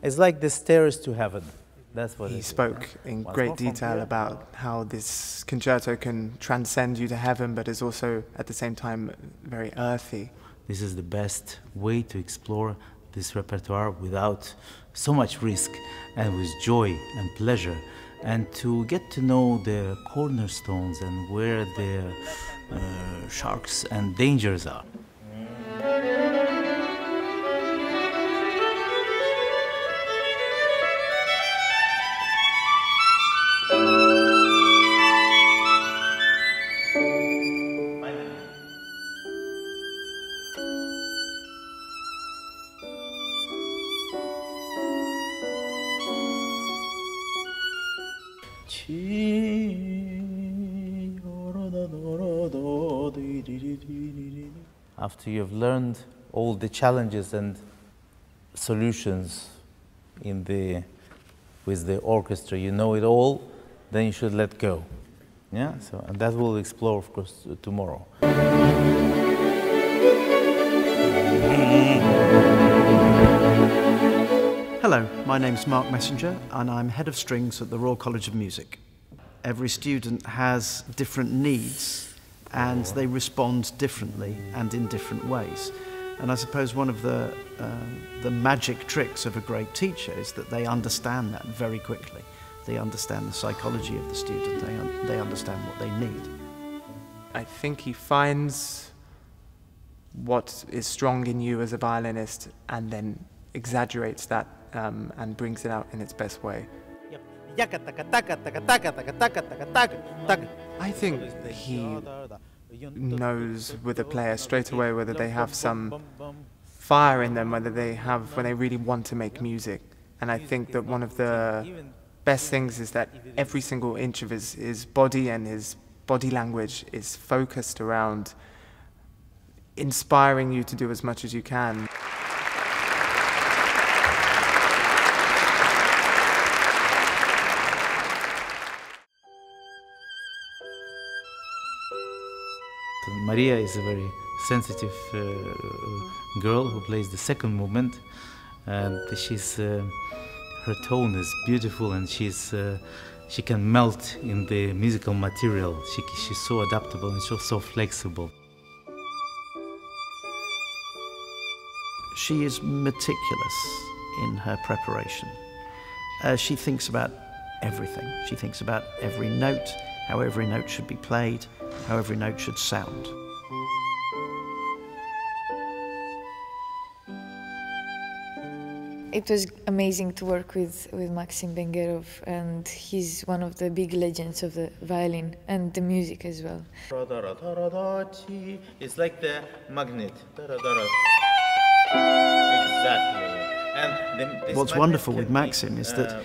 It's like the stairs to heaven. That's what it He is, spoke yeah? in Once great detail about how this concerto can transcend you to heaven, but is also at the same time very earthy. This is the best way to explore this repertoire without so much risk and with joy and pleasure, and to get to know the cornerstones and where the Uh, sharks and dangers are. After you've learned all the challenges and solutions in the with the orchestra, you know it all, then you should let go. Yeah, so and that we'll explore, of course, tomorrow. Hello, my name's Mark Messenger and I'm Head of Strings at the Royal College of Music. every student has different needs and they respond differently and in different ways. And I suppose one of the, uh, the magic tricks of a great teacher is that they understand that very quickly. They understand the psychology of the student, they, un they understand what they need. I think he finds what is strong in you as a violinist and then exaggerates that um, and brings it out in its best way. I think he knows with a player straight away whether they have some fire in them, whether they have, when they really want to make music. And I think that one of the best things is that every single inch of his, his body and his body language is focused around inspiring you to do as much as you can. Maria is a very sensitive uh, girl who plays the second movement, and she's uh, her tone is beautiful, and she's uh, she can melt in the musical material. She, she's so adaptable and so so flexible. She is meticulous in her preparation. Uh, she thinks about everything. She thinks about every note, how every note should be played, how every note should sound. It was amazing to work with, with Maxim Vengerov, and he's one of the big legends of the violin and the music as well. It's like the magnet. Exactly. What's wonderful with Maxim is that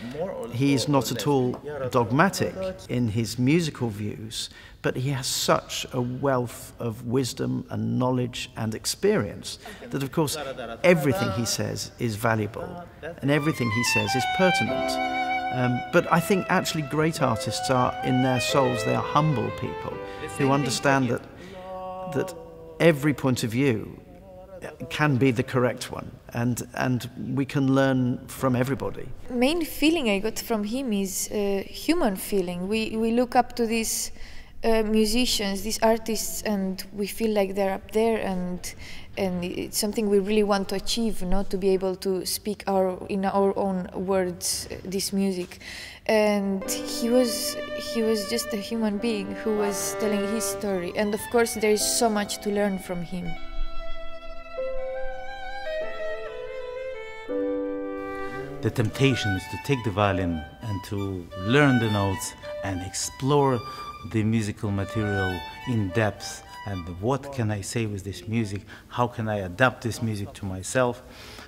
he's not at all dogmatic in his musical views, but he has such a wealth of wisdom and knowledge and experience that, of course, everything he says is valuable and everything he says is pertinent. Um, but I think actually great artists are, in their souls, they are humble people who understand that, that every point of view can be the correct one and and we can learn from everybody. Main feeling i got from him is uh, human feeling. We we look up to these uh, musicians these artists and we feel like they're up there and and it's something we really want to achieve not to be able to speak our in our own words uh, this music. And he was he was just a human being who was telling his story. And of course there is so much to learn from him the temptation is to take the violin and to learn the notes and explore the musical material in depth and what can I say with this music? How can I adapt this music to myself?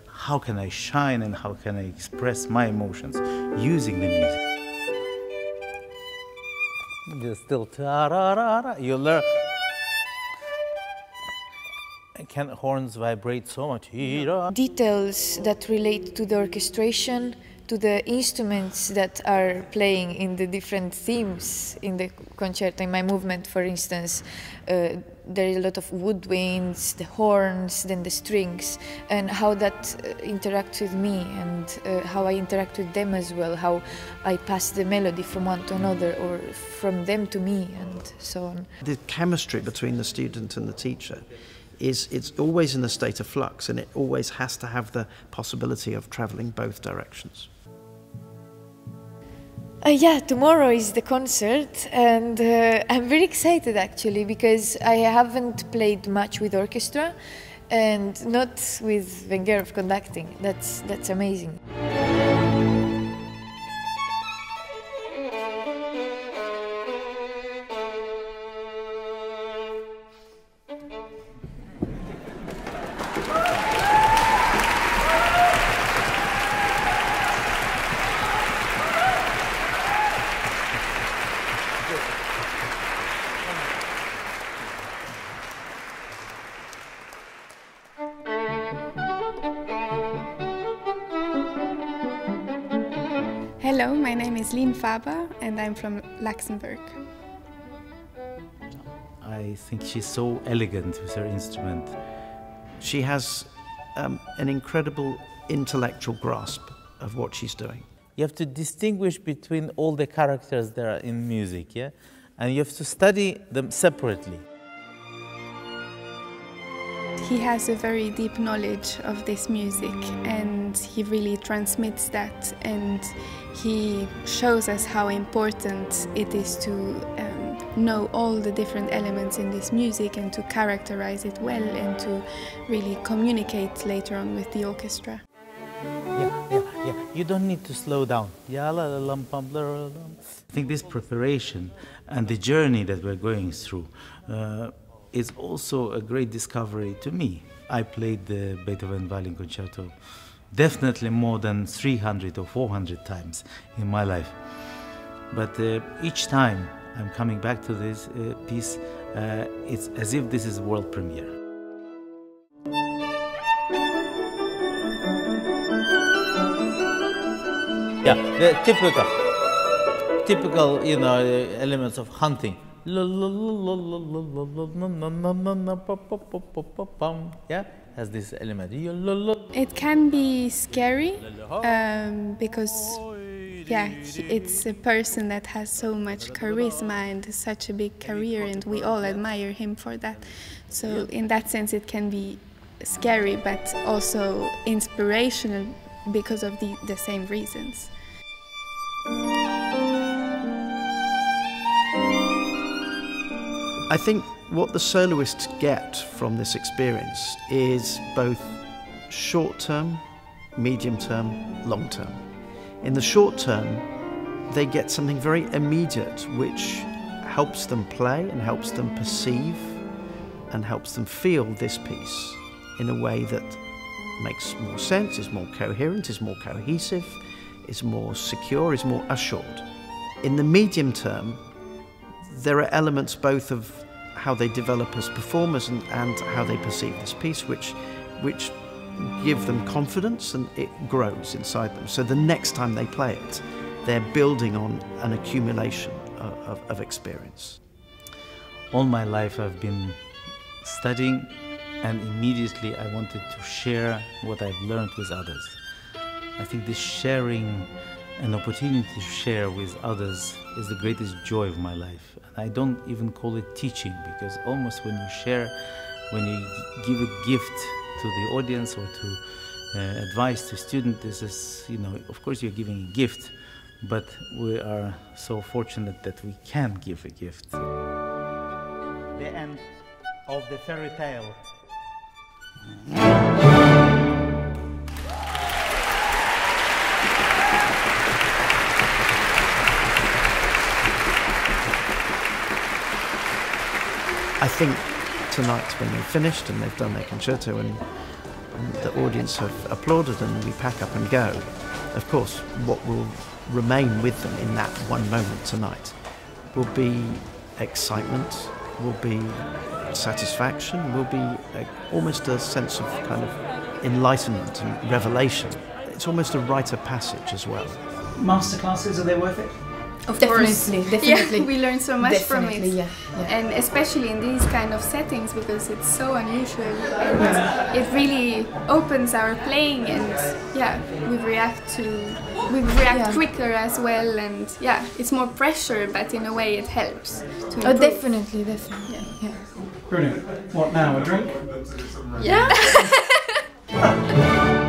How can I shine and how can I express my emotions using the music? Just still ta ra ra ra. You learn. Can horns vibrate so much? Details that relate to the orchestration, to the instruments that are playing in the different themes in the concerto. In my movement, for instance, uh, there is a lot of woodwinds, the horns, then the strings, and how that uh, interacts with me and uh, how I interact with them as well, how I pass the melody from one to another or from them to me and so on. The chemistry between the student and the teacher is it's always in a state of flux and it always has to have the possibility of traveling both directions. Uh, yeah, tomorrow is the concert, and uh, I'm very excited actually because I haven't played much with orchestra, and not with Vengerov conducting. That's that's amazing. My name is Faber and I'm from Luxembourg. I think she's so elegant with her instrument. She has um, an incredible intellectual grasp of what she's doing. You have to distinguish between all the characters that are in music, yeah? And you have to study them separately. He has a very deep knowledge of this music and he really transmits that and he shows us how important it is to um, know all the different elements in this music and to characterize it well and to really communicate later on with the orchestra. Yeah, yeah, yeah. You don't need to slow down. Yeah, la, la, lam, pam, la, la. I think this preparation and the journey that we're going through uh, is also a great discovery to me. I played the Beethoven Violin Concerto definitely more than 300 or 400 times in my life. But uh, each time I'm coming back to this uh, piece, uh, it's as if this is world premiere. Yeah, the typical, typical, you know, elements of hunting. Yeah, has this element. It can be scary um, because, yeah, it's a person that has so much charisma and such a big career, and we all admire him for that. So, in that sense, it can be scary, but also inspirational because of the, the same reasons. I think what the soloists get from this experience is both short term, medium term, long term. In the short term, they get something very immediate which helps them play and helps them perceive and helps them feel this piece in a way that makes more sense, is more coherent, is more cohesive, is more secure, is more assured. In the medium term, there are elements both of how they develop as performers and, and how they perceive this piece, which, which give them confidence and it grows inside them. So the next time they play it, they're building on an accumulation of, of, of experience. All my life I've been studying and immediately I wanted to share what I've learned with others. I think this sharing an opportunity to share with others is the greatest joy of my life. I don't even call it teaching because almost when you share, when you give a gift to the audience or to uh, advice to student, this is, you know, of course you're giving a gift, but we are so fortunate that we can give a gift. The end of the fairy tale. I think tonight when they've finished and they've done their concerto and, and, the audience have applauded and we pack up and go, of course, what will remain with them in that one moment tonight will be excitement, will be satisfaction, will be a, almost a sense of kind of enlightenment and revelation. It's almost a rite of passage as well. Masterclasses, are they worth it? Of Definitely, course. definitely. Yeah, we learn so much from it. Yeah, yeah. And especially in these kind of settings because it's so unusual and it really opens our playing and yeah, we react to we react Yeah. quicker as well and yeah, it's more pressure but in a way it helps to Oh, definitely, definitely. Yeah. yeah. Brilliant. What now? A drink? Yeah.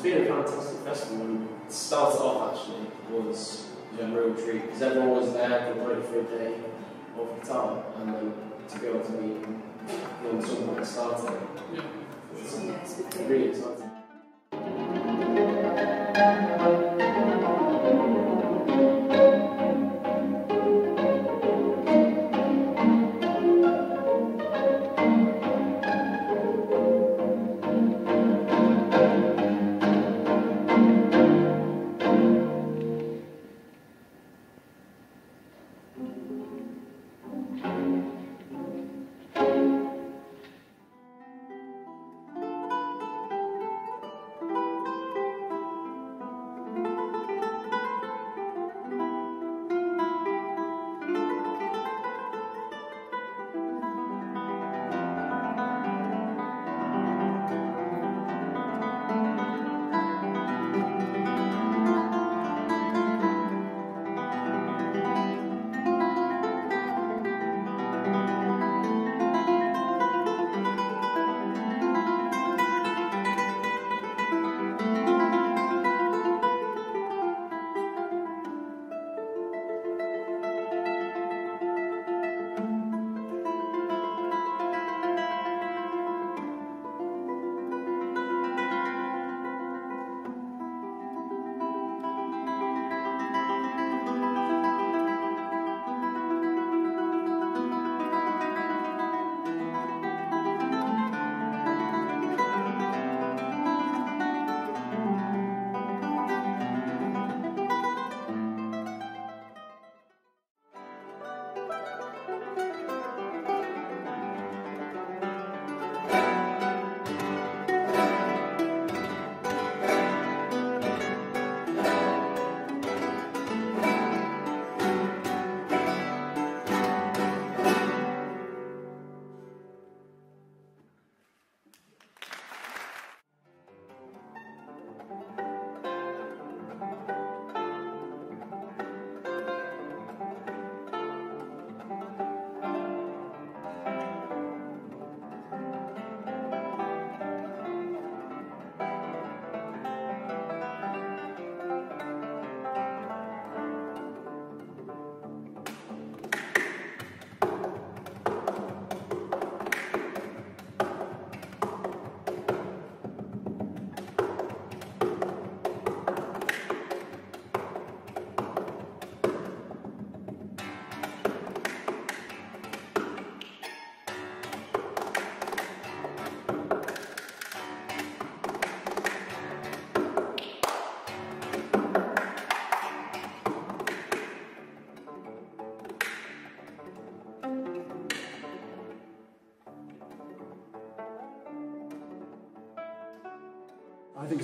it's been a fantastic festival. And to start off actually was a real treat because everyone was there, ready for a day of guitar, and then to be able to meet the ensemble that started. Yeah. It's really exciting.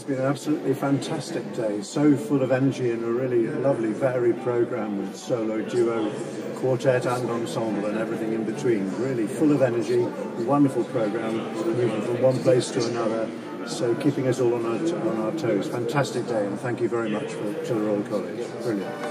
Been an absolutely fantastic day, so full of energy and a really lovely, varied program with solo, duo, quartet and ensemble and everything in between. Really full of energy, wonderful program, moving from one place to another, so keeping us all on our, on our toes. Fantastic day and thank you very much for, to the Royal College. Brilliant.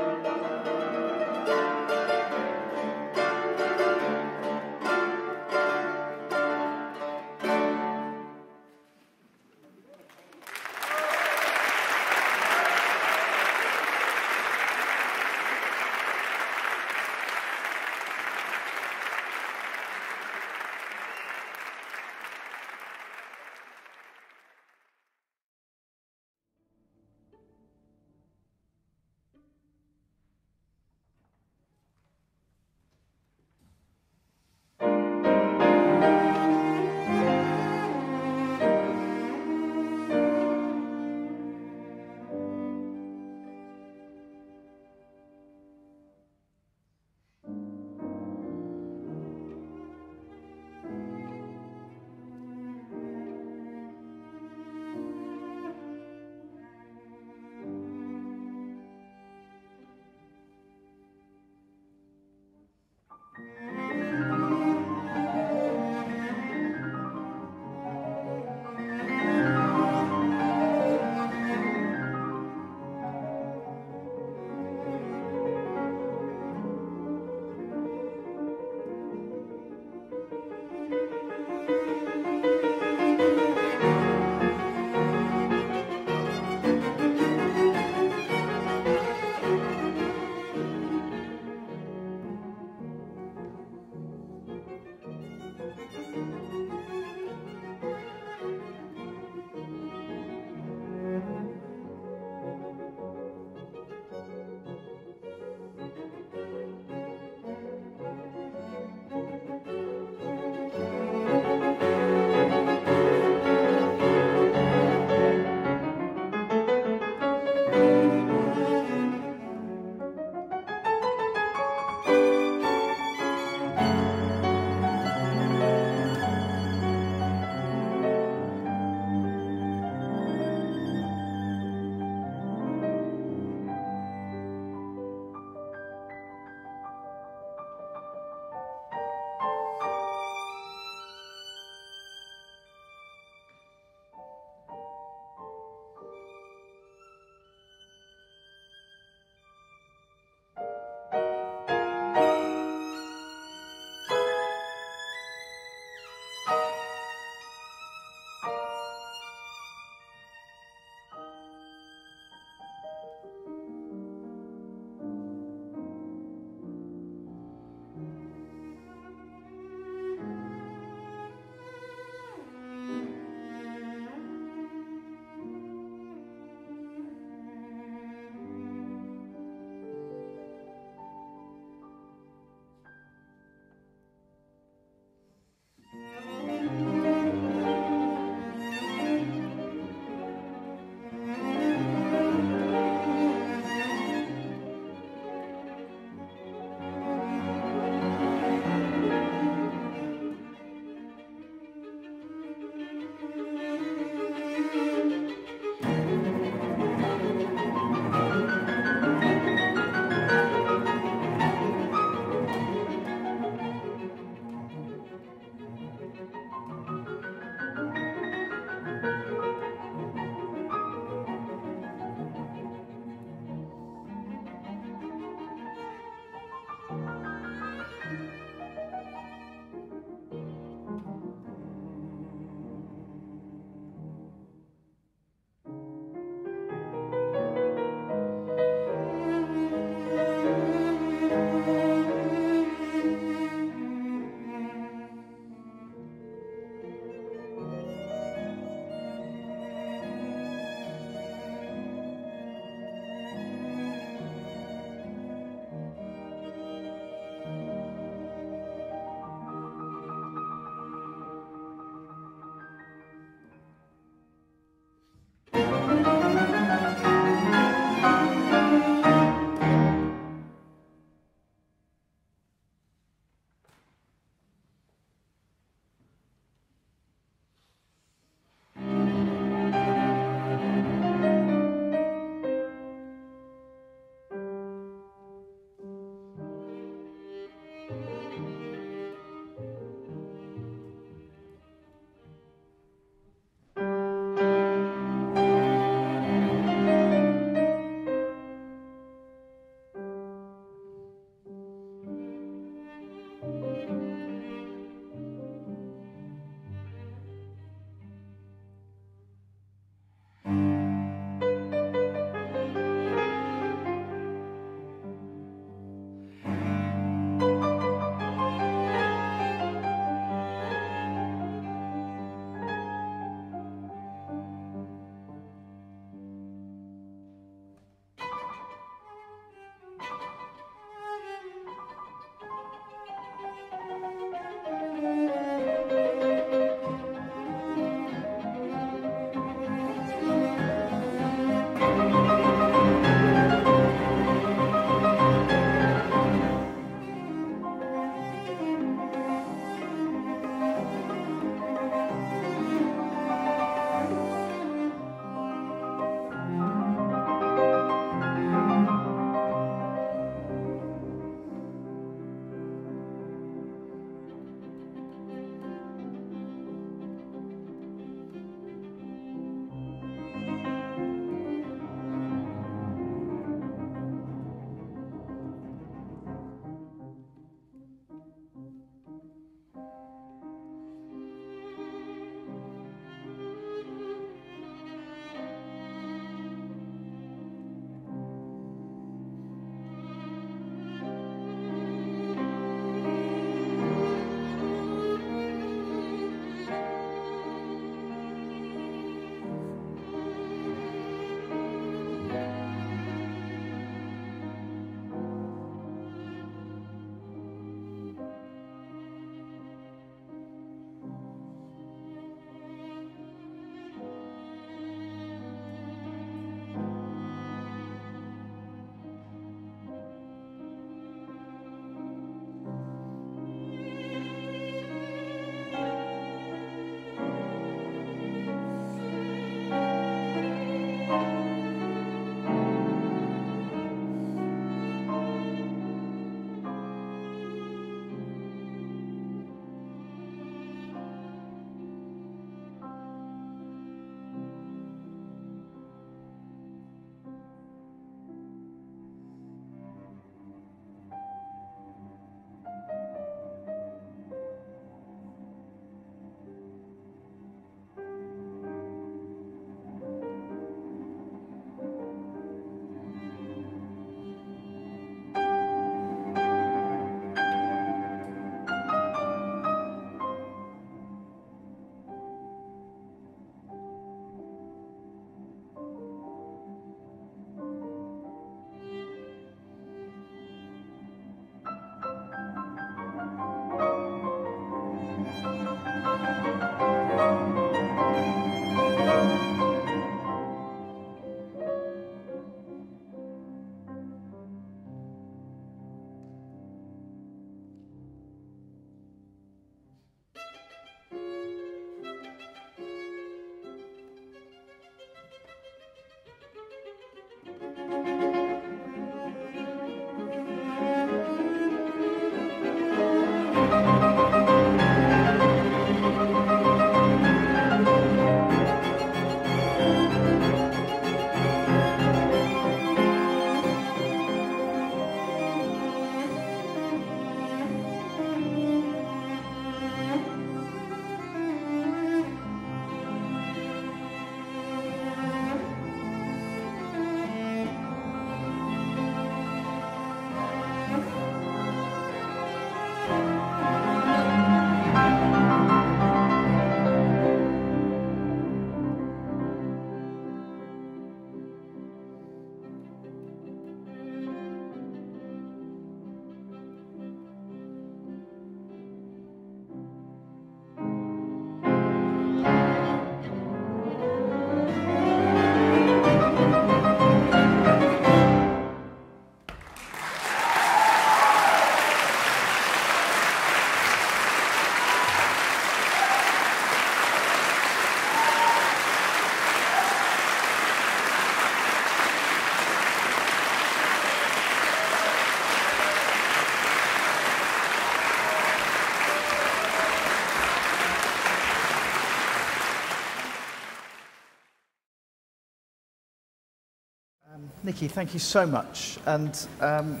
Nikki, thank you so much. And um,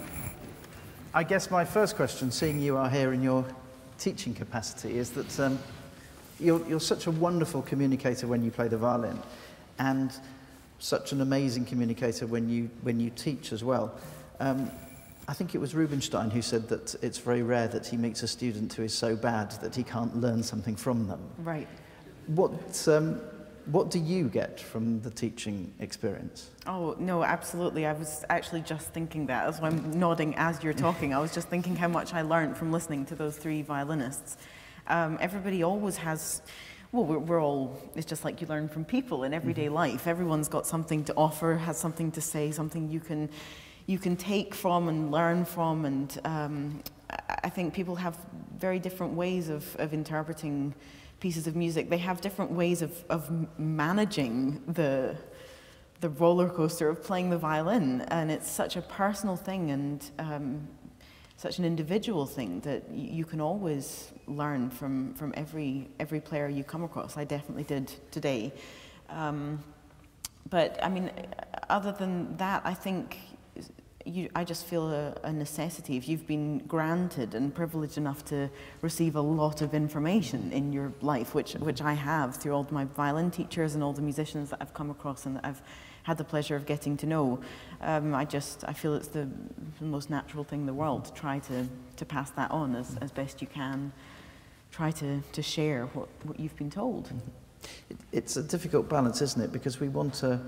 I guess my first question, seeing you are here in your teaching capacity, is that um, you're, you're such a wonderful communicator when you play the violin and such an amazing communicator when you, when you teach as well. Um, I think it was Rubinstein who said that it's very rare that he meets a student who is so bad that he can't learn something from them. Right. What, um, what do you get from the teaching experience? Oh, no, absolutely. I was actually just thinking that. As I'm nodding as you're talking, I was just thinking how much I learned from listening to those three violinists. Um, everybody always has, well, we're, we're, all, it's just like you learn from people in everyday mm -hmm. life. Everyone's got something to offer, has something to say, something you can, you can take from and learn from. And um, I think people have very different ways of, of interpreting pieces of music. They have different ways of, of managing the, the roller coaster of playing the violin. And it's such a personal thing and um, such an individual thing that you can always learn from, from every, every player you come across. I definitely did today. Um, but I mean, other than that, I think you, I just feel a, a, necessity. If you've been granted and privileged enough to receive a lot of information in your life, which, which I have through all my violin teachers and all the musicians that I've come across and that I've had the pleasure of getting to know, um, I just I feel it's the, the, most natural thing in the world to try to, to pass that on as, as best you can. Try to, to share what, what you've been told. It's a difficult balance, isn't it? Because we want to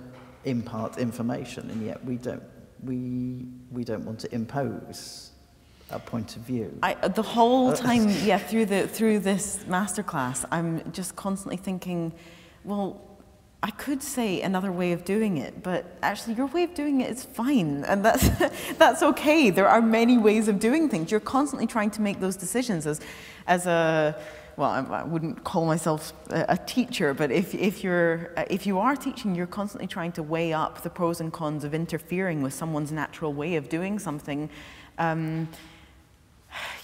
impart information and yet we don't we, we don't want to impose a point of view. I, the whole uh, time, yeah, through, the, through this masterclass, I'm just constantly thinking, well, I could say another way of doing it, but actually your way of doing it is fine, and that's, that's okay. There are many ways of doing things. You're constantly trying to make those decisions as, as a, well, I, I wouldn't call myself a, a, teacher, but if, if, you're, if you are teaching, you're constantly trying to weigh up the pros and cons of interfering with someone's natural way of doing something. Um,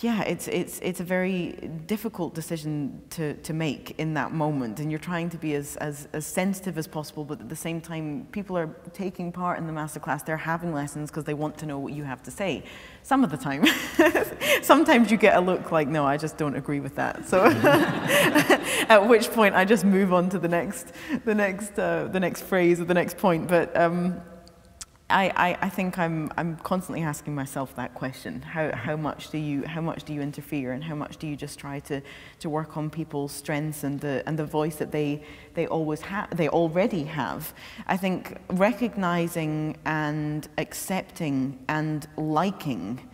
yeah, it's, it's, it's a very difficult decision to, to make in that moment. And you're trying to be as, as, as sensitive as possible, but at the same time, people are taking part in the masterclass. They're having lessons because they want to know what you have to say. Some of the time. Sometimes you get a look like, no, I just don't agree with that. So at which point I just move on to the next, the next, uh, the next phrase or the next point. But um, I, I, I, think I'm, I'm constantly asking myself that question. How, how, much do you, how much do you interfere and how much do you just try to, to work on people's strengths and the, and the voice that they, they, always ha- they already have? I think recognizing and accepting and liking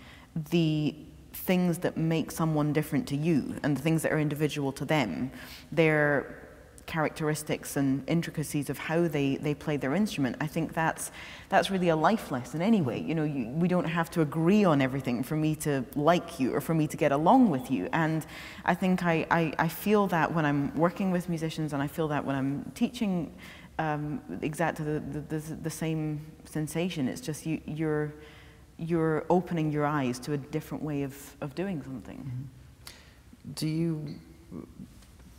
the things that make someone different to you and the things that are individual to them, they're characteristics and intricacies of how they, they play their instrument, I think that's, that's really a life lesson anyway. You know, you, we don't have to agree on everything for me to like you or for me to get along with you. And I think I, I, I feel that when I'm working with musicians and I feel that when I'm teaching um, exactly the, the, the, the same sensation. It's just you, you're, you're opening your eyes to a different way of, of doing something. Do you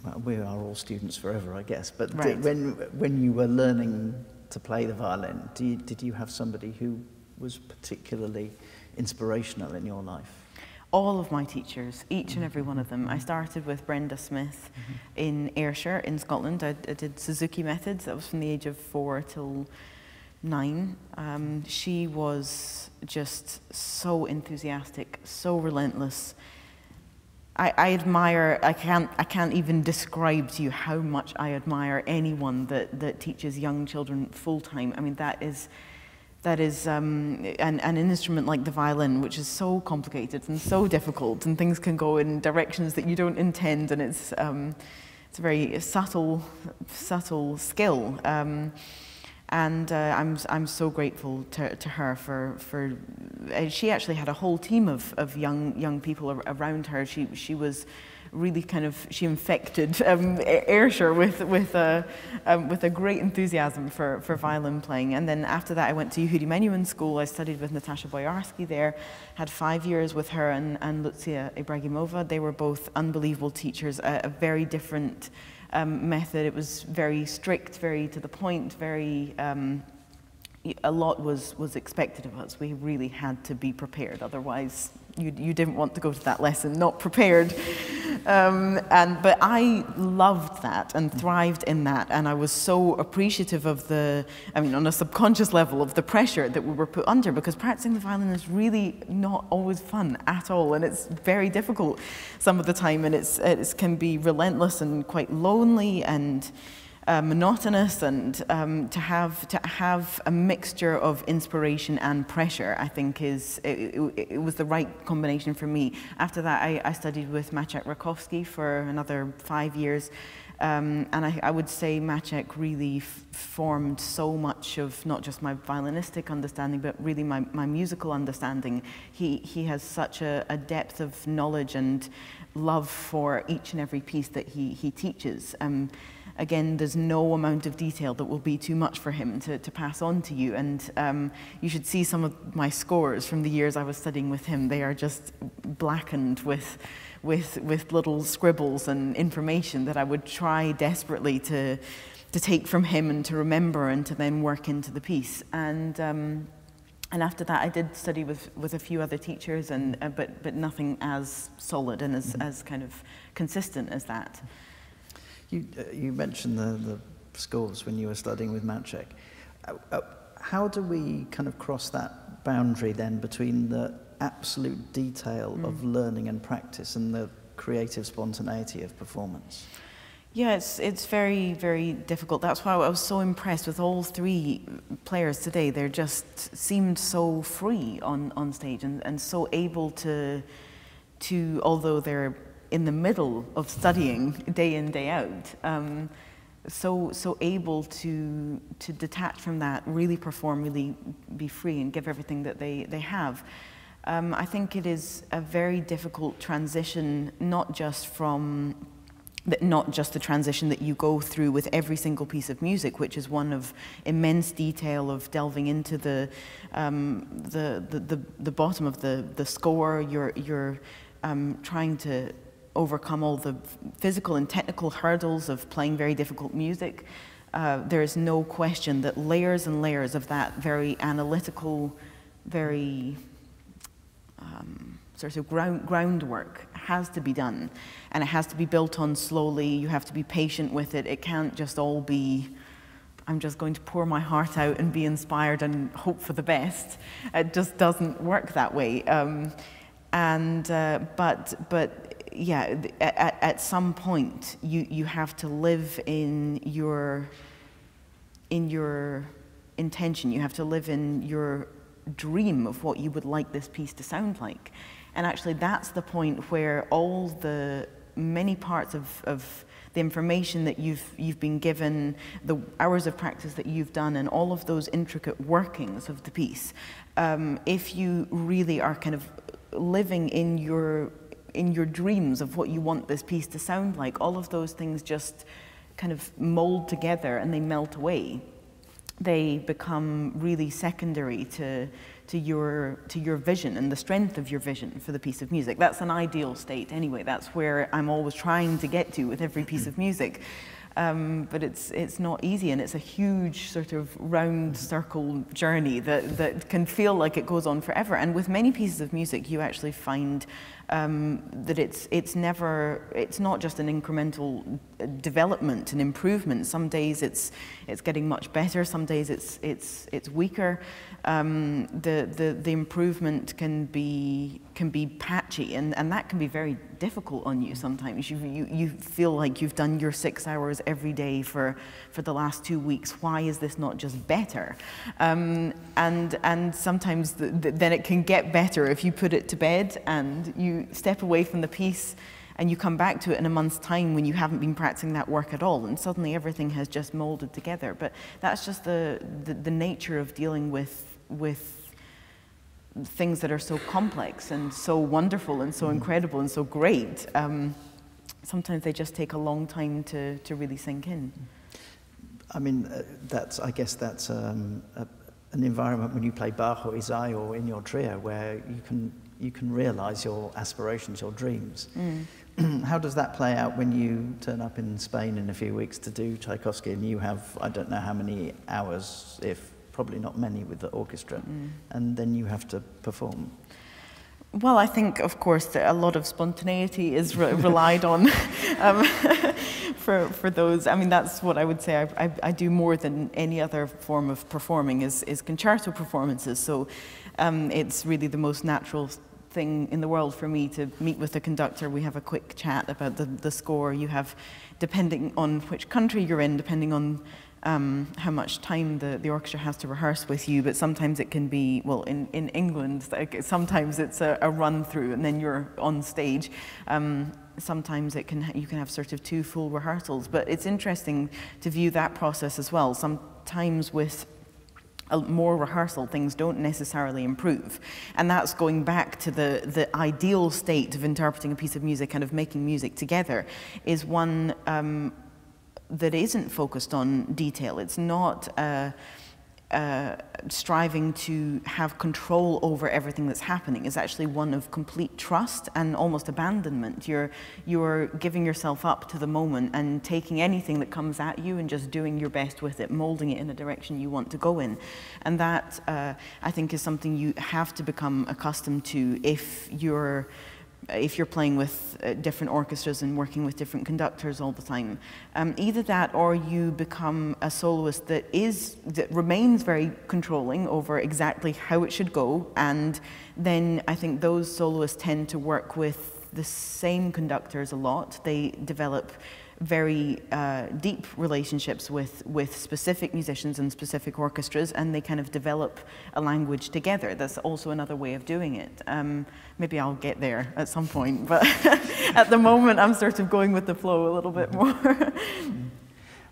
well, we are all students forever, I guess. But right. when when you were learning to play the violin, you, did you have somebody who was particularly inspirational in your life? All of my teachers, each and every one of them. I started with Brenda Smith mm-hmm. in Ayrshire in Scotland. I, I, did Suzuki methods. That was from the age of four till nine. Um, she was just so enthusiastic, so relentless. I, I, admire, I can't, I can't even describe to you how much I admire anyone that, that teaches young children full time. I mean, that is, that is um, an, an instrument like the violin, which is so complicated and so difficult, and things can go in directions that you don't intend, and it's, um, it's a very subtle, subtle skill. Um, and uh, I'm, I'm so grateful to, to her for, for uh, she actually had a whole team of, of young, young people around her. She, she was really kind of, she infected um, Ayrshire with, with, a, um, with a great enthusiasm for, for violin playing. And then after that, I went to Yehudi Menuhin School. I studied with Natasha Boyarsky there, had five years with her and, and Lutsia Ibragimova. They were both unbelievable teachers, a, a very different um, method. It was very strict, very to the point, very um, a lot was, was expected of us. We really had to be prepared, otherwise you, you didn't want to go to that lesson not prepared. Um, and, but I loved that and thrived in that, and I was so appreciative of the, I mean, on a subconscious level, of the pressure that we were put under, because practicing the violin is really not always fun at all, and it's very difficult some of the time, and it's, it can be relentless and quite lonely. And uh, monotonous and um, to have to have a mixture of inspiration and pressure I think is it, it, it was the right combination for me after that I, I studied with Maciek Rakowski for another five years um, and I, I, would say Maciek really formed so much of not just my violinistic understanding, but really my, my musical understanding. He, he has such a, a, depth of knowledge and love for each and every piece that he, he teaches. Um, again, there's no amount of detail that will be too much for him to, to pass on to you. And um, you should see some of my scores from the years I was studying with him. They are just blackened with, with, with little scribbles and information that I would try desperately to, to take from him and to remember and to then work into the piece. And, um, and after that, I did study with, with a few other teachers, and, uh, but, but nothing as solid and as, mm -hmm. as kind of consistent as that. You, uh, you mentioned the, the scores when you were studying with Maciek. Uh, uh, how do we kind of cross that boundary then between the absolute detail mm. of learning and practice and the creative spontaneity of performance? Yeah, it's, it's very, very difficult. That's why I was so impressed with all three players today. They just seemed so free on, on stage and, and so able to, to, although they're in the middle of studying day in, day out. Um, so, so able to, to detach from that, really perform, really be free and give everything that they, they have. Um, I think it is a very difficult transition, not just from not just the transition that you go through with every single piece of music, which is one of immense detail of delving into the um, the, the, the, the, bottom of the, the score. You're, you're um, trying to overcome all the physical and technical hurdles of playing very difficult music. Uh, there is no question that layers and layers of that very analytical, very um, sort of ground, groundwork has to be done. And it has to be built on slowly. You have to be patient with it. It can't just all be, I'm just going to pour my heart out and be inspired and hope for the best. It just doesn't work that way. Um, and, uh, but, but yeah, at, at some point you, you have to live in your, in your intention. You have to live in your dream of what you would like this piece to sound like. And actually that's the point where all the many parts of, of the information that you've, you've been given, the hours of practice that you've done, and all of those intricate workings of the piece, um, if you really are kind of living in your in your dreams of what you want this piece to sound like, all of those things just kind of mold together and they melt away. They become really secondary to, to, your, to your vision and the strength of your vision for the piece of music. That's an ideal state anyway. That's where I'm always trying to get to with every piece of music. Um, but it's, it's not easy and it's a huge sort of round circle journey that, that can feel like it goes on forever. And with many pieces of music, you actually find um, that it's, it's never, it's not just an incremental development and improvement. Some days it's, it's getting much better, some days it's, it's, it's weaker. Um, the, the, the improvement can be, can be patchy and, and that can be very difficult on you sometimes. You, you, you feel like you've done your six hours every day for, for the last two weeks. Why is this not just better? Um, and, and sometimes the, the, then it can get better if you put it to bed and you step away from the piece and you come back to it in a month's time when you haven't been practicing that work at all and suddenly everything has just molded together but that's just the, the, the nature of dealing with with things that are so complex and so wonderful and so mm-hmm. incredible and so great um, sometimes they just take a long time to, to really sink in I mean uh, that's I guess that's um, a, an environment when you play Bach or Ysaÿe or in your trio where you can you can realize your aspirations, your dreams. Mm. How does that play out when you turn up in Spain in a few weeks to do Tchaikovsky and you have, I don't know how many hours, if probably not many with the orchestra, mm. and then you have to perform. Well, I think, of course, a lot of spontaneity is re relied on um, for, for those. I mean, that's what I would say I, I, I, do more than any other form of performing is, is concerto performances. So um, it's really the most natural thing in the world for me to meet with the conductor. We have a quick chat about the, the score. You have, depending on which country you're in, depending on um, how much time the, the orchestra has to rehearse with you, but sometimes it can be, well, in, in England, sometimes it's a, a run through and then you're on stage. Um, sometimes it can, you can have sort of two full rehearsals, but it's interesting to view that process as well. Sometimes with more rehearsal, things don't necessarily improve. And that's going back to the, the ideal state of interpreting a piece of music, and of making music together, is one um, that isn't focused on detail. It's not uh, uh, striving to have control over everything that's happening. It's actually one of complete trust and almost abandonment. You're, you're giving yourself up to the moment and taking anything that comes at you and just doing your best with it, molding it in a direction you want to go in. And that, uh, I think, is something you have to become accustomed to if you're if you're playing with uh, different orchestras and working with different conductors all the time. Um, either that or you become a soloist that is, that remains very controlling over exactly how it should go. And then I think those soloists tend to work with the same conductors a lot. They develop very uh, deep relationships with, with specific musicians and specific orchestras, and they kind of develop a language together. That's also another way of doing it. Um, maybe I'll get there at some point, but at the moment I'm sort of going with the flow a little bit more.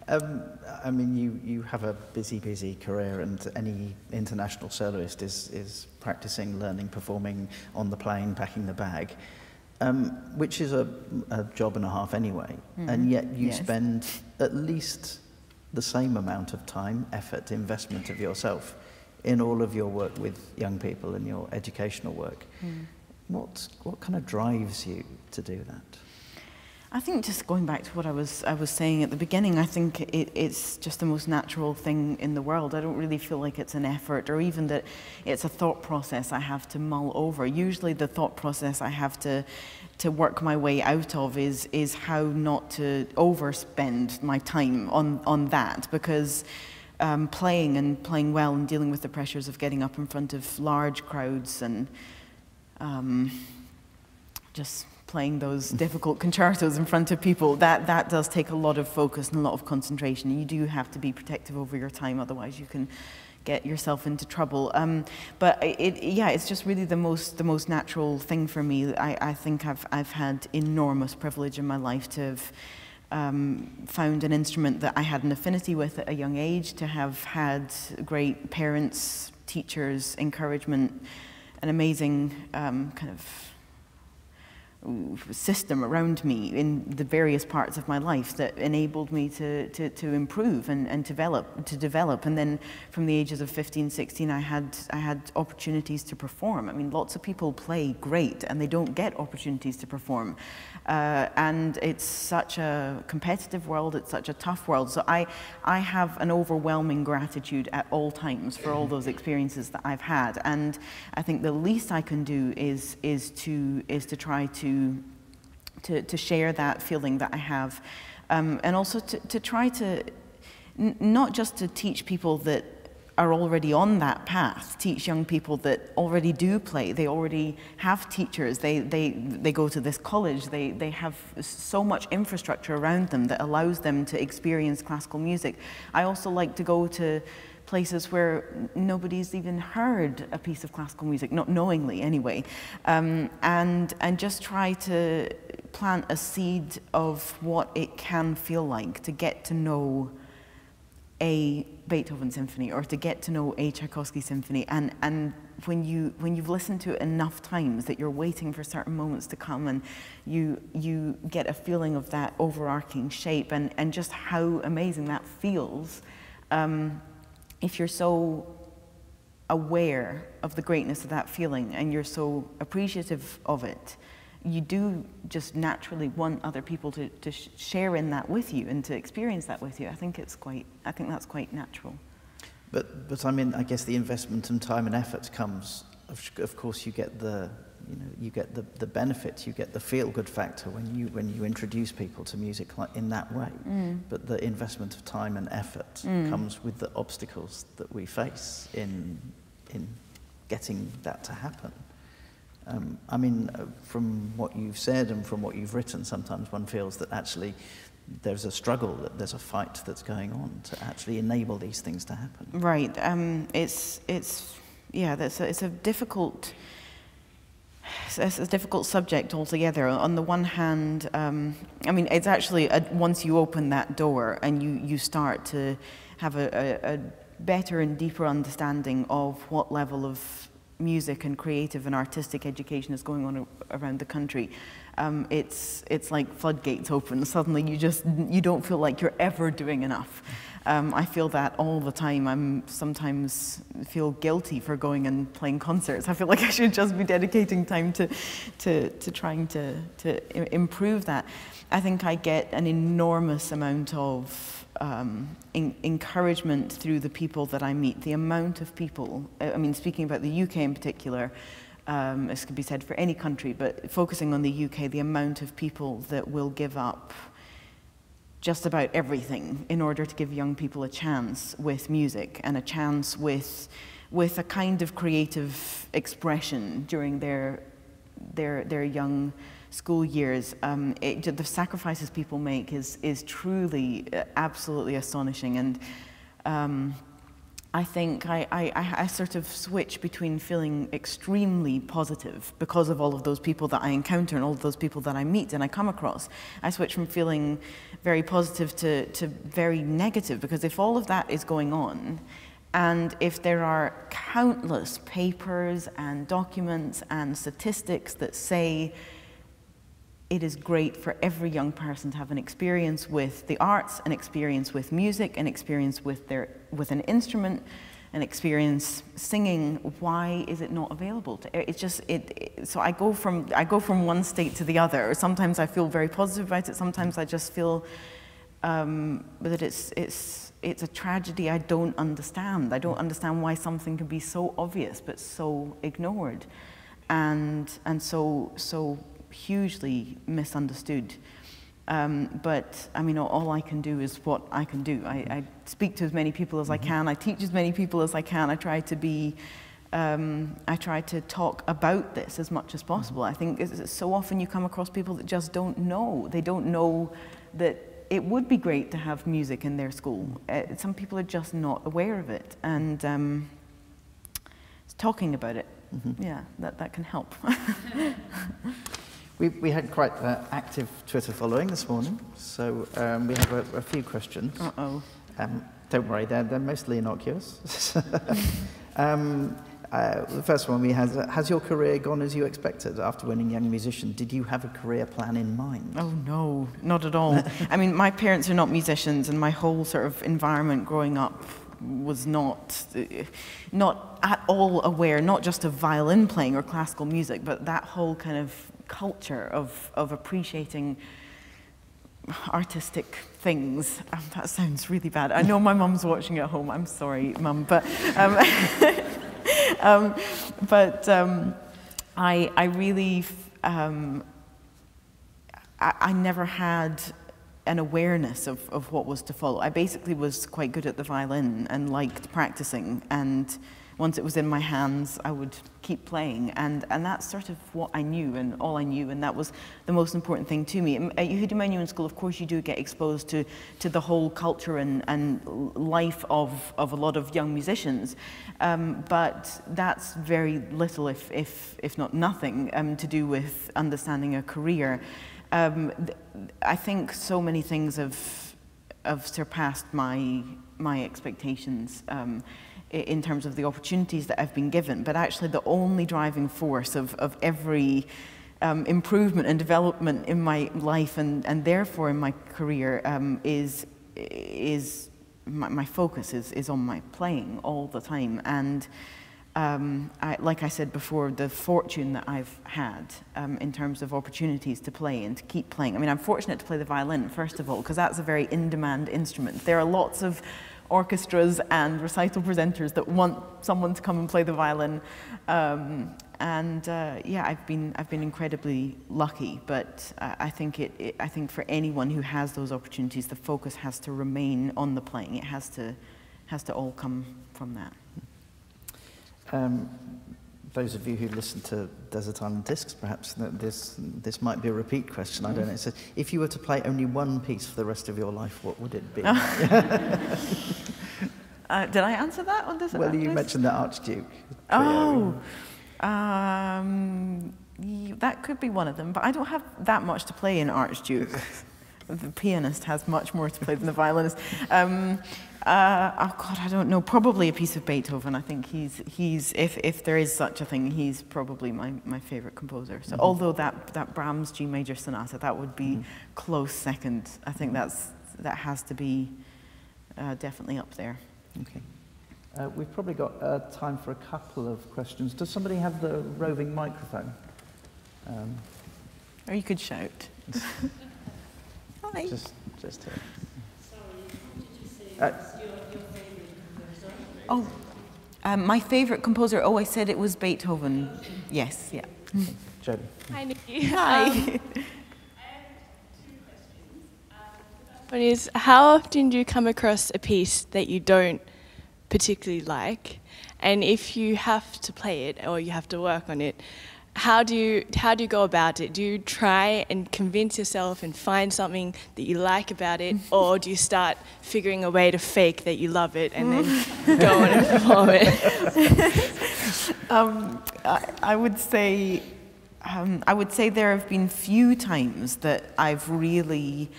um, I mean, you, you have a busy, busy career, and any international soloist is, is practicing, learning, performing on the plane, packing the bag um, which is a, a, job and a half anyway. Mm-hmm. And yet you yes. spend at least the same amount of time, effort, investment of yourself in all of your work with young people and your educational work. Mm. What, what kind of drives you to do that? I think just going back to what I was I was saying at the beginning, I think it, it's just the most natural thing in the world. I don't really feel like it's an effort or even that it's a thought process I have to mull over. Usually the thought process I have to to work my way out of is is how not to overspend my time on on that because um, playing and playing well and dealing with the pressures of getting up in front of large crowds and um, just playing those difficult concertos in front of people, that, that does take a lot of focus and a lot of concentration. You do have to be protective over your time, otherwise you can get yourself into trouble. Um, but it, yeah, it's just really the most, the most natural thing for me. I, I think I've, I've had enormous privilege in my life to have um, found an instrument that I had an affinity with at a young age, to have had great parents, teachers, encouragement, an amazing um, kind of system around me in the various parts of my life that enabled me to, to, to improve and, and develop to develop. And then from the ages of 15 16 I had I had opportunities to perform. I mean lots of people play great and they don't get opportunities to perform uh, and it's such a competitive world, it's such a tough world. So I, I have an overwhelming gratitude at all times for all those experiences that I've had. And I think the least I can do is, is, to, is to try to, to, to share that feeling that I have. Um, and also to, to try to, not just to teach people that are already on that path, teach young people that already do play, they already have teachers, they, they, they go to this college, they, they have so much infrastructure around them that allows them to experience classical music. I also like to go to places where nobody's even heard a piece of classical music, not knowingly anyway, um, and, and just try to plant a seed of what it can feel like to get to know a Beethoven symphony or to get to know a Tchaikovsky symphony. And, and when, you, when you've listened to it enough times that you're waiting for certain moments to come and you, you get a feeling of that overarching shape and, and just how amazing that feels um, if you're so aware of the greatness of that feeling and you're so appreciative of it you do just naturally want other people to, to share in that with you and to experience that with you. I think it's quite, I think that's quite natural. But, but I mean, I guess the investment and time and effort comes, of, of course, you get the, you know, you get the, the benefit, you get the feel-good factor when you, when you introduce people to music like in that way. Mm. But the investment of time and effort Mm. comes with the obstacles that we face in, in getting that to happen. Um, I mean, uh, from what you've said and from what you've written, sometimes one feels that actually there's a struggle, that there's a fight that's going on to actually enable these things to happen. Right. Um, it's it's yeah. That's a, it's a difficult. It's a difficult subject altogether. On the one hand, um, I mean, it's actually a, once you open that door and you, you start to have a, a, a better and deeper understanding of what level of music and creative and artistic education is going on around the country. Um, it's it's like floodgates open. Suddenly, you just you don't feel like you're ever doing enough. Um, I feel that all the time. I'm sometimes feel guilty for going and playing concerts. I feel like I should just be dedicating time to to, to trying to to improve that. I think I get an enormous amount of um, en- encouragement through the people that I meet. The amount of people. I I mean, speaking about the UK in particular. Um, this could be said for any country, but focusing on the UK, the amount of people that will give up just about everything in order to give young people a chance with music and a chance with with a kind of creative expression during their their their young school years. Um, it, the sacrifices people make is is truly uh, absolutely astonishing and. Um, I think I, I, I sort of switch between feeling extremely positive because of all of those people that I encounter and all of those people that I meet and I come across. I switch from feeling very positive to, to very negative because if all of that is going on, and if there are countless papers and documents and statistics that say it is great for every young person to have an experience with the arts, an experience with music, an experience with, their, with an instrument, an experience singing. Why is it not available? To, it's just it, it- So I go from I go from one state to the other. Sometimes I feel very positive about it. Sometimes I just feel um, that it's it's it's a tragedy I don't understand. I don't understand why something can be so obvious but so ignored, and and so so hugely misunderstood. Um, but I mean, all, I can do is what I can do. I, I speak to as many people as I can. I teach as many people as I can. I try to be. Um, I try to talk about this as much as possible. I think it's, it's so often you come across people that just don't know. They don't know that it would be great to have music in their school. Uh, some people are just not aware of it, and um, talking about it, yeah, that, that can help. We, we had quite uh, active Twitter following this morning, so um, we have a, a few questions. Uh-oh. Um, don't worry, they're, they're mostly innocuous. um, uh, the first one we had, uh, has your career gone as you expected after winning Young Musician? Did you have a career plan in mind? Oh no, not at all. I mean, my parents are not musicians, and my whole sort of environment growing up was not not at all aware, not just of violin playing or classical music, but that whole kind of culture of of appreciating artistic things. Um, that sounds really bad. I know my mum's watching at home. I'm sorry, mum, but um, um, but um, I I really. Um, I, I never had an awareness of, of what was to follow. I basically was quite good at the violin and liked practicing. And once it was in my hands, I would keep playing. And, and that's sort of what I knew and all I knew. And that was the most important thing to me. At Yehudi Menuhin School, of course, you do get exposed to, to the whole culture and, and life of, of a lot of young musicians. Um, but that's very little, if, if, if not nothing, um, to do with understanding a career. Um, I think so many things have, have surpassed my, my expectations um, in terms of the opportunities that I've been given. But actually, the only driving force of, of every um, improvement and development in my life and, and therefore in my career um, is, is my, my focus is, is on my playing all the time. And um, I, like I said before, the fortune that I've had um, in terms of opportunities to play and to keep playing. I mean, I'm fortunate to play the violin, first of all, because that's a very in demand instrument. There are lots of orchestras and recital presenters that want someone to come and play the violin. Um, and uh, yeah, I've been I've been incredibly lucky. But uh, I think it, it, I think for anyone who has those opportunities, the focus has to remain on the playing. It has to has to all come from that. Um, those of you who listen to Desert Island Discs, perhaps this this might be a repeat question. I don't know. It says, if you were to play only one piece for the rest of your life, what would it be? uh, did I answer that on this? Well, you mentioned the Archduke. Trio. Oh, um, that could be one of them, but I don't have that much to play in Archduke. the pianist has much more to play than the violinist. Um, uh, oh God, I don't know. Probably a piece of Beethoven. I think he's he's if if there is such a thing, he's probably my, my favorite composer. So mm -hmm. although that that Brahms G major sonata that would be mm -hmm. close second. I think that's that has to be uh, definitely up there. Okay. Uh, we've probably got uh, time for a couple of questions. Does somebody have the roving microphone? Um, or you could shout. Hi. Just just here. Uh, oh, um, my favorite composer. Oh, I said it was Beethoven. Yes, yeah. Jody. Hi, Nikki. Hi. Um, One is, how often do you come across a piece that you don't particularly like? And if you have to play it or you have to work on it, how do you how do you go about it? Do you try and convince yourself and find something that you like about it, or do you start figuring a way to fake that you love it and then go on and perform it? um, I, I, would say um, I would say there have been few times that I've really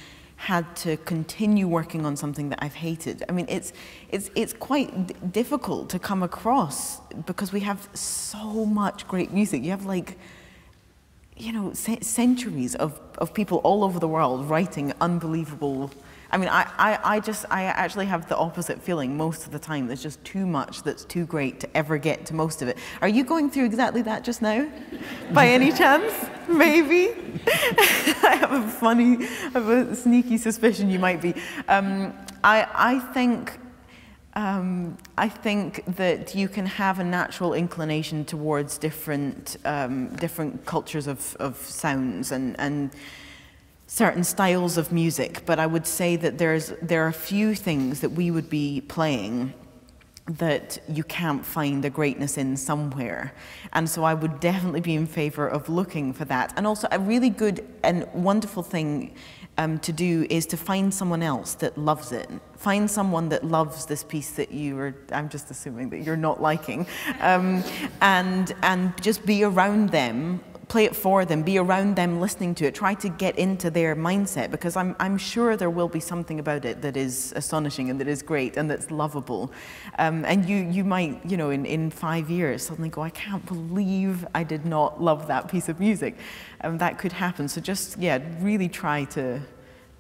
had to continue working on something that I've hated. I mean, it's, it's, it's quite difficult to come across because we have so much great music. You have like, you know, centuries of, of people all over the world writing unbelievable I mean, I, I, I just, I actually have the opposite feeling most of the time. There's just too much that's too great to ever get to most of it. Are you going through exactly that just now? By any chance? Maybe? I have a funny, I have a sneaky suspicion you might be. Um, I, I think um, I think that you can have a natural inclination towards different um, different cultures of, of sounds and and certain styles of music, but I would say that there's, there are a few things that we would be playing that you can't find the greatness in somewhere. And so I would definitely be in favor of looking for that. And also a really good and wonderful thing um, to do is to find someone else that loves it. Find someone that loves this piece that you are, I'm just assuming that you're not liking, um, and, and just be around them play it for them, be around them listening to it, try to get into their mindset because I'm, I'm sure there will be something about it that is astonishing and that is great and that's lovable. Um, and you, you might, you know, in, in five years suddenly go, I can't believe I did not love that piece of music. Um, that could happen. So just, yeah, really try to,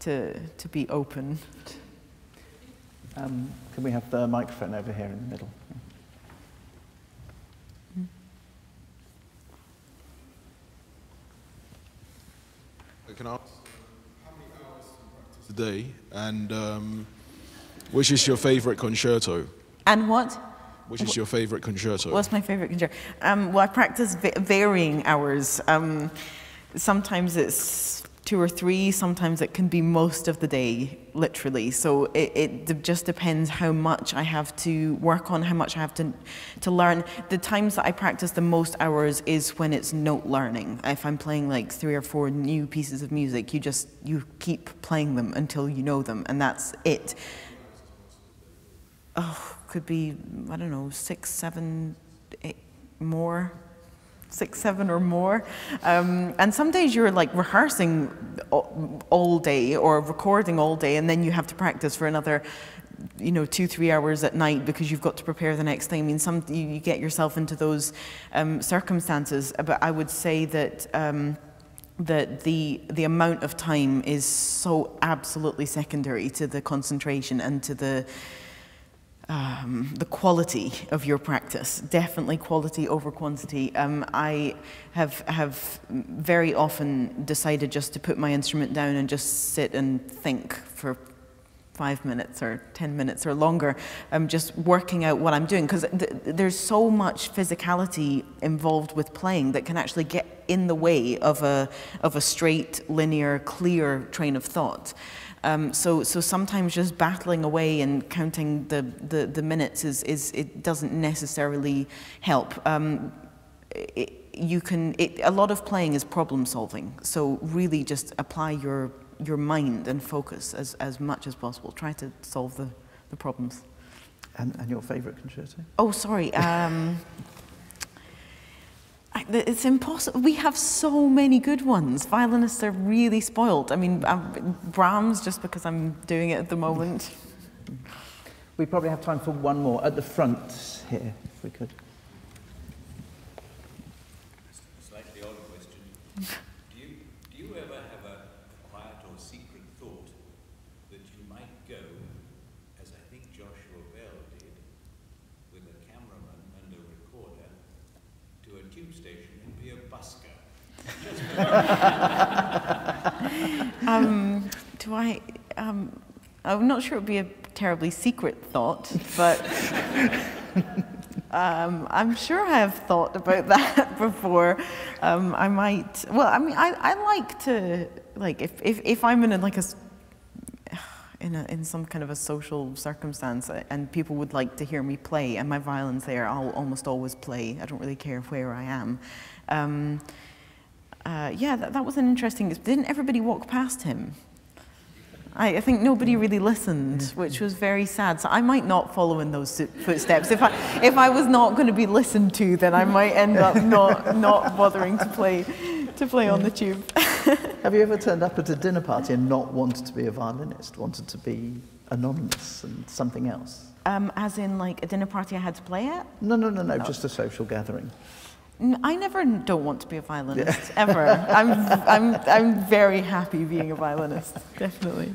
to, to be open. Um, can we have the microphone over here in the middle? Can ask how many hours you practice a day, and um, which is your favorite concerto? And what? Which is your favorite concerto? What's my favorite concerto? Um, well, I practice varying hours. Um, sometimes it's two or three, sometimes it can be most of the day, literally. So it, it just depends how much I have to work on, how much I have to, to learn. The times that I practice the most hours is when it's note learning. If I'm playing like three or four new pieces of music, you just, you keep playing them until you know them, and that's it. Oh, could be, I don't know, six, seven, eight, more six, seven or more. Um, and some days you're like rehearsing all day or recording all day, and then you have to practice for another you know two three hours at night because you've got to prepare the next thing i mean some you, you get yourself into those um, circumstances but i would say that um, that the the amount of time is so absolutely secondary to the concentration and to the um, the quality of your practice, definitely quality over quantity. Um, I have, have very often decided just to put my instrument down and just sit and think for five minutes or 10 minutes or longer, I'm just working out what I'm doing because th there's so much physicality involved with playing that can actually get in the way of a, of a straight, linear, clear train of thought. Um, so, so sometimes just battling away and counting the, the, the minutes is, is, it doesn't necessarily help. Um, it, you can, it, a lot of playing is problem solving. So really just apply your, your mind and focus as, as much as possible. Try to solve the, the problems. And, and your favorite concerto? Oh, sorry. Um, it's impossible. We have so many good ones. Violinists are really spoiled. I mean, um, Brahms, just because I'm doing it at the moment. We probably have time for one more at the front here, if we could. Slightly odd question. Do you, do you ever have a quiet or secret thought that you might go, as I think Joshua Bell did, with a cameraman and a recorder, to a tube station and be a busker? um, do I? Um, I'm not sure it would be a terribly secret thought, but um, I'm sure I have thought about that before. Um, I might. Well, I mean, I, I like to like if, if, if I'm in a, like a in, a, in some kind of a social circumstance uh, and people would like to hear me play and my violin's there, I'll almost always play. I don't really care where I am. Um, uh, yeah, that, that was an interesting, didn't everybody walk past him? I, I, think nobody really listened, which was very sad. So I might not follow in those footsteps. If I, if I was not going to be listened to, then I might end up not, not bothering to play, to play on the tube. Have you ever turned up at a dinner party and not wanted to be a violinist, wanted to be anonymous and something else? Um, as in like a dinner party I had to play at? No, no, no, no, no. just a social gathering. I never don't want to be a violinist, ever. I'm, I'm, I'm very happy being a violinist, definitely.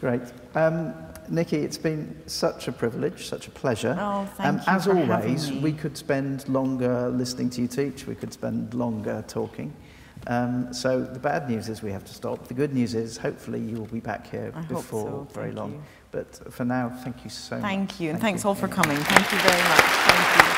Great. Um, Nikki, it's been such a privilege, such a pleasure. Oh, thank um, you As for always, we could spend longer listening to you teach, we could spend longer talking. Um, so the bad news is we have to stop. The good news is hopefully you will be back here I before so. very thank long. You. But for now, thank you so thank much. You. Thank you, and thanks all for coming. Thank you very much. Thank you.